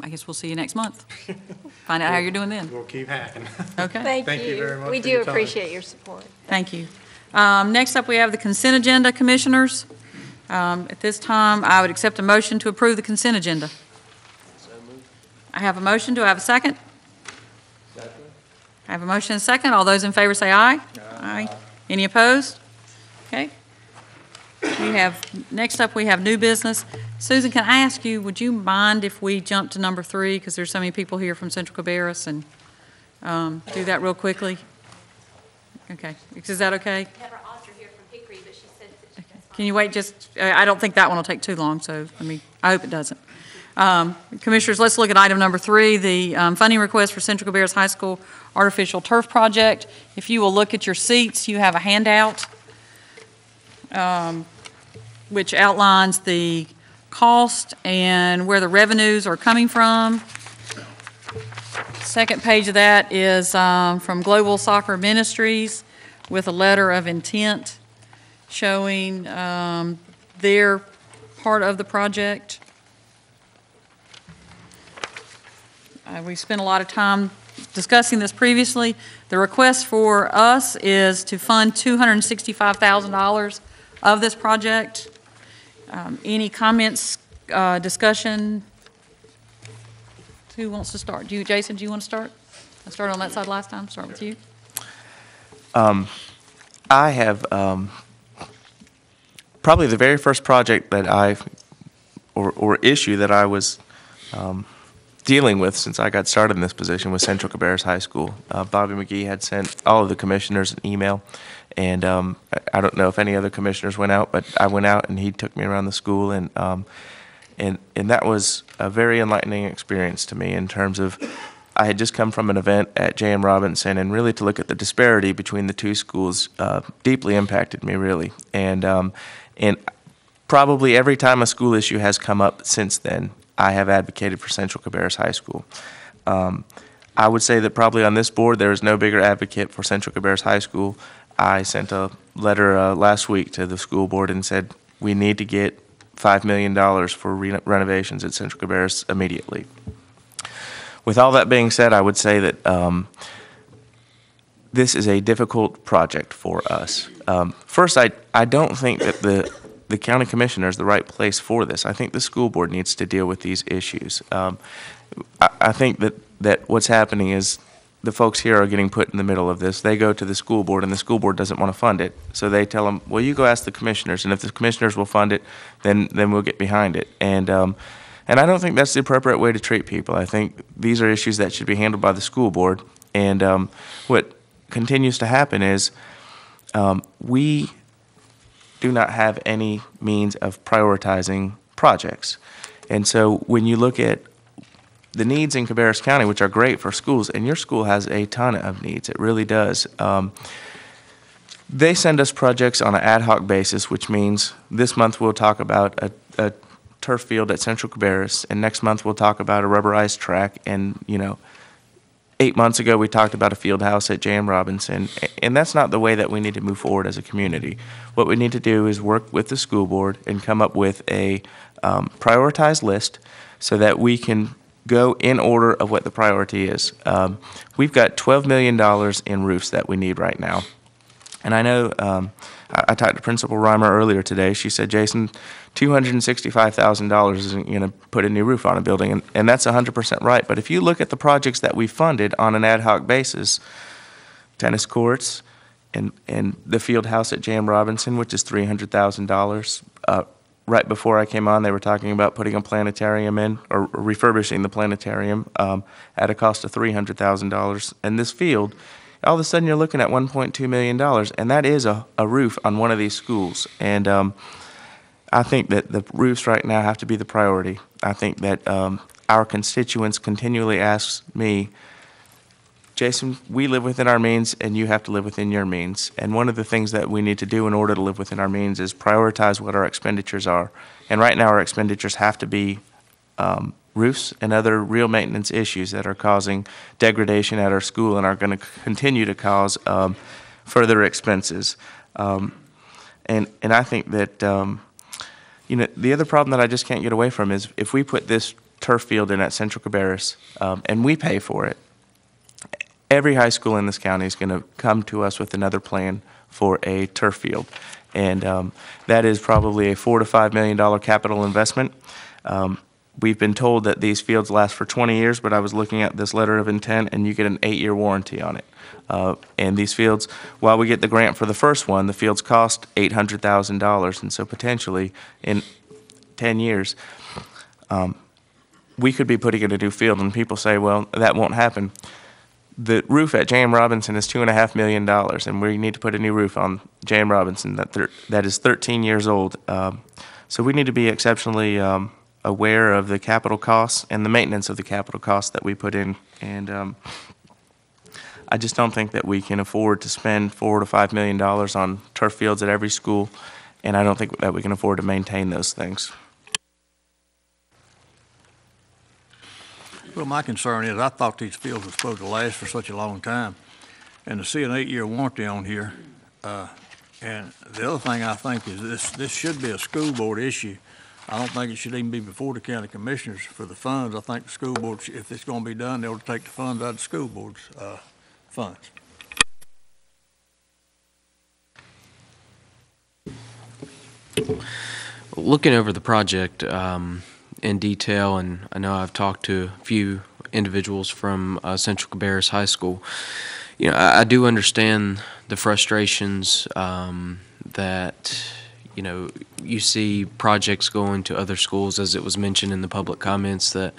S1: I guess we'll see you next month. Find out how you're doing then.
S35: We'll keep hacking.
S1: Okay.
S36: Thank
S35: Thank you
S36: you.
S35: very much
S36: We
S35: for
S36: do
S35: your time.
S36: appreciate your support.
S1: Thank you. Um, Next up, we have the consent agenda, Commissioners. Um, At this time, I would accept a motion to approve the consent agenda. I have a motion. Do I have a second? Second. I have a motion and a second. All those in favor say aye. Aye. Any opposed? Okay. We have, next up, we have new business. Susan, can I ask you, would you mind if we jump to number three? Because there's so many people here from Central Cabarrus and um, do that real quickly? Okay. Is that okay?
S32: Deborah Oster here from Hickory, but she said that
S1: Can you wait just, uh, I don't think that one will take too long, so, I mean, I hope it doesn't. Um, Commissioners, let's look at item number three, the um, funding request for Central Cabarrus High School Artificial Turf Project. If you will look at your seats, you have a handout um, which outlines the cost and where the revenues are coming from. Second page of that is um, from Global Soccer Ministries with a letter of intent showing um, their part of the project. uh, we spent a lot of time discussing this previously. The request for us is to fund $265,000 of this project. Um, Any comments, uh, discussion? Who wants to start? Do you, Jason, do you want to start? I started on that side last time, start with you.
S39: Um, I have um, probably the very first project that I, or, or issue that I was um, dealing with since I got started in this position was Central Cabarrus High School. Uh, Bobby McGee had sent all of the commissioners an email, and um, I- don't know if any other commissioners went out, but I went out and he took me around the school, and um, and and that was a very enlightening experience to me in terms of I had just come from an event at J.M. Robinson, and really to look at the disparity between the two schools uh, deeply impacted me, really. And um, and probably every time a school issue has come up since then, I have advocated for Central Cabarrus High School. Um, I would say that probably on this board, there is no bigger advocate for Central Cabarrus High School. I sent a letter uh, last week to the school board and said, we need to get $5 million for re- renovations at Central Cabarrus immediately. With all that being said, I would say that um, this is a difficult project for us. Um, First, I, I don't think that the, the county commissioner is the right place for this. I think the school board needs to deal with these issues. Um, I, I think that, that what's happening is the folks here are getting put in the middle of this. They go to the school board, and the school board doesn't want to fund it. So they tell them, well, you go ask the commissioners, and if the commissioners will fund it, then, then we'll get behind it. And, um, and I don't think that's the appropriate way to treat people. I think these are issues that should be handled by the school board. And um, what continues to happen is um, we do not have any means of prioritizing projects. And so when you look at the needs in Cabarrus County, which are great for schools, and your school has a ton of needs, it really does. Um, they send us projects on an ad hoc basis, which means this month we'll talk about a, a turf field at Central Cabarrus, and next month we'll talk about a rubberized track, and, you know, eight months ago, we talked about a field house at J.M. Robinson, and that's not the way that we need to move forward as a community. What we need to do is work with the school board and come up with a um, prioritized list so that we can go in order of what the priority is. Um, We've got $12 million in roofs that we need right now. And I know, um, I, I talked to Principal Rhymer earlier today. She said, Jason, $265,000 isn't going to put a new roof on a building. And, and that's 100% right. But if you look at the projects that we funded on an ad hoc basis, tennis courts and, and the field house at J.M. Robinson, which is $300,000. Uh, right before I came on, they were talking about putting a planetarium in or refurbishing the planetarium um, at a cost of $300,000. And this field, all of a sudden you're looking at $1.2 million, and that is a, a roof on one of these schools. And um, I think that the roofs right now have to be the priority. I think that um, our constituents continually ask me, Jason, we live within our means and you have to live within your means. And one of the things that we need to do in order to live within our means is prioritize what our expenditures are. And right now, our expenditures have to be um, roofs and other real maintenance issues that are causing degradation at our school and are going to continue to cause um, further expenses. Um, and, and I think that, um, you know, the other problem that I just can't get away from is if we put this turf field in at Central Cabarrus um, and we pay for it, every high school in this county is going to come to us with another plan for a turf field. And um, that is probably a four to five million dollar capital investment. Um, We've been told that these fields last for 20 years, but I was looking at this letter of intent, and you get an eight-year warranty on it. Uh, And these fields, while we get the grant for the first one, the fields cost $800,000, and so potentially, in 10 years, um, we could be putting in a new field, and people say, well, that won't happen. The roof at J.M. Robinson is two and a half million dollars, and we need to put a new roof on J.M. Robinson that thir- that is 13 years old. Um, so we need to be exceptionally um, aware of the capital costs and the maintenance of the capital costs that we put in. And um, I just don't think that we can afford to spend four to five million dollars on turf fields at every school, and I don't think that we can afford to maintain those things.
S23: Well, my concern is, I thought these fields were supposed to last for such a long time, and to see an eight-year warranty on here, uh, and the other thing I think is this, this should be a school board issue. I don't think it should even be before the county commissioners for the funds. I think the school board, if it's gonna be done, they'll take the funds out of the school board's, uh, funds.
S12: Looking over the project um, in detail, and I know I've talked to a few individuals from uh, Central Cabarrus High School. You know, I, I do understand the frustrations um, that you know you see projects going to other schools, as it was mentioned in the public comments that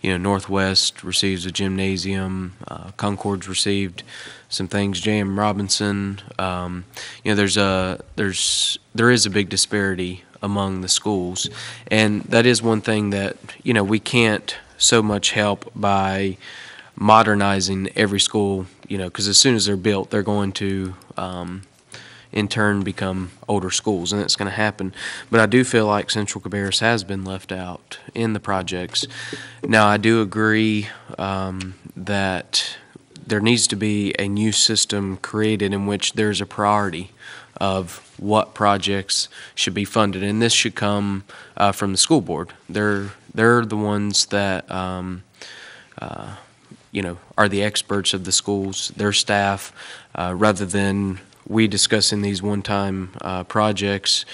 S12: you know Northwest receives a gymnasium, uh, Concord's received some things. J.M. Robinson, um, you know, there's a there's there is a big disparity among the schools, and that is one thing that you know we can't so much help by modernizing every school. You know, because as soon as they're built, they're going to um, in turn become older schools, and that's going to happen. But I do feel like Central Cabarrus has been left out in the projects. Now, I do agree um, that there needs to be a new system created in which there's a priority of what projects should be funded, and this should come uh, from the school board. They're they're the ones that um, uh, you know are the experts of the schools, their staff, uh, rather than we discussing these one-time uh, projects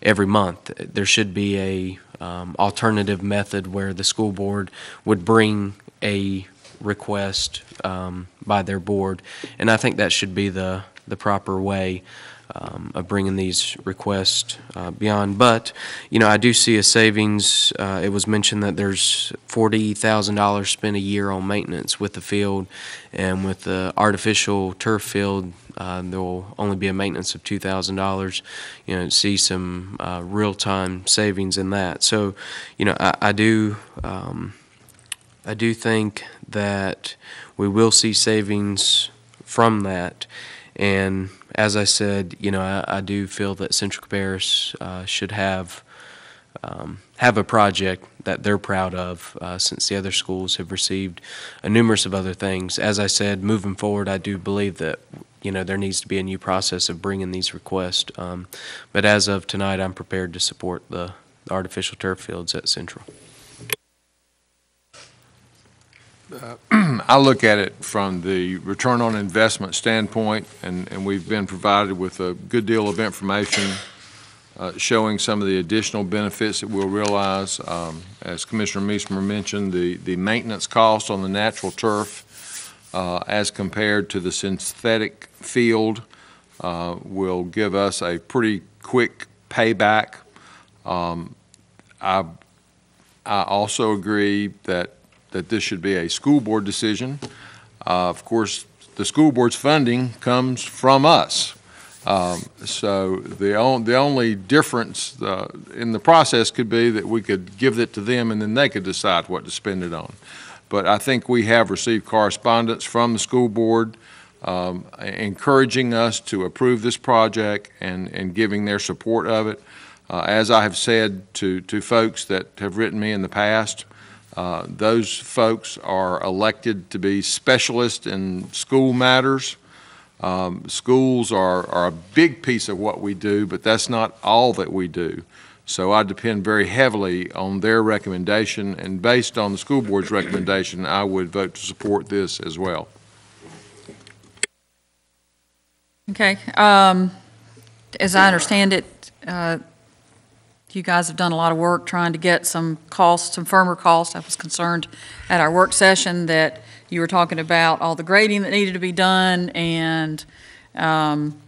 S12: every month. There should be a um, alternative method where the school board would bring a request um, by their board, and I think that should be the the proper way um, of bringing these requests uh, beyond. But you know, I do see a savings. Uh, it was mentioned that there's forty thousand dollars spent a year on maintenance with the field, and with the artificial turf field, uh, there will only be a maintenance of two thousand dollars. You know, see some uh, real time savings in that. So, you know, I, I do. Um, I do think that we will see savings from that. And as I said, you know, I, I do feel that Central Cabarrus uh, should have um, have a project that they're proud of, uh, since the other schools have received a numerous of other things. As I said, moving forward, I do believe that you know there needs to be a new process of bringing these requests. Um, but as of tonight, I'm prepared to support the, the artificial turf fields at Central.
S37: I look at it from the return on investment standpoint, and, and we've been provided with a good deal of information uh, showing some of the additional benefits that we'll realize. Um, As Commissioner Measmer mentioned, the, the maintenance cost on the natural turf uh, as compared to the synthetic field uh, will give us a pretty quick payback. Um, I, I also agree that that this should be a school board decision. Uh, Of course, the school board's funding comes from us. Um, So the on, the only difference uh, in the process could be that we could give it to them and then they could decide what to spend it on. But I think we have received correspondence from the school board um, encouraging us to approve this project and, and giving their support of it. Uh, As I have said to, to folks that have written me in the past, uh, Those folks are elected to be specialists in school matters. Um, Schools are, are a big piece of what we do, but that's not all that we do. So I depend very heavily on their recommendation, and based on the school board's recommendation, I would vote to support this as well.
S1: Okay, um, as I understand it, uh, you guys have done a lot of work trying to get some costs, some firmer costs. I was concerned at our work session that you were talking about all the grading that needed to be done and, um,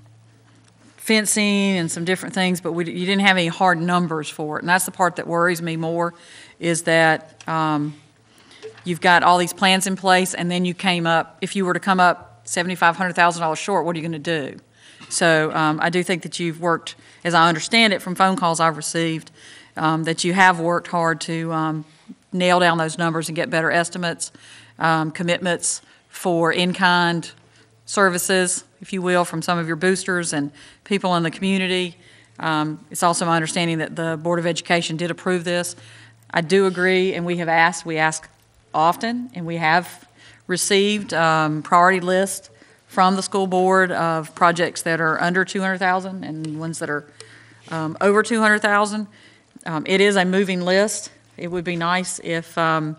S1: fencing and some different things, but we, you didn't have any hard numbers for it. And that's the part that worries me more, is that, um, you've got all these plans in place, and then you came up, if you were to come up seventy-five hundred thousand dollars short, what are you gonna do? So, um, I do think that you've worked, as I understand it from phone calls I've received, um, that you have worked hard to, um, nail down those numbers and get better estimates, um, commitments for in-kind services, if you will, from some of your boosters and people in the community. Um, It's also my understanding that the Board of Education did approve this. I do agree, and we have asked, we ask often, and we have received um, priority list from the school board of projects that are under 200,000 and ones that are um, over 200,000. um, it is a moving list. It would be nice if um,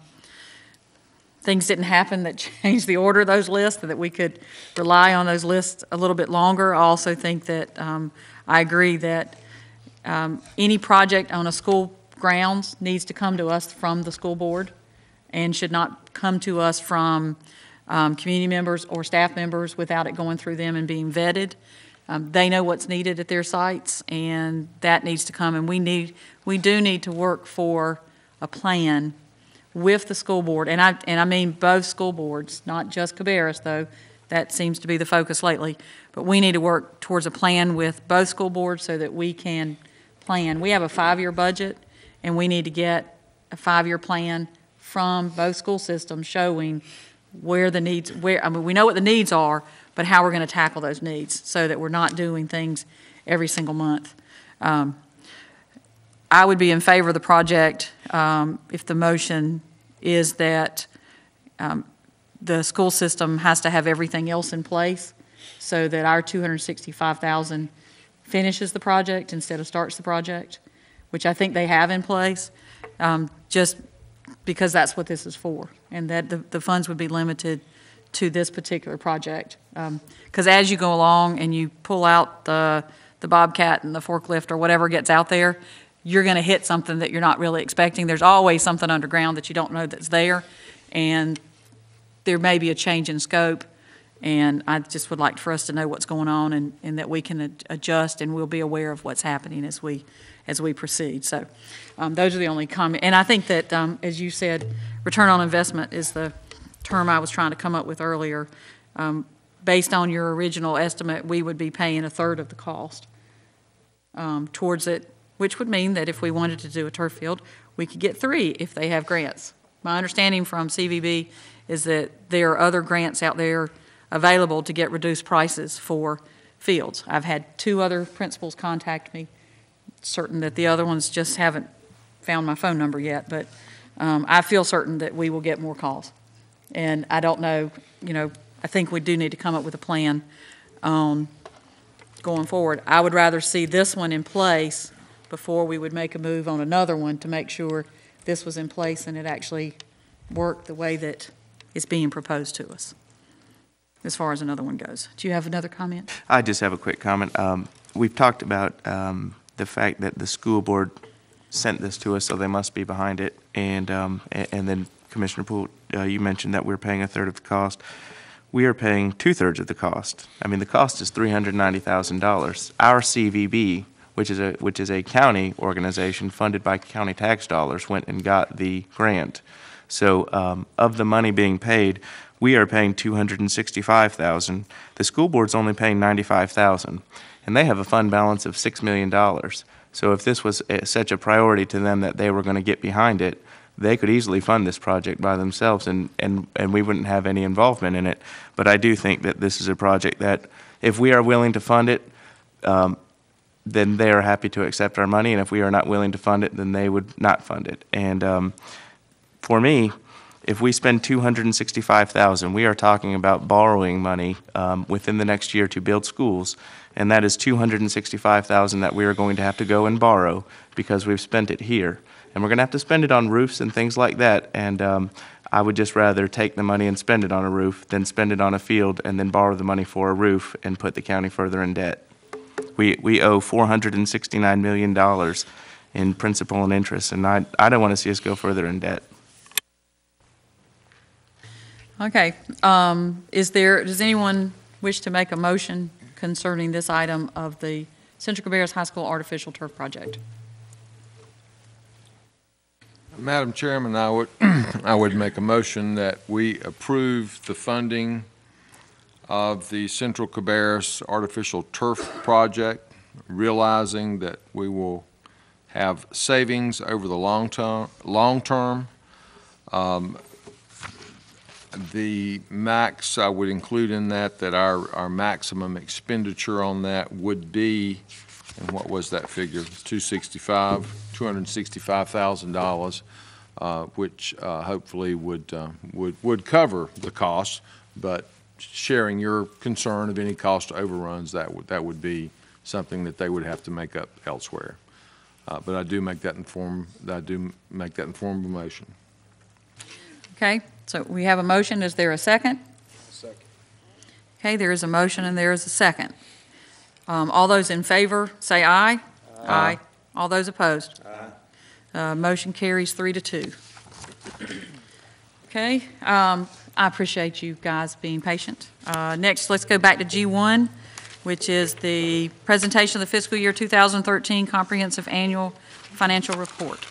S1: things didn't happen that changed the order of those lists, that we could rely on those lists a little bit longer. I also think that, um, I agree that um, any project on a school grounds needs to come to us from the school board and should not come to us from um, community members or staff members without it going through them and being vetted. Um, They know what's needed at their sites, and that needs to come, and we need, we do need to work for a plan with the school board, and I, and I mean both school boards, not just Cabarrus, though, that seems to be the focus lately, but we need to work towards a plan with both school boards so that we can plan. We have a five-year budget, and we need to get a five-year plan from both school systems showing where the needs, where, I mean, we know what the needs are, but how we're going to tackle those needs so that we're not doing things every single month. Um, I would be in favor of the project um, if the motion is that um, the school system has to have everything else in place so that our 265,000 finishes the project instead of starts the project, which I think they have in place, um, just because that's what this is for, and that the, the funds would be limited to this particular project. Because as you go along and you pull out the, the Bobcat and the forklift or whatever gets out there, you're going to hit something that you're not really expecting. There's always something underground that you don't know that's there, and there may be a change in scope. And I just would like for us to know what's going on and, and that we can ad- adjust and we'll be aware of what's happening as we, as we proceed. So um, those are the only comment. And I think that, um, as you said, return on investment is the term I was trying to come up with earlier. Um, Based on your original estimate, we would be paying a third of the cost um, towards it, which would mean that if we wanted to do a turf field, we could get three if they have grants. My understanding from CVB is that there are other grants out there available to get reduced prices for fields. I've had two other principals contact me, certain that the other ones just haven't found my phone number yet, but um, I feel certain that we will get more calls. And I don't know, you know, I think we do need to come up with a plan on going forward. I would rather see this one in place before we would make a move on another one to make sure this was in place and it actually worked the way that it's being proposed to us, as far as another one goes. Do you have another comment?
S39: I just have a quick comment. Um, We've talked about um, the fact that the school board sent this to us, so they must be behind it. And, um, a- and then Commissioner Poole, uh, you mentioned that we're paying a third of the cost. We are paying two-thirds of the cost. I mean, the cost is $390,000. Our CVB, which is a, which is a county organization funded by county tax dollars, went and got the grant. So um, of the money being paid, we are paying 265,000. The school board's only paying 95,000, and they have a fund balance of $6 million. So if this was uh, such a priority to them that they were going to get behind it, they could easily fund this project by themselves, and, and, and we wouldn't have any involvement in it. But I do think that this is a project that, if we are willing to fund it, um, then they are happy to accept our money, and if we are not willing to fund it, then they would not fund it. And um, for me, if we spend 265,000, we are talking about borrowing money um, within the next year to build schools, and that is 265,000 that we are going to have to go and borrow because we've spent it here. And we're going to have to spend it on roofs and things like that, and um, I would just rather take the money and spend it on a roof than spend it on a field and then borrow the money for a roof and put the county further in debt. We, we owe $469 million in principal and interest, and I, I don't want to see us go further in debt.
S1: Okay, um, is there, does anyone wish to make a motion concerning this item of the Central Cabarrus High School artificial turf project?
S37: Madam Chairman, I would, I would make a motion that we approve the funding of the Central Cabarrus Artificial Turf Project, realizing that we will have savings over the long term, long term. Um, The max, I would include in that, that our, our maximum expenditure on that would be, and what was that figure? 265, $265,000, uh, which uh, hopefully would, uh, would, would cover the cost, but sharing your concern of any cost overruns, that would, that would be something that they would have to make up elsewhere. Uh, But I do make that inform, I do make that informed motion.
S1: Okay, so we have a motion. Is there a second?
S37: Second.
S1: Okay, there is a motion and there is a second. Um, All those in favor, say aye. Aye. All those opposed? Aye. Motion carries three to two. Okay, um, I appreciate you guys being patient. Uh, Next, let's go back to G1, which is the presentation of the fiscal year 2013 comprehensive annual financial report.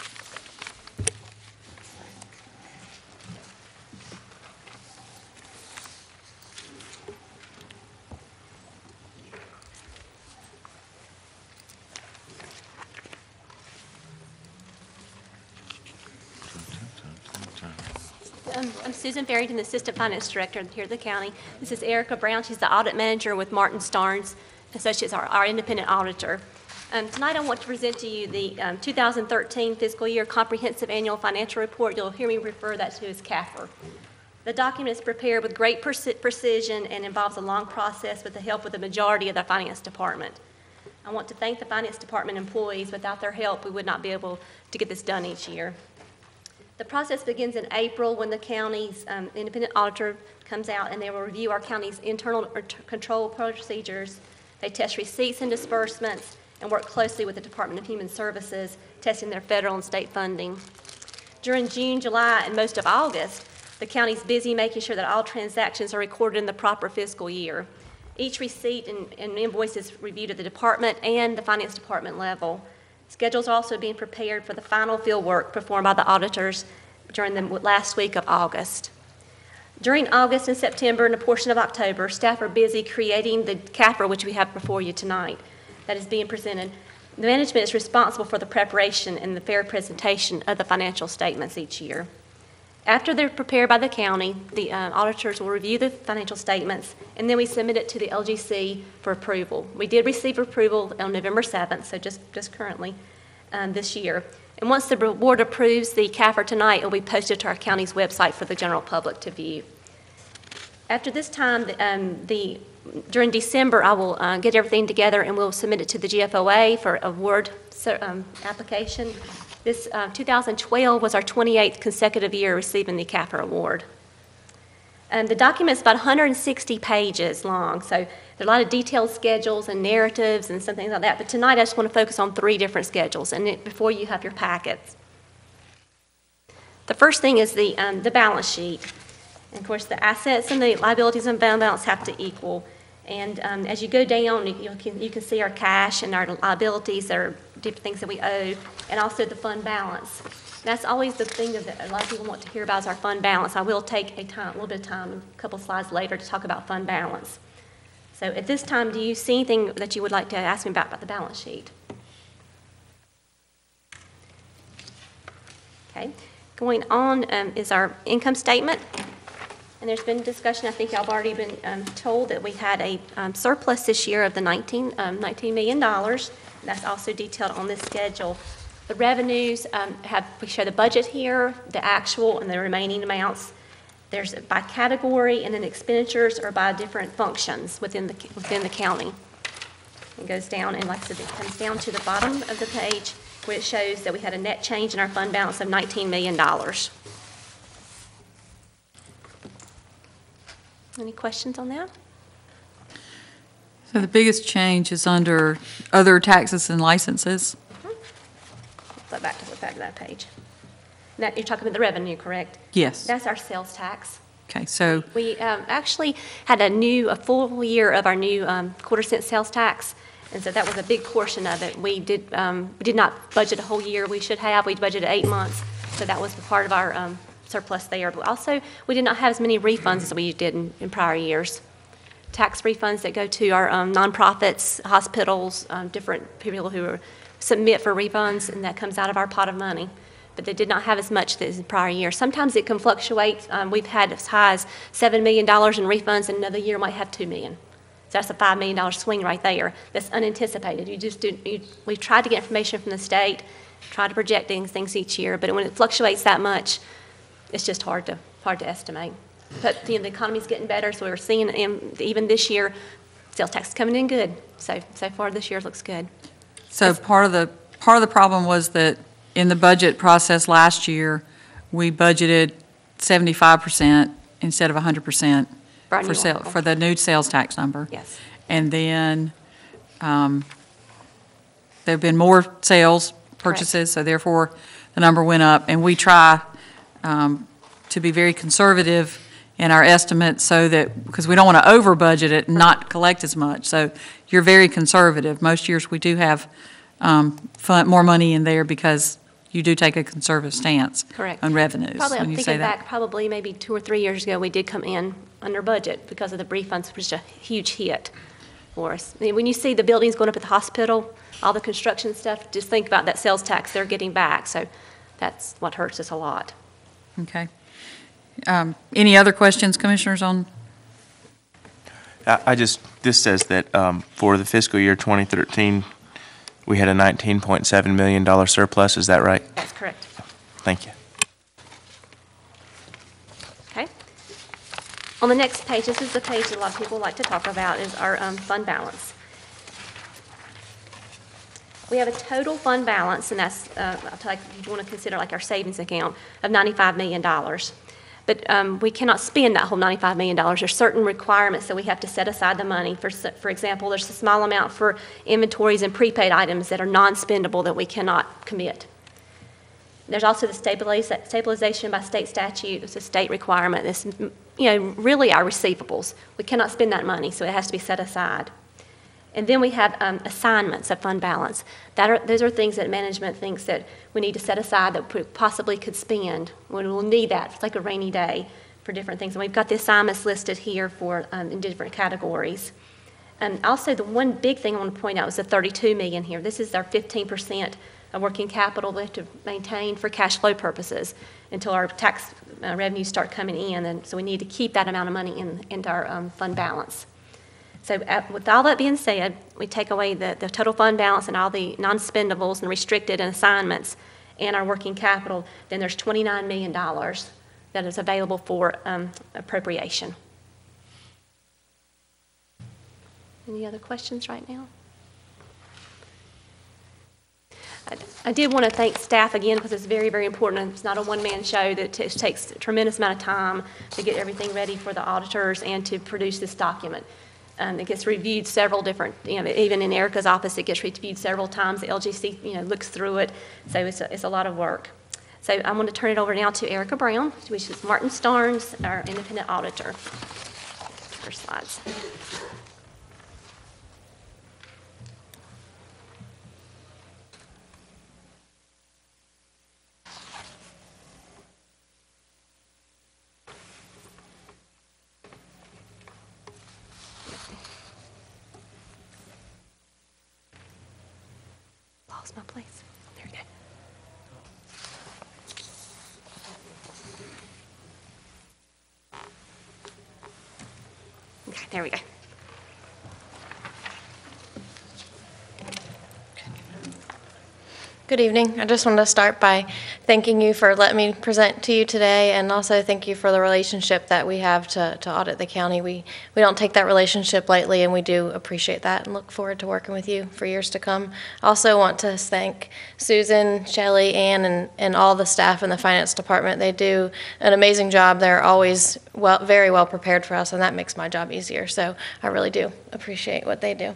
S40: Um, I'm Susan Barrington, Assistant Finance Director here at the county. This is Erica Brown. She's the Audit Manager with Martin Starnes Associates, our our independent auditor. Um, Tonight, I want to present to you the um, 2013 fiscal year comprehensive annual financial report. You'll hear me refer that to as CAFR. The document is prepared with great preci- precision and involves a long process with the help of the majority of the Finance Department. I want to thank the Finance Department employees. Without their help, we would not be able to get this done each year. The process begins in April when the county's um, independent auditor comes out and they will review our county's internal control procedures. They test receipts and disbursements and work closely with the Department of Human Services, testing their federal and state funding. During June, July, and most of August, the county's busy making sure that all transactions are recorded in the proper fiscal year. Each receipt and and invoice is reviewed at the department and the finance department level. Schedules are also being prepared for the final field work performed by the auditors during the last week of August. During August and September and a portion of October, staff are busy creating the CAFR, which we have before you tonight, that is being presented. The management is responsible for the preparation and the fair presentation of the financial statements each year. After they're prepared by the county, the uh, auditors will review the financial statements, and then we submit it to the LGC for approval. We did receive approval on November 7th, so just, just currently um, this year. And once the board approves the CAFR tonight, it will be posted to our county's website for the general public to view. After this time, um, the, during December, I will uh, get everything together and we'll submit it to the GFOA for award um, application. This uh, 2012 was our 28th consecutive year receiving the CAFR award. And the document's about 160 pages long, so there are a lot of detailed schedules and narratives and some things like that. But tonight, I just want to focus on three different schedules, and it, before you have your packets. The first thing is the, um, the balance sheet. And of course, the assets and the liabilities and fund balance have to equal. And um, as you go down, you you can, you can see our cash and our liabilities, are different things that we owe, and also the fund balance. That's always the thing that a lot of people want to hear about is our fund balance. I will take a time, a little bit of time, a couple slides later, to talk about fund balance. So at this time, do you see anything that you would like to ask me about, about the balance sheet? Okay. Going on um, is our income statement. And there's been discussion, I think y'all have already been um, told that we had a um, surplus this year of the 19, um, $19 million. That's also detailed on this schedule. The revenues um, have, we show the budget here, the actual and the remaining amounts. There's by category, and then expenditures are by different functions within the, within the county. It goes down, and like I said, it comes down to the bottom of the page where it shows that we had a net change in our fund balance of $19 million. Any questions on that?
S1: So the biggest change is under other taxes and licenses.
S40: Flip back to the back of that page. That, you're talking about the revenue, correct?
S1: Yes.
S40: That's our sales tax.
S1: Okay, so,
S40: We um, actually had a new, a full year of our new um, quarter cent sales tax, and so that was a big portion of it. We did, um, we did not budget a whole year, we should have, we budgeted eight months, so that was part of our um, surplus there. But also, we did not have as many refunds as we did in in prior years. Tax refunds that go to our um, nonprofits, hospitals, um, different people who are- submit for refunds, and that comes out of our pot of money. But they did not have as much as in prior year. Sometimes it can fluctuate. Um, We've had as high as $7 million in refunds, and another year might have 2 million. So that's a $5 million swing right there. That's unanticipated. You just do, you, we've tried to get information from the state, try to project things, things each year, but when it fluctuates that much, it's just hard to, hard to estimate. But, you know, the economy's getting better, so we're seeing, even this year, sales tax coming in good. So, so far this year looks good.
S1: so part of the, part of the problem was that in the budget process last year, we budgeted 75% instead of 100%
S40: For our
S1: for
S40: new
S1: sale, for the new sales tax number.
S40: Yes.
S1: And then, um, there've been more sales purchases, so therefore, the number went up. And we try, um, to be very conservative in our estimates so that, because we don't want to over-budget it and not collect as much. So you're very conservative. Most years, we do have, um, fun, more money in there because you do take a conservative stance
S40: Correct.
S1: on revenues
S40: Probably,
S1: when
S40: I'm
S1: you say
S40: thinking
S1: that.
S40: back, probably maybe two or three years ago, we did come in under budget because of the refunds, which was a huge hit for us. I mean, When you see the buildings going up at the hospital, all the construction stuff, just think about that sales tax they're getting back. So that's what hurts us a lot.
S1: Okay. Um, Any other questions, Commissioners, on,
S39: I, I just, this says that, um, for the fiscal year 2013, we had a $19.7 million surplus, is that right?
S40: That's correct.
S39: Thank you.
S40: Okay. On the next page, this is the page that a lot of people like to talk about, is our um, fund balance. We have a total fund balance, and that's, uh, I'll tell you, if you want to consider like our savings account, of $95 million. But um, we cannot spend that whole $95 million. There's certain requirements that we have to set aside the money. For, for example, there's a small amount for inventories and prepaid items that are non-spendable that we cannot commit. There's also the stabilization by state statute, it's a state requirement, it's, you know, really our receivables. We cannot spend that money, so it has to be set aside. And then we have um, assignments of fund balance. That are, those are things that management thinks that we need to set aside that we possibly could spend, when we'll need that, it's like a rainy day for different things. And we've got the assignments listed here for, um, in different categories. And also, the one big thing I want to point out is the 32 million here. This is our 15% of working capital we have to maintain for cash flow purposes until our tax uh, revenues start coming in, and so we need to keep that amount of money in, into our um, fund balance. So uh, with all that being said, we take away the, the total fund balance and all the non-spendables and restricted and assignments and our working capital, then there's $29 million that is available for um, appropriation. Any other questions right now? I- I did want to thank staff again because it's very, very important. It's not a one-man show that it takes a tremendous amount of time to get everything ready for the auditors and to produce this document. Um, It gets reviewed several different, you know, even in Erica's office, it gets reviewed several times. The LGC, you know, looks through it, so it's, a- it's a lot of work. So I'm going to turn it over now to Erica Brown, which is Martin Starnes, our independent auditor. Her slides. My place. There we go. Okay, there we go.
S41: Good evening. I just wanted to start by thanking you for letting me present to you today, and also thank you for the relationship that we have to, to audit the county. We, we don't take that relationship lightly, and we do appreciate that and look forward to working with you for years to come. I also want to thank Susan, Shelley, Ann, and, and all the staff in the finance department. They do an amazing job. They're always well, very well prepared for us, and that makes my job easier. So I really do appreciate what they do.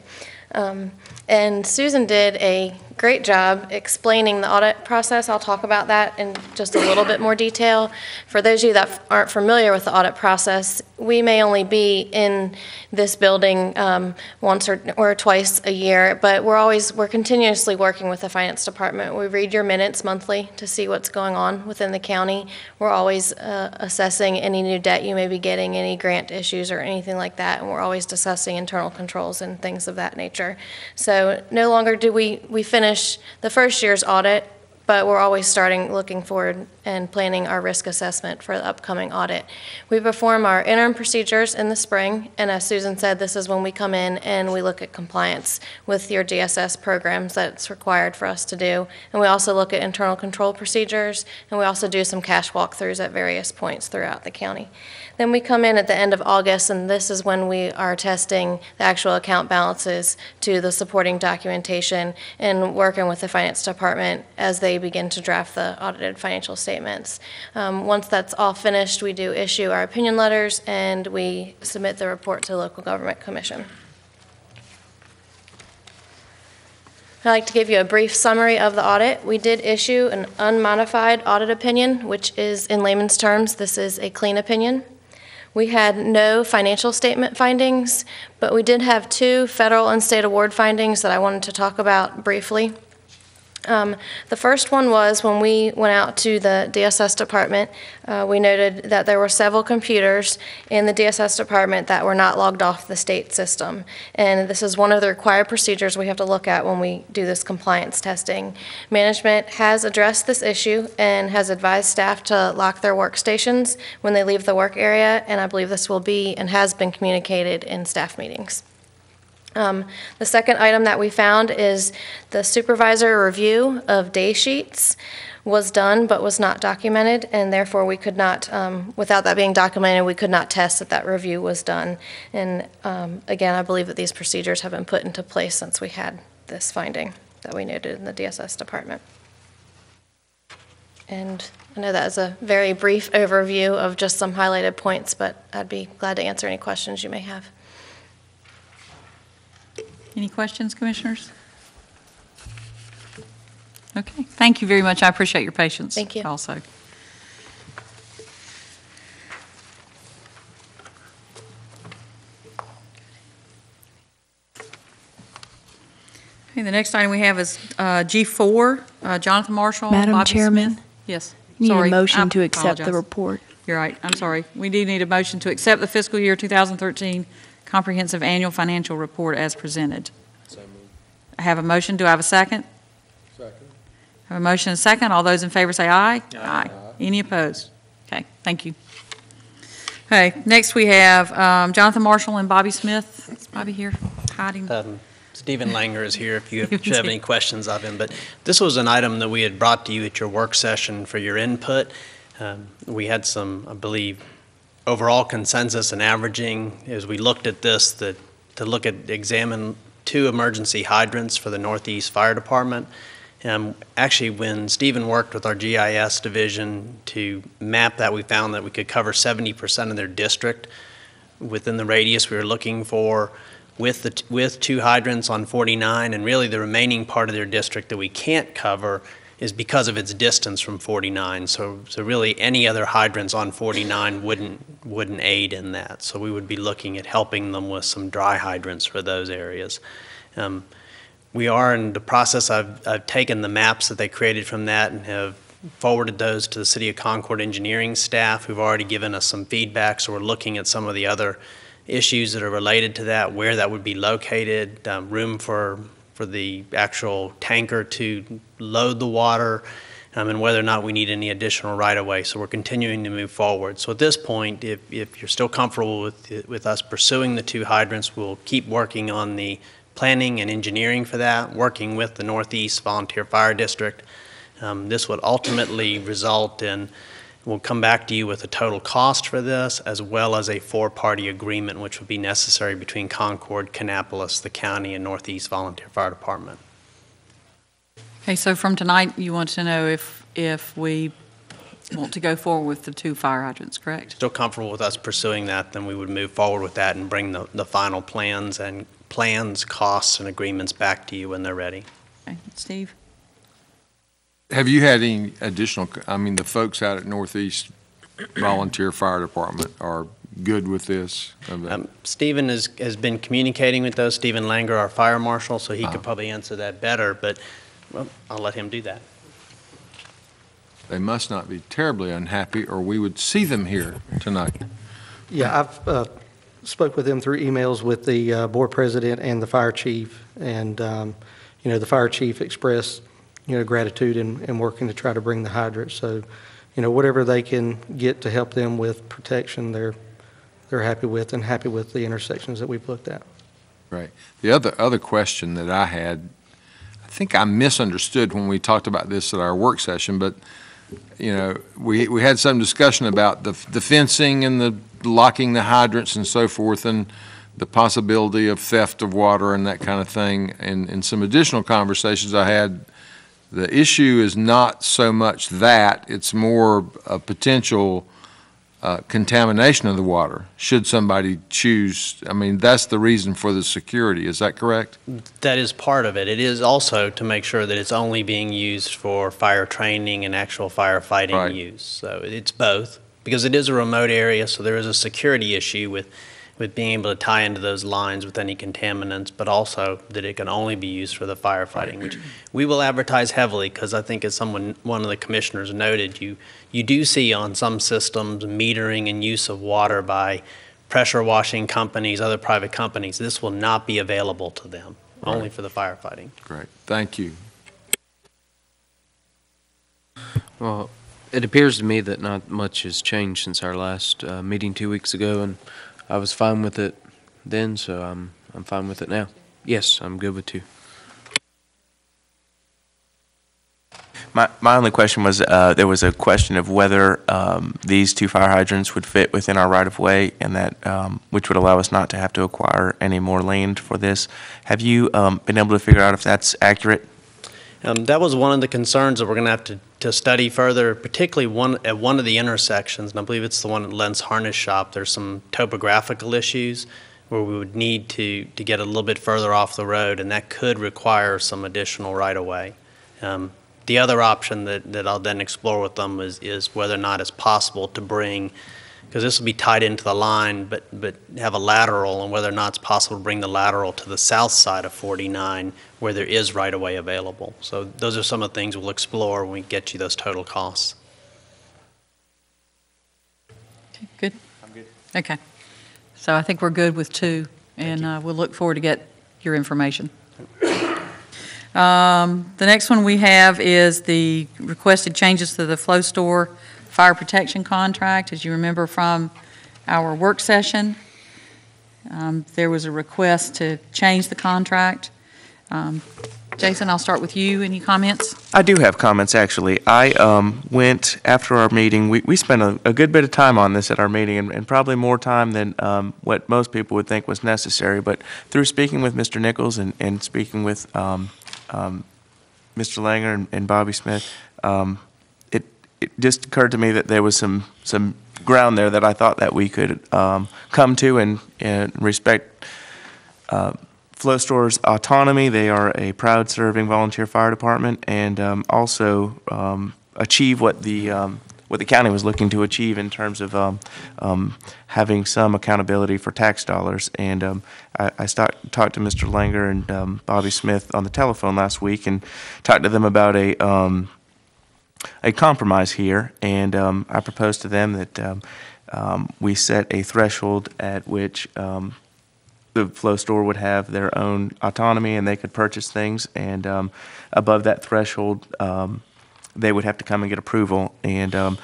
S41: Um, and Susan did a great job explaining the audit process. I'll talk about that in just a little bit more detail. For those of you that aren't familiar with the audit process, we may only be in this building um, once or, or twice a year, but we're always we're continuously working with the finance department. We read your minutes monthly to see what's going on within the county. We're always uh, assessing any new debt you may be getting, any grant issues or anything like that, and we're always discussing internal controls and things of that nature. So no longer do we we finish the first year's audit, but we're always starting looking forward and planning our risk assessment for the upcoming audit. We perform our interim procedures in the spring, and as Susan said, this is when we come in and we look at compliance with your DSS programs that's required for us to do. And we also look at internal control procedures, and we also do some cash walkthroughs at various points throughout the county. Then we come in at the end of August, and this is when we are testing the actual account balances to the supporting documentation and working with the finance department as they begin to draft the audited financial statements. Um, Once that's all finished, we do issue our opinion letters and we submit the report to the local government commission. I'd like to give you a brief summary of the audit. We did issue an unmodified audit opinion, which is, in layman's terms, this is a clean opinion. We had no financial statement findings, but we did have two federal and state award findings that I wanted to talk about briefly. Um, The first one was when we went out to the DSS department, uh, we noted that there were several computers in the DSS department that were not logged off the state system. And this is one of the required procedures we have to look at when we do this compliance testing. Management has addressed this issue and has advised staff to lock their workstations when they leave the work area, and I believe this will be and has been communicated in staff meetings. Um, The second item that we found is the supervisor review of day sheets was done but was not documented, and therefore we could not, um, without that being documented, we could not test that that review was done. And um, again, I believe that these procedures have been put into place since we had this finding that we noted in the DSS department. And I know that is a very brief overview of just some highlighted points, but I'd be glad to answer any questions you may have.
S1: Any questions, Commissioners? Okay, thank you very much. I appreciate your patience.
S41: Thank you.
S1: Also. Okay, the next item we have is uh, G4, uh, Jonathan Marshall.
S42: Madam
S1: Bobby
S42: Chairman?
S1: Smith. Yes.
S42: Need a motion
S1: I
S42: to accept the report.
S1: You're right, I'm sorry. We do need a motion to accept the fiscal year 2013 comprehensive annual financial report as presented. I have a motion, do I have a second?
S37: Second.
S1: I have a motion and a second, all those in favor say aye. Aye. Any opposed? Okay, thank you. Okay, next we have um, Jonathan Marshall and Bobby Smith. Is Bobby here hiding?
S43: Um, Stephen Langer is here if you
S1: Stephen's
S43: should have any questions of him. But this was an item that we had brought to you at your work session for your input. Um, We had some, I believe, overall consensus and averaging as we looked at this, that, to look at, examine two emergency hydrants for the Northeast Fire Department. And Actually, when Stephen worked with our GIS division to map that, we found that we could cover 70% of their district within the radius we were looking for with the, with two hydrants on 49, and really the remaining part of their district that we can't cover is because of its distance from 49. So, so really, any other hydrants on 49 wouldn't, wouldn't aid in that. So we would be looking at helping them with some dry hydrants for those areas. Um, We are in the process, I've, I've taken the maps that they created from that and have forwarded those to the City of Concord engineering staff, who've already given us some feedback, so we're looking at some of the other issues that are related to that, where that would be located, um, room for, for the actual tanker to load the water, um, and whether or not we need any additional right-of-way. So we're continuing to move forward. So at this point, if, if you're still comfortable with, with us pursuing the two hydrants, we'll keep working on the planning and engineering for that, working with the Northeast Volunteer Fire District. Um, This would ultimately result in, we'll come back to you with a total cost for this, as well as a four-party agreement, which would be necessary between Concord, Kannapolis, the county, and Northeast Volunteer Fire Department.
S1: Okay, so from tonight, you want to know if, if we want to go forward with the two fire hydrants, correct?
S43: Still comfortable with us pursuing that, then we would move forward with that and bring the, the final plans and plans, costs, and agreements back to you when they're ready.
S1: Okay, Steve?
S37: Have you had any additional, I mean, the folks out at Northeast Volunteer Fire Department are good with this?
S43: Um, Stephen has, has been communicating with those, Stephen Langer, our fire marshal, so he could probably answer that better, but, well, I'll let him do that.
S37: They must not be terribly unhappy, or we would see them here tonight.
S44: Yeah, I've uh, spoke with them through emails with the uh, board president and the fire chief, and, um, you know, the fire chief expressed, you know, gratitude and, in working to try to bring the hydrant, so you know, whatever they can get to help them with protection, they're, they're happy with, and happy with the intersections that we've looked at.
S37: Right. The other, other question that I had, I think I misunderstood when we talked about this at our work session, but, you know, we, we had some discussion about the, the fencing and the locking the hydrants and so forth, and the possibility of theft of water and that kind of thing. And, and some additional conversations I had, the issue is not so much that, it's more a potential uh, contamination of the water, should somebody choose, I mean, that's the reason for the security, is that correct?
S43: That is part of it. It is also to make sure that it's only being used for fire training and actual firefighting
S37: Right.
S43: use. So it's both, because it is a remote area, so there is a security issue with, with being able to tie into those lines with any contaminants, but also that it can only be used for the firefighting, which we will advertise heavily, because I think as someone, one of the commissioners noted, you, you do see on some systems metering and use of water by pressure washing companies, other private companies. This will not be available to them, only for the firefighting.
S37: Great, thank you.
S12: Well, it appears to me that not much has changed since our last uh, meeting two weeks ago, and I was fine with it then, so I'm, I'm fine with it now. Yes, I'm good with two.
S39: My, my only question was, uh, there was a question of whether um, these two fire hydrants would fit within our right-of-way and that, um, which would allow us not to have to acquire any more land for this. Have you um, been able to figure out if that's accurate?
S43: Um, that was one of the concerns that we're going to have to, study further, particularly one, at one of the intersections, and I believe it's the one at Lentz Harness Shop. There's some topographical issues where we would need to, to get a little bit further off the road, and that could require some additional right-of-way. Um, the other option that, that I'll then explore with them is, is whether or not it's possible to bring, because this will be tied into the line, but, but have a lateral, and whether or not it's possible to bring the lateral to the south side of 49 where there is right-of-way available. So those are some of the things we'll explore when we get you those total costs.
S1: Okay, good? I'm good. Okay. So I think we're good with two, and uh, we'll look forward to get your information. Um, The next one we have is the requested changes to the Flowes Store Fire Protection Contract. As you remember from our work session, um, there was a request to change the contract. Um, Jason, I'll start with you. Any comments?
S39: I do have comments, actually. I um, went, after our meeting, we, we spent a, a good bit of time on this at our meeting, and, and probably more time than um, what most people would think was necessary. But through speaking with Mr. Nichols and, and speaking with um, um, Mr. Langer and, and Bobby Smith, um, it, just occurred to me that there was some, some ground there that I thought that we could um, come to and, and respect uh, Flowes Store's autonomy. They are a proud serving volunteer fire department and um, also um, achieve what the, um, what the county was looking to achieve in terms of um, um, having some accountability for tax dollars. And I, I start, talked to Mr. Langer and Bobby Smith on the telephone last week and talked to them about a, a compromise here. And um, I proposed to them that um, um, we set a threshold at which um, the Flowes Store would have their own autonomy and they could purchase things. And um, above that threshold, um, they would have to come and get approval. And um,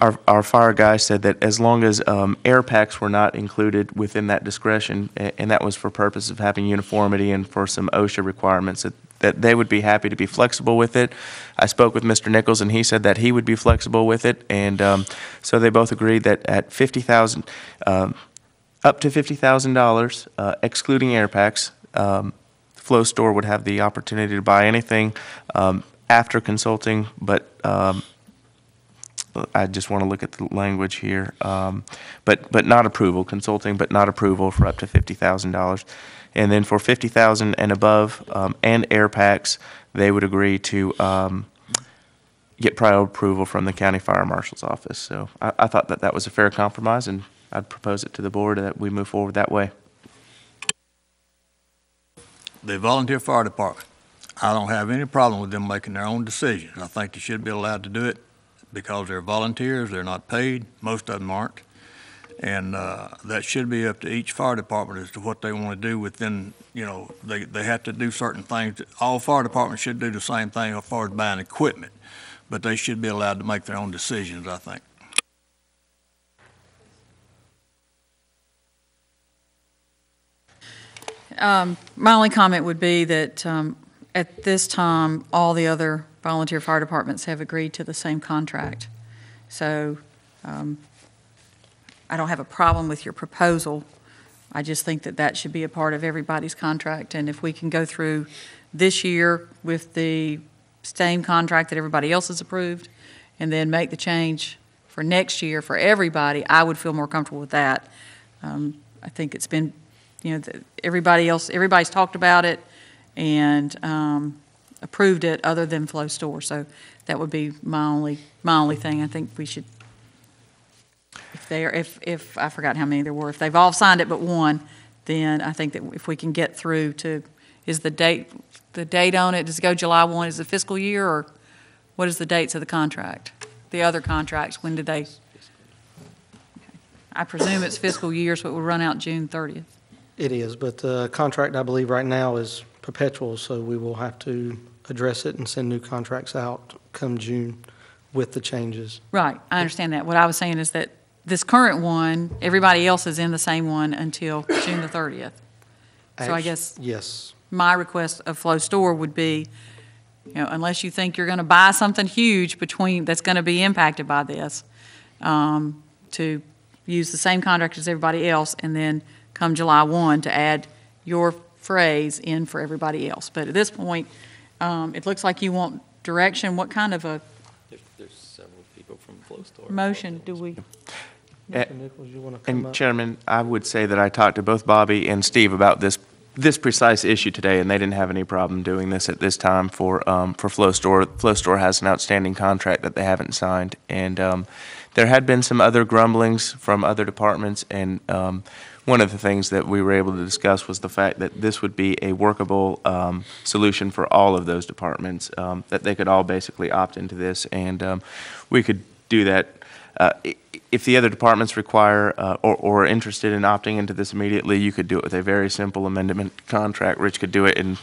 S39: our, our fire guy said that as long as um, air packs were not included within that discretion, and that was for purpose of having uniformity and for some OSHA requirements, that, that they would be happy to be flexible with it. I spoke with Mr. Nichols, and he said that he would be flexible with it. And um, so they both agreed that at 50000 um, up to $50,000, uh, excluding air packs, um, Flowes Store would have the opportunity to buy anything um, after consulting, but um, I just want to look at the language here. Um, But, but not approval, consulting, but not approval for up to $50,000. And then for 50000 and above, um, and air packs, they would agree to um, get prior approval from the county fire marshal's office. So I, I thought that that was a fair compromise, and I'd propose it to the board that we move forward that way.
S23: The volunteer fire department, I don't have any problem with them making their own decisions. I think they should be allowed to do it because they're volunteers, they're not paid, most of them aren't. And uh, that should be up to each fire department as to what they want to do within, you know, they, they have to do certain things. All fire departments should do the same thing as far as buying equipment. but they should be allowed to make their own decisions, I think.
S1: Um, My only comment would be that um, at this time, all the other volunteer fire departments have agreed to the same contract. So um, I don't have a problem with your proposal. I just think that that should be a part of everybody's contract. And if we can go through this year with the same contract that everybody else has approved, and then make the change for next year for everybody, I would feel more comfortable with that. Um, I think it's been, you know, th- everybody else, everybody's talked about it and um, approved it, other than Flowes Store. So that would be my only, my only thing. I think we should, are, if, if, I forgot how many there were, if they've all signed it but one, then I think that if we can get through to, is the date, the date on it, does it go July 1, is it fiscal year, or what is the dates of the contract? The other contracts, when did they? I presume it's fiscal year, so it will run out June 30th.
S44: It is, but the contract, I believe, right now is perpetual, so we will have to address it and send new contracts out come June with the changes.
S1: Right, I understand that. What I was saying is that this current one, everybody else is in the same one until June the 30th. So I
S44: Actu-
S1: guess
S44: Yes.
S1: my request of Flowes Store would be, you know, unless you think you're going to buy something huge between, that's going to be impacted by this, um, to use the same contract as everybody else, and then come July 1 to add your phrase in for everybody else. But at this point, um, it looks like you want direction. What kind of a
S42: There's several people from Flowes Store.
S1: motion do we?
S39: Eh,
S44: Mr. Nichols, you want to come
S39: And
S44: up?
S39: Chairman, I would say that I talked to both Bobby and Steve about this, this precise issue today, and they didn't have any problem doing this at this time for, um, for Flowes Store. Flowes Store has an outstanding contract that they haven't signed, and, um, there had been some other grumblings from other departments, and, um, one of the things that we were able to discuss was the fact that this would be a workable, um, solution for all of those departments, um, that they could all basically opt into this, and, um, we could do that uh, i- If the other departments require uh, or or are interested in opting into this immediately, you could do it with a very simple amendment contract. Rich could do it in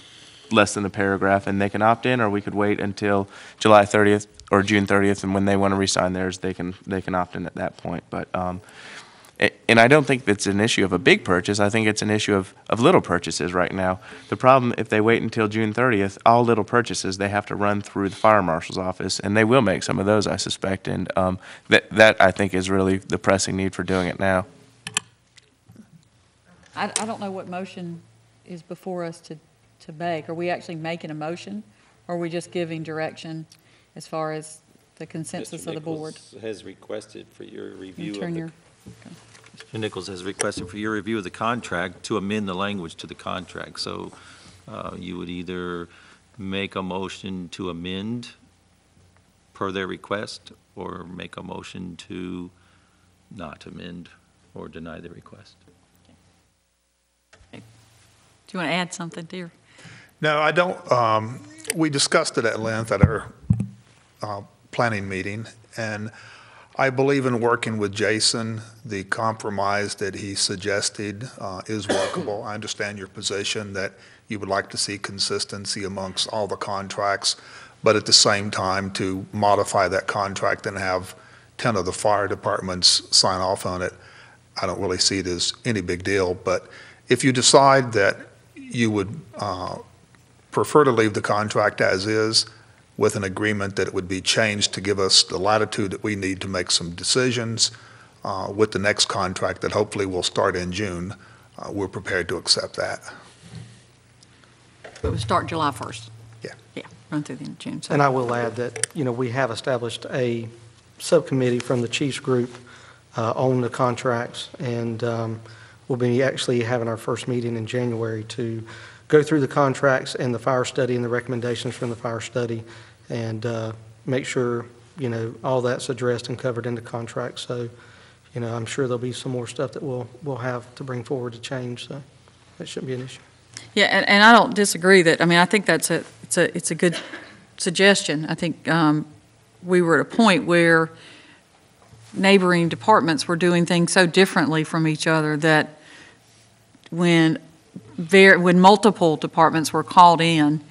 S39: less than a paragraph, and they can opt in, or we could wait until July 30th or June 30th, and when they want to re-sign theirs, they can, they can opt in at that point. But, um, and I don't think it's an issue of a big purchase, I think it's an issue of, of little purchases right now. The problem, if they wait until June 30th, all little purchases, they have to run through the fire marshal's office, and they will make some of those, I suspect, and um, that, that, I think, is really the pressing need for doing it now.
S1: I, I don't know what motion is before us to, to make. Are we actually making a motion, or are we just giving direction as far as the consensus
S42: Mr.
S1: of the board?
S42: Nichols has requested for your review
S1: turn
S42: of
S1: your-
S42: the, Mr. Nichols has requested for your review of the contract to amend the language to the contract. So uh, you would either make a motion to amend per their request, or make a motion to not amend or deny the request.
S1: Do you want to add something, dear?
S45: No, I don't. Um, we discussed it at length at our uh, planning meeting, and I believe in working with Jason. The compromise that he suggested uh, is workable. I understand your position that you would like to see consistency amongst all the contracts, but at the same time, to modify that contract and have 10 of the fire departments sign off on it, I don't really see it as any big deal. But if you decide that you would uh, prefer to leave the contract as is with an agreement that it would be changed to give us the latitude that we need to make some decisions uh, with the next contract that hopefully will start in June. Uh, We're prepared to accept that.
S1: It would start July 1st.
S45: Yeah.
S1: Yeah, run through the end of June. So-
S44: And I will add that, you know, we have established a subcommittee from the Chiefs Group uh, on the contracts, and um, we'll be actually having our first meeting in January to go through the contracts and the fire study and the recommendations from the fire study, and uh, make sure, you know, all that's addressed and covered in the contract. So, you know, I'm sure there'll be some more stuff that we'll, we'll have to bring forward to change, so that shouldn't be an issue.
S1: Yeah, and, and I don't disagree that, I mean, I think that's a, it's a, it's a good suggestion. I think um, we were at a point where neighboring departments were doing things so differently from each other that when when multiple departments were called in,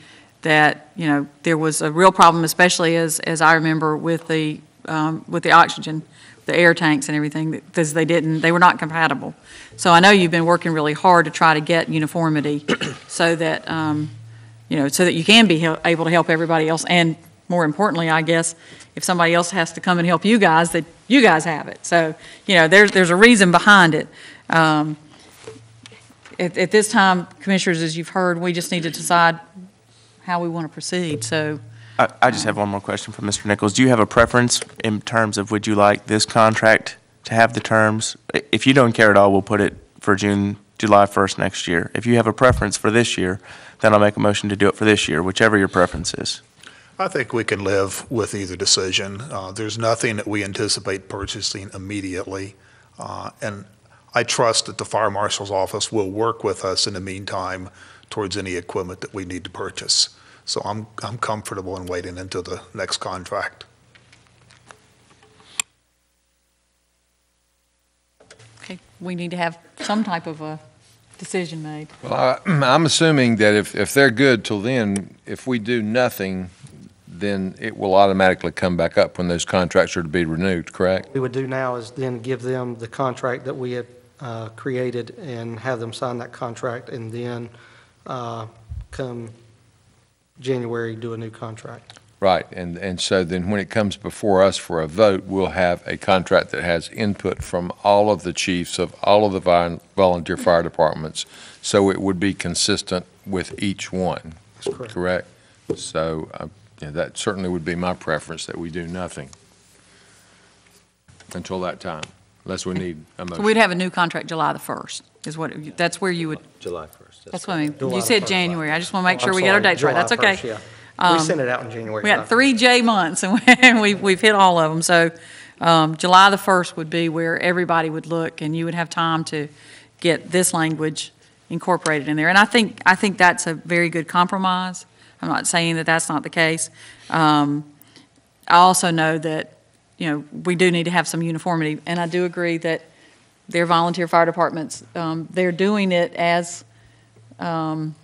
S1: that, you know, there was a real problem, especially as, as I remember with the, um, with the oxygen, the air tanks and everything, because they didn't, they were not compatible. So I know you've been working really hard to try to get uniformity so that, um, you know, so that you can be able to help everybody else. And more importantly, I guess, if somebody else has to come and help you guys, that you guys have it. So, you know, there's, there's a reason behind it. Um, At, at this time, Commissioners, as you've heard, we just need to decide how we want to proceed. So,
S39: I, I just have one more question for Mr. Nichols. Do you have a preference in terms of would you like this contract to have the terms? I- If you don't care at all, we'll put it for June, July 1st next year. If you have a preference for this year, then I'll make a motion to do it for this year, whichever your preference is.
S45: I think we can live with either decision. Uh, There's nothing that we anticipate purchasing immediately. Uh, And I trust that the fire marshal's office will work with us in the meantime towards any equipment that we need to purchase. So I'm, I'm comfortable in waiting until the next contract.
S1: okay, we need to have some type of a decision made.
S37: Well, I- I'm assuming that if, if they're good till then, if we do nothing, then it will automatically come back up when those contracts are to be renewed, correct?
S44: we would do now is then give them the contract that we have uh, created and have them sign that contract, and then uh, come January, do a new contract.
S37: Right, and, and so then when it comes before us for a vote, we'll have a contract that has input from all of the chiefs of all of the vi- volunteer fire departments, so it would be consistent with each one,
S44: That's correct.
S37: correct? So, uh, yeah, that certainly would be my preference, that we do nothing until that time, unless we need a
S1: So
S37: motion.
S1: we'd have a new contract July the 1st, is what, that's where you would,
S42: July 1st.
S1: That's what I mean.
S44: July
S1: You said
S44: 1st.
S1: January. I just want to make
S44: Oh,
S1: sure
S44: I'm
S1: we get our
S44: sorry,
S1: dates right. That's
S44: July
S1: okay.
S44: 1st, yeah. We
S1: Um,
S44: sent it out in January.
S1: We got three J months, and we- we've, we've hit all of them. So um, July the 1st would be where everybody would look, and you would have time to get this language incorporated in there. And I think, I think that's a very good compromise. I'm not saying that that's not the case. Um, I also know that, you know, we do need to have some uniformity, and I do agree that their volunteer fire departments, um, they're doing it as, um,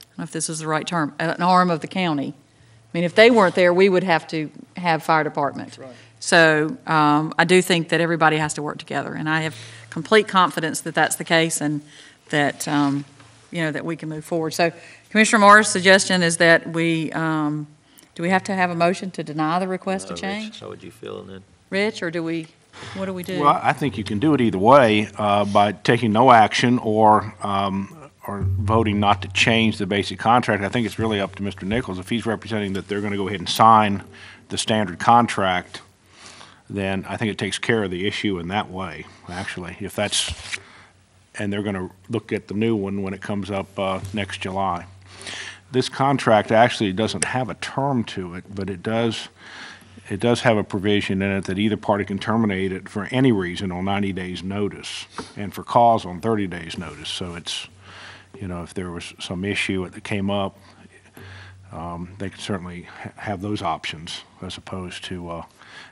S1: I don't know if this is the right term, an arm of the county. I mean, if they weren't there, we would have to have fire department. So um, I do think that everybody has to work together, and I have complete confidence that that's the case and that, um, you know, that we can move forward. So Commissioner Morris' suggestion is that we, um, do we have to have a motion to deny the request to
S42: Uh, Rich,
S1: change?
S42: How would you feel then?
S1: Rich, or do we, what do we do?
S46: Well, I think you can do it either way, uh, by taking no action or, um, or voting not to change the basic contract. I think it's really up to Mr. Nichols. If he's representing that they're going to go ahead and sign the standard contract, then I think it takes care of the issue in that way, actually. If that's, and they're going to look at the new one when it comes up uh, next July. This contract actually doesn't have a term to it, but it does, it does have a provision in it that either party can terminate it for any reason on 90 days' notice, and for cause on 30 days' notice. So it's, you know, if there was some issue that came up, um, they could certainly ha- have those options as opposed to uh,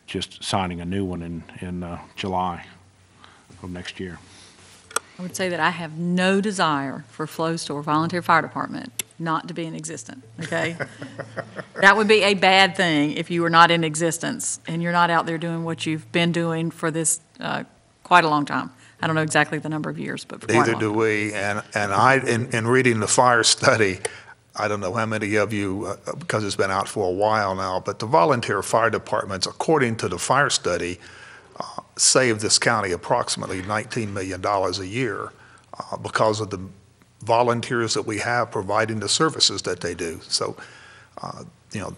S46: just signing a new one in, in uh, July of next year.
S1: I would say that I have no desire for Flowes Store Volunteer Fire Department not to be in existence, okay? That would be a bad thing if you were not in existence and you're not out there doing what you've been doing for this, uh, quite a long time. I don't know exactly the number of years, but for quite a
S45: Neither do we, and, and I, in, in reading the fire study, I don't know how many of you, uh, because it's been out for a while now, but the volunteer fire departments, according to the fire study, uh, save this county approximately $19 million a year uh, because of the volunteers that we have providing the services that they do. So, uh, you know,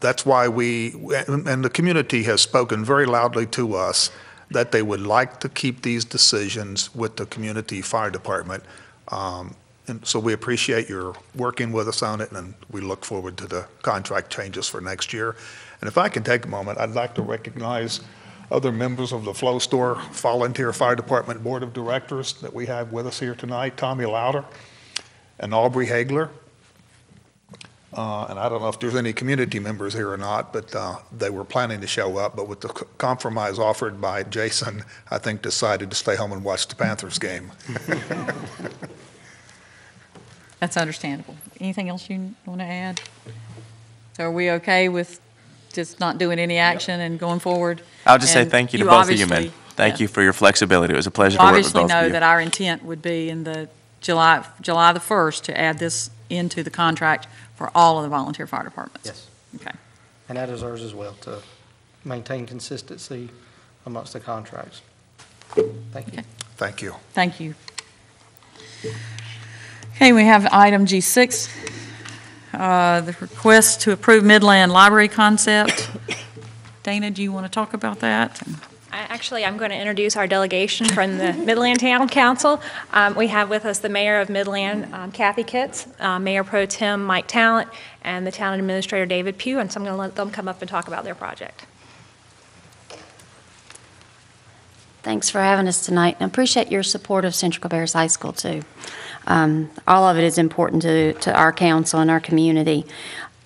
S45: that's why we, and the community has spoken very loudly to us that they would like to keep these decisions with the community fire department. Um, And so we appreciate your working with us on it, and we look forward to the contract changes for next year. And if I can take a moment, I'd like to recognize other members of the Flowes Store Volunteer Fire Department Board of Directors that we have with us here tonight, Tommy Louder and Aubrey Hagler. Uh, And I don't know if there's any community members here or not, but uh, they were planning to show up, but with the c- compromise offered by Jason, I think decided to stay home and watch the Panthers game.
S1: That's understandable. Anything else you want to add? So are we okay with just not doing any action and going forward?
S39: I'll just say thank you to both of you, men. Thank you for your flexibility. It was a pleasure
S1: You
S39: to work with both of you.
S1: Obviously know that our intent would be in the July, July the 1st to add this into the contract for all of the volunteer fire departments.
S44: Yes.
S1: Okay.
S44: And that is ours as well, to maintain consistency amongst the contracts. Thank you.
S45: Thank you.
S1: Thank you. Okay, we have item G6, uh, the request to approve Midland Library concept. Dana, do you want to talk about that?
S47: I- Actually, I'm going to introduce our delegation from the Midland Town Council. Um, We have with us the mayor of Midland, um, Kathy Kitts, uh, Mayor Pro Tem Mike Talent, and the town administrator David Pugh, and so I'm going to let them come up and talk about their project.
S20: Thanks for having us tonight, and I appreciate your support of Central Cabarrus High School, too. Um, All of it is important to, to our council and our community.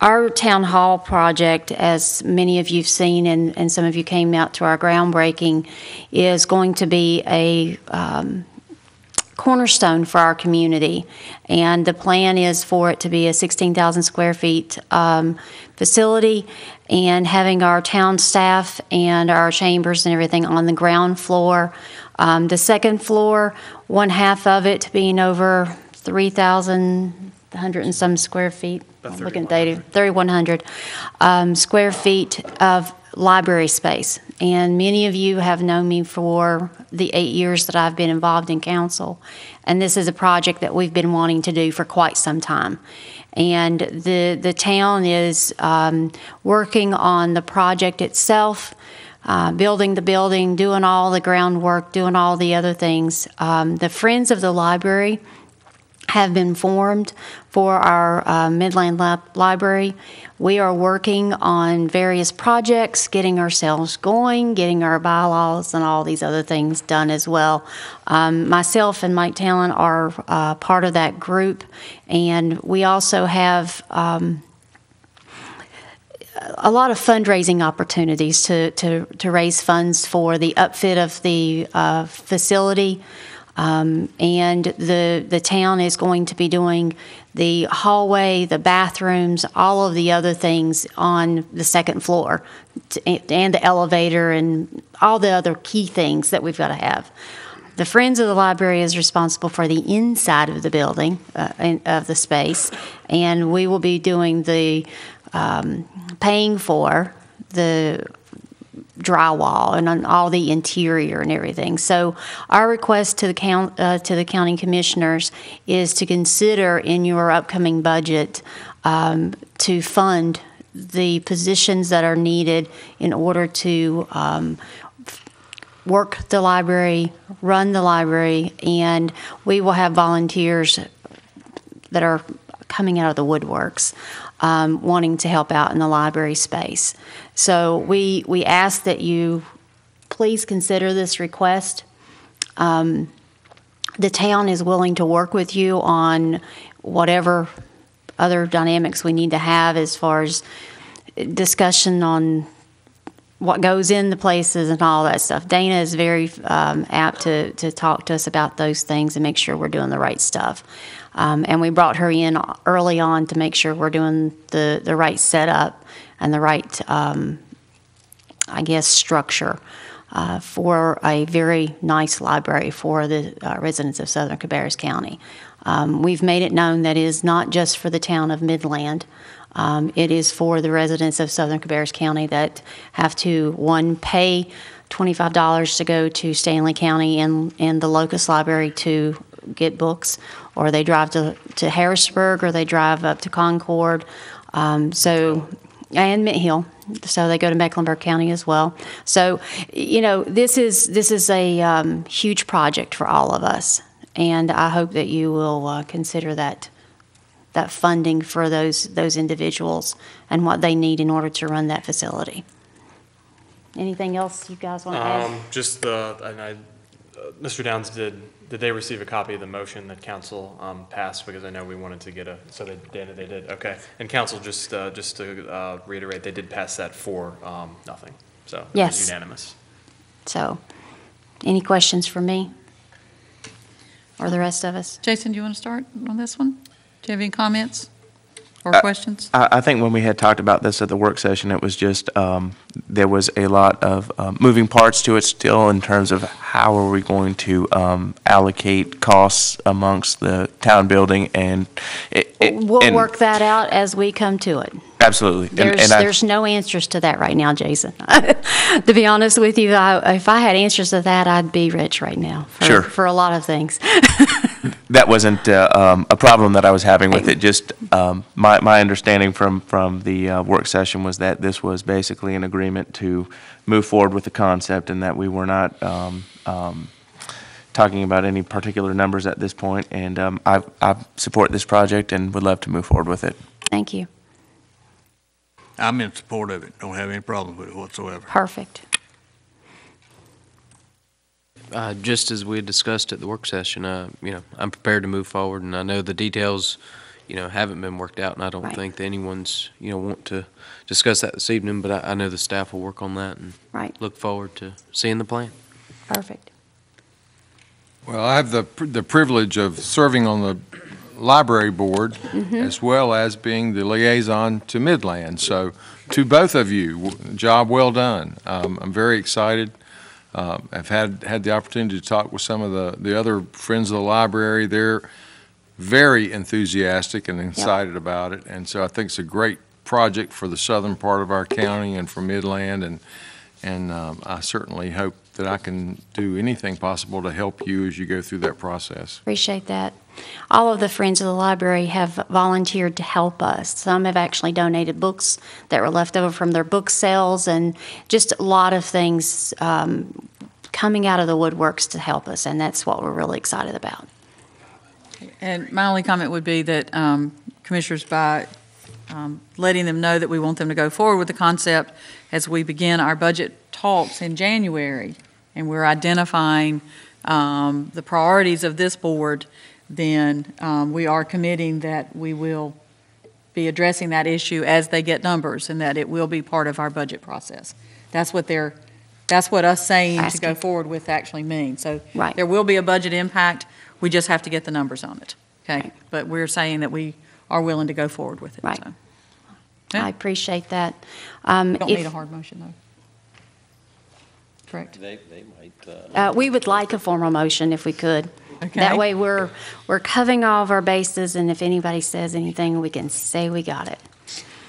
S20: Our town hall project, as many of you've seen, and, and some of you came out to our groundbreaking, is going to be a um, cornerstone for our community. And the plan is for it to be a 16,000 square feet um, facility and having our town staff and our chambers and everything on the ground floor. Um, The second floor, one half of it being over 3,100 and some square feet. I'm Looking at data, 3,100 um, square feet of library space. And many of you have known me for the eight years that I've been involved in council. And this is a project that we've been wanting to do for quite some time. And the, the town is um, working on the project itself, uh, building the building, doing all the groundwork, doing all the other things. Um, the Friends of the Library have been formed for our uh, Midland Lab- Library. We are working on various projects, getting ourselves going, getting our bylaws and all these other things done as well. Um, Myself and Mike Talon are uh, part of that group, and we also have um, a lot of fundraising opportunities to, to, to raise funds for the upfit of the uh, facility. Um, and the, the town is going to be doing the hallway, the bathrooms, all of the other things on the second floor, and the elevator, and all the other key things that we've got to have. The Friends of the Library is responsible for the inside of the building, uh, of the space, and we will be doing the um, paying for the drywall and on all the interior and everything. So our request to the count, uh, to the county commissioners is to consider in your upcoming budget um, to fund the positions that are needed in order to um, work the library, run the library, and we will have volunteers that are coming out of the woodworks, um, wanting to help out in the library space. So we, we ask that you please consider this request. Um, the town is willing to work with you on whatever other dynamics we need to have as far as discussion on what goes in the places and all that stuff. Dana is very um, apt to, to talk to us about those things and make sure we're doing the right stuff. Um, and we brought her in early on to make sure we're doing the, the right setup and the right, um, I guess, structure uh, for a very nice library for the uh, residents of Southern Cabarrus County. Um, we've made it known that it is not just for the town of Midland. Um, it is for the residents of Southern Cabarrus County that have to, one, pay $25 to go to Stanly County and, and the Locust Library to get books, or they drive to, to Harrisburg, or they drive up to Concord. Um, so, and Mint Hill. So they go to Mecklenburg County as well. So, you know, this is this is a um, huge project for all of us, and I hope that you will uh, consider that that funding for those those individuals and what they need in order to run that facility. Anything else you guys want to add?
S48: Um, just the, and I, uh, Mr. Downs did, did they receive a copy of the motion that council, um, passed? Because I know we wanted to get a, so they, Dana, they did, okay. And council, just, uh, just to, uh, reiterate, they did pass that for, um, nothing. So it was
S20: Yes.
S48: unanimous.
S20: So, any questions for me or the rest of us?
S1: Jason, do you want to start on this one? Do you have any comments or
S39: Uh,
S1: questions?
S39: I, I think when we had talked about this at the work session, it was just, um, there was a lot of, um, moving parts to it still in terms of how are we going to, um, allocate costs amongst the town building and it. it-
S20: We'll
S39: and-
S20: work that out as we come to it.
S39: Absolutely. And-
S20: There's,
S39: and I-
S20: there's no answers to that right now, Jason. To be honest with you, I, if I had answers to that, I'd be rich right now. for-
S39: Sure.
S20: For a lot of things.
S39: That wasn't uh, um, a problem that I was having with it, just um, my, my understanding from, from the uh, work session was that this was basically an agreement to move forward with the concept and that we were not um, um, talking about any particular numbers at this point. point, and um, I, I support this project and would love to move forward with it.
S20: Thank you.
S23: I'm in support of it. Don't have any problem with it whatsoever.
S20: Perfect.
S12: Uh, just as we had discussed at the work session, uh, you know, I'm prepared to move forward, and I know the details, you know, haven't been worked out, and I don't
S20: Right.
S12: think that anyone's, you know, want to discuss that this evening, but I, I know the staff will work on that and
S20: Right.
S12: look forward to seeing the plan.
S20: Perfect.
S37: Well, I have the, pr- the privilege of serving on the library board
S20: Mhm.
S37: as well as being the liaison to Midland. So to both of you, w- job well done. Um, I'm very excited. Um, I've had, had the opportunity to talk with some of the, the other friends of the library. They're very enthusiastic and excited about it. And so I think it's a great project for the southern part of our county and for Midland. And, and um, I certainly hope that I can do anything possible to help you as you go through that process.
S20: Appreciate that. All of the Friends of the Library have volunteered to help us. Some have actually donated books that were left over from their book sales and just a lot of things um, coming out of the woodworks to help us, and that's what we're really excited about.
S1: And my only comment would be that um, Commissioners, by um, letting them know that we want them to go forward with the concept as we begin our budget talks in January, and we're identifying um, the priorities of this board, then um, we are committing that we will be addressing that issue as they get numbers, and that it will be part of our budget process. That's what they're, that's what us saying to go forward with actually means. So
S20: Right.
S1: there will be a budget impact, we just have to get the numbers on it, okay? But we're saying that we are willing to go forward with it,
S20: Right.
S1: so.
S20: I appreciate that. Um,
S1: We don't
S20: if-
S1: need a hard motion, though. Correct?
S42: They, they might, uh,
S20: Uh, We would like a formal motion if we could.
S1: Okay.
S20: That way, we're, we're covering all of our bases, and if anybody says anything, we can say we got it.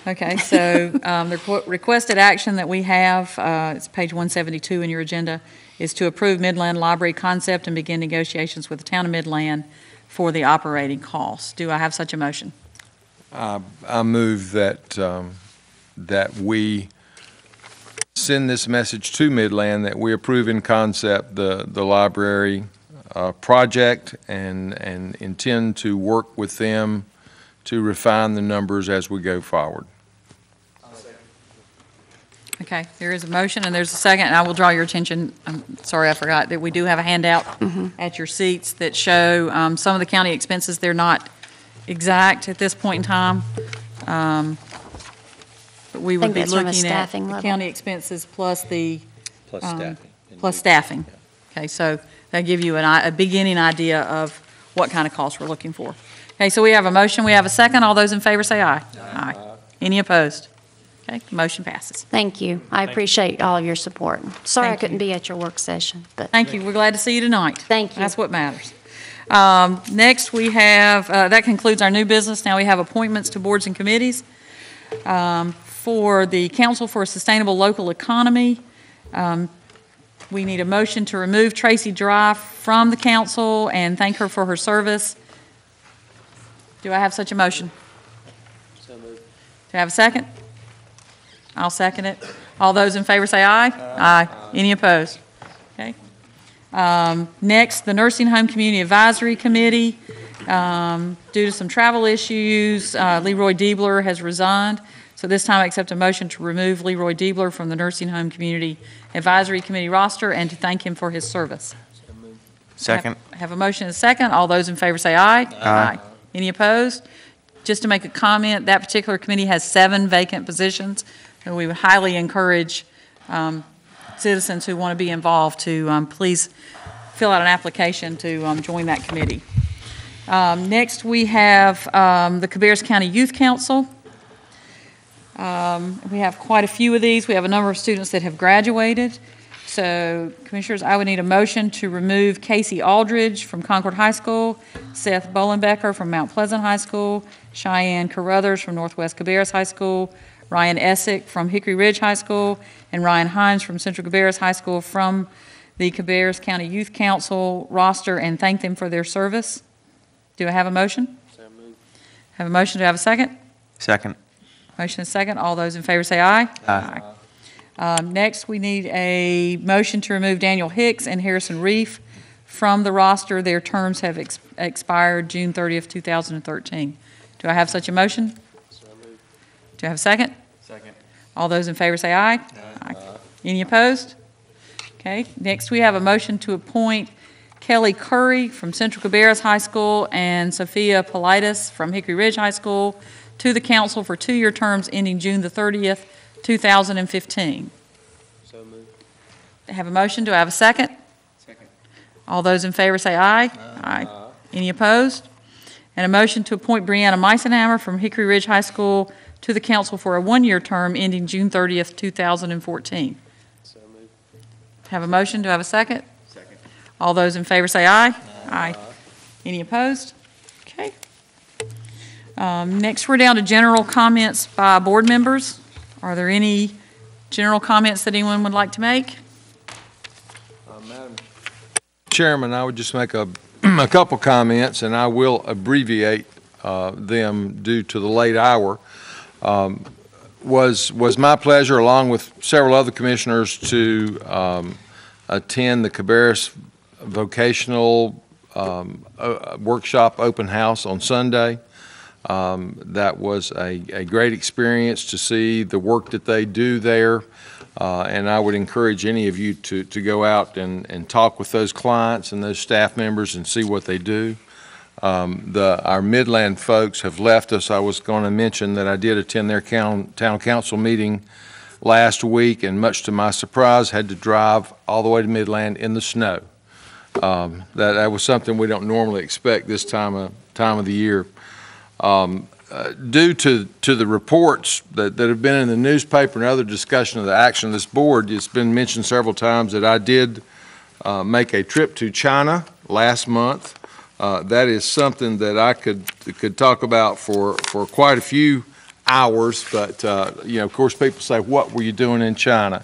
S1: Okay, so um, the requ- requested action that we have, uh, it's page 172 in your agenda, is to approve Midland Library concept and begin negotiations with the town of Midland for the operating costs. Do I have such a motion?
S37: I I move that, um, that we send this message to Midland, that we approve in concept the, the library uh, project and, and intend to work with them to refine the numbers as we go forward.
S1: Okay, there is a motion and there's a second, and I will draw your attention, I'm sorry, I forgot, that we do have a handout at your seats that show um, some of the county expenses. They're not exact at this point in time. Um, But we would
S20: think
S1: be
S20: that's from a
S1: looking at
S20: staffing
S1: the
S20: level.
S1: county expenses plus the.
S42: Plus
S1: um,
S42: staffing.
S1: Plus staffing. Okay, so that give you an, i- a beginning idea of what kind of costs we're looking for. Okay, so we have a motion, we have a second. All those in favor say aye. Aye. Any opposed? Okay, motion passes.
S20: Thank you. I appreciate all of your support. Sorry I
S1: Thank
S20: couldn't be at your work session, but
S1: Thank you, we're glad to see you tonight.
S20: Thank you.
S1: That's what matters. Um, Next, we have, uh, that concludes our new business. Now we have appointments to boards and committees. Um, For the Council for a Sustainable Local Economy, um, we need a motion to remove Tracy Dry from the council and thank her for her service. Do I have such a motion?
S42: So moved.
S1: Do I have a second? I'll second it. All those in favor say aye. Aye. Any opposed? Okay. Um, Next, the Nursing Home Community Advisory Committee. Um, Due to some travel issues, uh, Leroy Diebler has resigned. So this time I accept a motion to remove Leroy Diebler from the Nursing Home Community Advisory Committee roster and to thank him for his service.
S39: Second.
S1: Have- Have a motion and a second. All those in favor say aye.
S39: Aye.
S1: Any opposed? Just to make a comment, that particular committee has seven vacant positions, and we would highly encourage um, citizens who want to be involved to um, please fill out an application to um, join that committee. Um, Next, we have um, the Cabarrus County Youth Council. Um, We have quite a few of these. We have a number of students that have graduated. So Commissioners, I would need a motion to remove Casey Aldridge from Concord High School, Seth Bolenbecker from Mount Pleasant High School, Cheyenne Carruthers from Northwest Cabarrus High School, Ryan Essick from Hickory Ridge High School, and Ryan Hines from Central Cabarrus High School from the Cabarrus County Youth Council roster and thank them for their service. Do I have a motion? Have a motion, do I have a second?
S39: Second.
S1: Motion and second, all those in favor say aye.
S39: Aye.
S1: Um, Next, we need a motion to remove Daniel Hicks and Harrison Reef from the roster. Their terms have ex- expired June 30th, 2013. Do I have such a motion? Do I have a second?
S48: Second.
S1: All those in favor say aye. Aye. Any opposed? Okay, next we have a motion to appoint Kelly Curry from Central Cabarrus High School and Sophia Politis from Hickory Ridge High School to the council for two-year terms ending June the 30th, 2015.
S48: So moved.
S1: Have a motion, do I have a second?
S48: Second.
S1: All those in favor say aye. Aye. Any opposed? And a motion to appoint Brianna Meisenhammer from Hickory Ridge High School to the council for a one-year term ending June 30th, 2014.
S48: So moved.
S1: Have a motion, do I have a second?
S48: Second.
S1: All those in favor say aye. Aye. Any opposed? Okay. Um, Next, we're down to general comments by board members. Are there any general comments that anyone would like to make?
S37: Madam Chairman, I would just make a, a couple comments, and I will abbreviate uh, them due to the late hour. Um, Was, was my pleasure, along with several other commissioners, to um, attend the Cabarrus Vocational um, o- Workshop Open House on Sunday. Um, That was a, a great experience to see the work that they do there. Uh, And I would encourage any of you to, to go out and, and talk with those clients and those staff members and see what they do. Um, The, our Midland folks have left us. I was going to mention that I did attend their coun- town council meeting last week, and much to my surprise, had to drive all the way to Midland in the snow. Um, That, that was something we don't normally expect this time of, time of the year. Um, uh, Due to, to the reports that, that have been in the newspaper and other discussion of the action of this board, it's been mentioned several times that I did uh, make a trip to China last month. Uh, That is something that I could, could talk about for, for quite a few hours, but, uh, you know, of course, people say, what were you doing in China?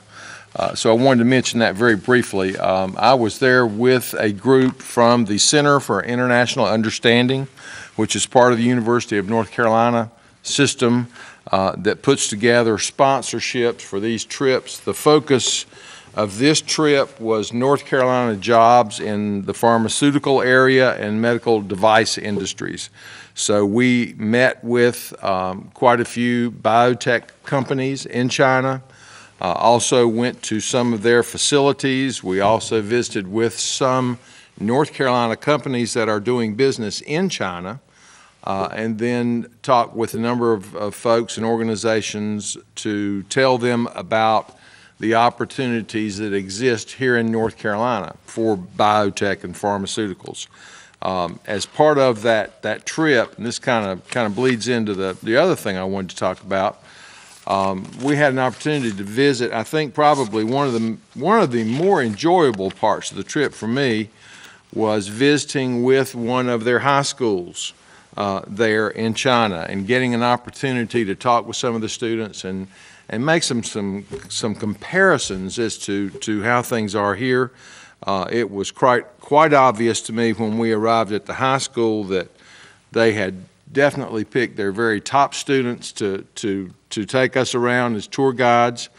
S37: Uh, So I wanted to mention that very briefly. Um, I was there with a group from the Center for International Understanding, which is part of the University of North Carolina system uh, that puts together sponsorships for these trips. The focus of this trip was North Carolina jobs in the pharmaceutical area and medical device industries. So we met with um, quite a few biotech companies in China, uh, also went to some of their facilities. We also visited with some North Carolina companies that are doing business in China, uh, and then talked with a number of, of folks and organizations to tell them about the opportunities that exist here in North Carolina for biotech and pharmaceuticals. Um, as part of that, that trip, and this kind of, kind of bleeds into the, the other thing I wanted to talk about, um, we had an opportunity to visit, I think probably one of the, one of the more enjoyable parts of the trip for me was visiting with one of their high schools uh, there in China and getting an opportunity to talk with some of the students and, and make some, some, some comparisons as to, to how things are here. Uh, It was quite, quite obvious to me when we arrived at the high school that they had definitely picked their very top students to, to, to take us around as tour guides.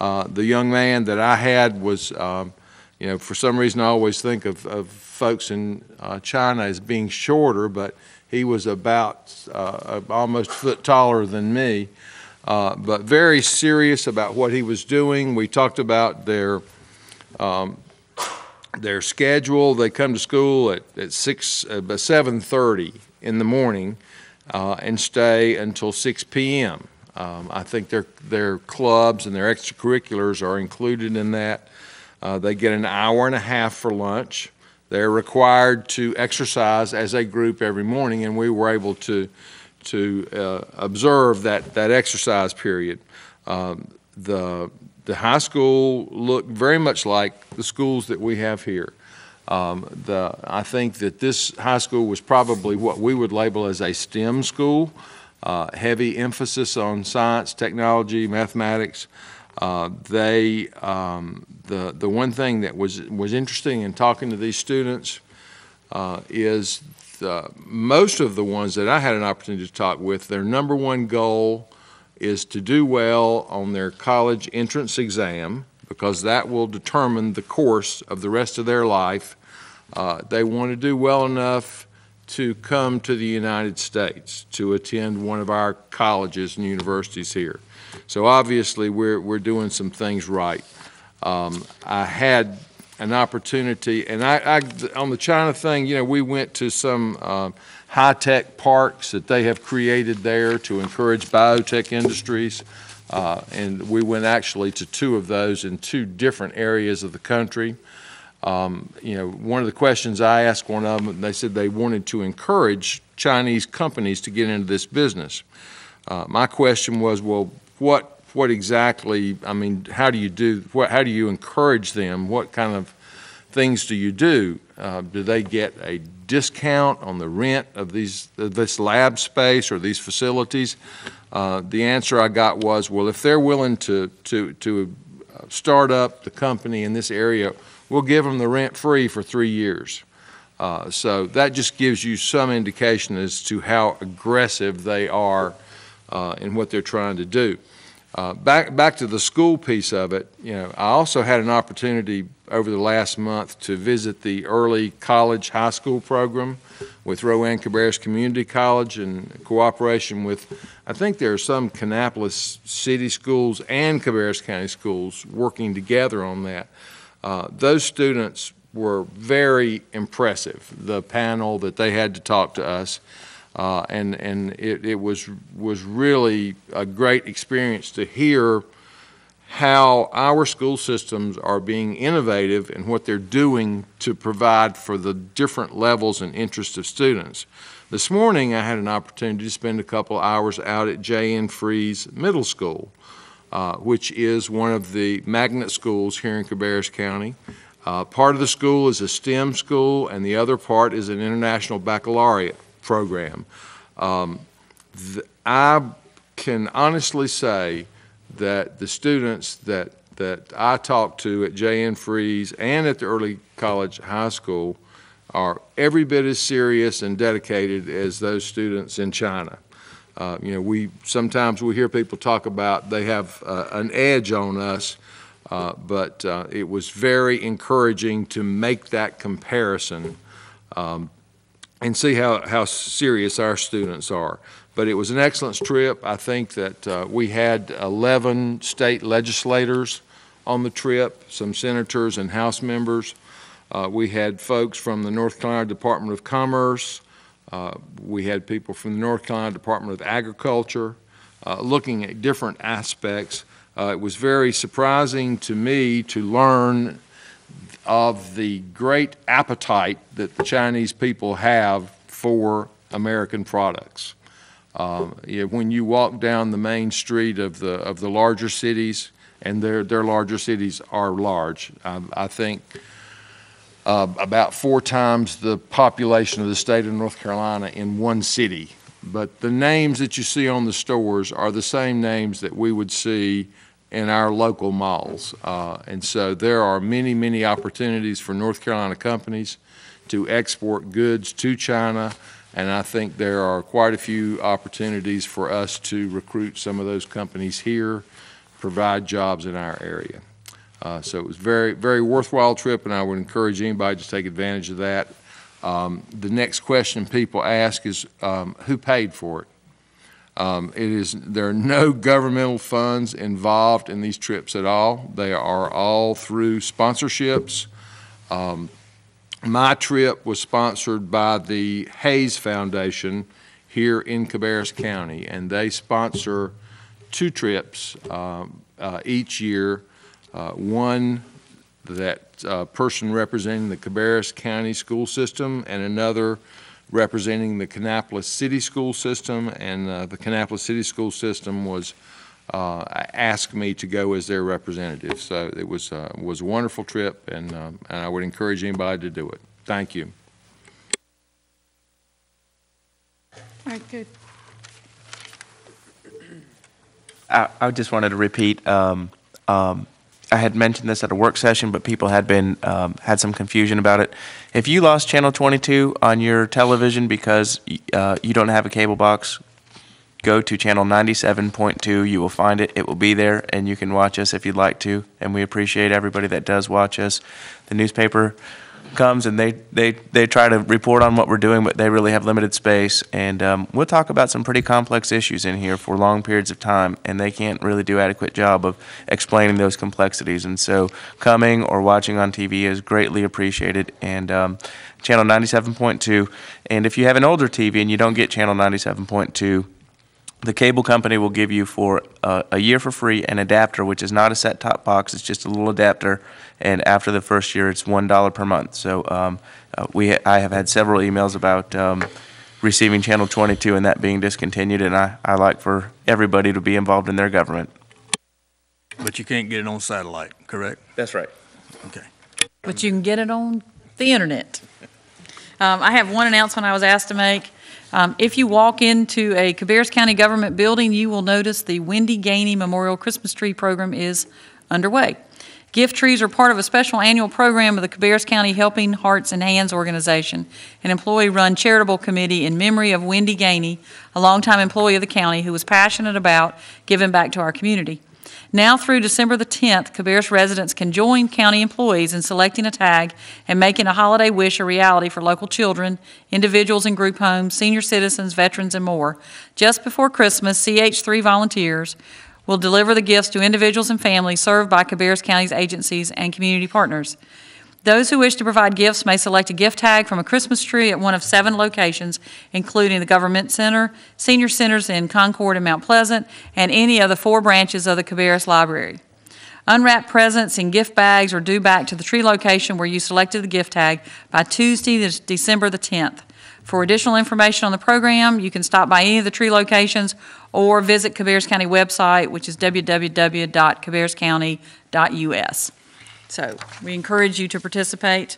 S37: Uh, The young man that I had was, um, you know, for some reason I always think of, of folks in uh, China as being shorter, but he was about uh, almost a foot taller than me, uh, but very serious about what he was doing. We talked about their um, their schedule. They come to school at, at six, uh, seven thirty in the morning, uh, and stay until six p.m. Um, I think their their clubs and their extracurriculars are included in that. Uh, they get an hour and a half for lunch. They're required to exercise as a group every morning, and we were able to, to uh, observe that, that exercise period. Um, The, the high school looked very much like the schools that we have here. Um, The, I think that this high school was probably what we would label as a STEM school, uh, heavy emphasis on science, technology, mathematics. Uh, They, um, the, the one thing that was, was interesting in talking to these students uh, is the, most of the ones that I had an opportunity to talk with, their number one goal is to do well on their college entrance exam because that will determine the course of the rest of their life. Uh, They want to do well enough to come to the United States to attend one of our colleges and universities here. So obviously, we're, we're doing some things right. Um, I had an opportunity, and I, I, on the China thing, you know, we went to some um, high-tech parks that they have created there to encourage biotech industries. Uh, and we went actually to two of those in two different areas of the country. Um, you know, one of the questions I asked one of them, they said they wanted to encourage Chinese companies to get into this business. Uh, my question was, well, what what exactly? I mean, how do you do? What how do you encourage them? What kind of things do you do? Uh, do they get a discount on the rent of these this lab space or these facilities? Uh, the answer I got was, well, if they're willing to to to start up the company in this area, we'll give them the rent free for three years. Uh, so that just gives you some indication as to how aggressive they are uh, in what they're trying to do. Uh, back back to the school piece of it, you know, I also had an opportunity over the last month to visit the early college high school program with Rowan Cabarrus Community College in cooperation with, I think there are some Kannapolis city schools and Cabarrus County schools working together on that. Uh, those students were very impressive. The panel that they had to talk to us. Uh, and and it, it was was really a great experience to hear how our school systems are being innovative in what they're doing to provide for the different levels and interests of students. This morning, I had an opportunity to spend a couple hours out at J.N. Fries Middle School, uh, which is one of the magnet schools here in Cabarrus County. Uh, part of the school is a STEM school, and the other part is an international baccalaureate program. Um, I can honestly say that the students that that I talk to at J.N. Fries and at the early college high school are every bit as serious and dedicated as those students in China. Uh, you know, we sometimes we hear people talk about they have uh, an edge on us, uh, but uh, it was very encouraging to make that comparison um, and see how, how serious our students are. But it was an excellent trip. I think that uh, we had 11 state legislators on the trip, some senators and House members. Uh, we had folks from the North Carolina Department of Commerce. Uh, we had people from the North Carolina Department of Agriculture uh, looking at different aspects. Uh, it was very surprising to me to learn of the great appetite that the Chinese people have for American products. Um, when you walk down the main street of the of the larger cities, and their their larger cities are large, um, I think uh, about four times the population of the state of North Carolina in one city. But the names that you see on the stores are the same names that we would see in our local malls. Uh, and so there are many, many opportunities for North Carolina companies to export goods to China. And I think there are quite a few opportunities for us to recruit some of those companies here, provide jobs in our area. Uh, so it was very, very worthwhile trip, and I would encourage anybody to take advantage of that. Um, the next question people ask is, um, who paid for it? Um, it is, there are no governmental funds involved in these trips at all. They are all through sponsorships. Um, my trip was sponsored by the Hayes Foundation here in Cabarrus County, and they sponsor two trips um, uh, each year. Uh, one that uh, person representing the Cabarrus County School System and another representing the Kannapolis City School System, and uh, the Kannapolis City School System was, uh, asked me to go as their representative. So it was, uh, was a wonderful trip, and um, and I would encourage anybody to do it. Thank you.
S1: All right, good.
S39: I, I just wanted to repeat, um, um, I had mentioned this at a work session, but people had been, um, had some confusion about it. If you lost channel 22 on your television because, uh, you don't have a cable box, go to channel 97.2. You will find it. It will be there, and you can watch us if you'd like to. And we appreciate everybody that does watch us. The newspaper comes and they, they, they try to report on what we're doing, but they really have limited space. And um, we'll talk about some pretty complex issues in here for long periods of time, and they can't really do adequate job of explaining those complexities. And so coming or watching on TV is greatly appreciated. And um, channel 97.2. And if you have an older TV and you don't get channel 97.2, the cable company will give you for uh, a year for free an adapter, which is not a set-top box. It's just a little adapter, and after the first year, it's one dollar per month. So um, uh, we, ha- I have had several emails about um, receiving channel 22 and that being discontinued, and I, I like for everybody to be involved in their government.
S23: But you can't get it on satellite, correct?
S39: That's right.
S23: Okay.
S1: But you can get it on the internet. Um, I have one announcement I was asked to make. Um, if you walk into a Cabarrus County government building, you will notice the Wendy Gainey Memorial Christmas Tree Program is underway. Gift trees are part of a special annual program of the Cabarrus County Helping Hearts and Hands Organization, an employee-run charitable committee in memory of Wendy Gainey, a longtime employee of the county who was passionate about giving back to our community. Now through December the 10th, Cabarrus residents can join county employees in selecting a tag and making a holiday wish a reality for local children, individuals in group homes, senior citizens, veterans, and more. Just before Christmas, CH3 volunteers will deliver the gifts to individuals and families served by Cabarrus County's agencies and community partners. Those who wish to provide gifts may select a gift tag from a Christmas tree at one of seven locations, including the Government Center, senior centers in Concord and Mount Pleasant, and any of the four branches of the Cabarrus Library. Unwrap presents in gift bags are due back to the tree location where you selected the gift tag by Tuesday, December the 10th. For additional information on the program, you can stop by any of the tree locations or visit Cabarrus County website, which is www.cabarruscounty.us. So we encourage you to participate.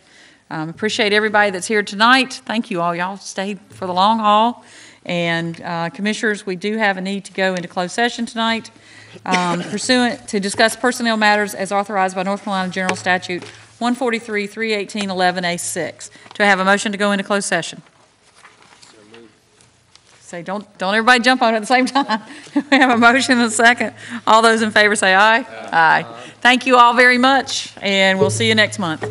S1: Um, Appreciate everybody that's here tonight. Thank you all. Y'all stayed for the long haul. And uh, Commissioners, we do have a need to go into closed session tonight um, pursuant to discuss personnel matters as authorized by North Carolina General Statute 143, 318, 11A6. Do I have a motion to go into closed session? Say, don't, don't everybody jump on it at the same time. We have a motion and a second. All those in favor say aye. Aye. Thank you all very much, and we'll see you next month.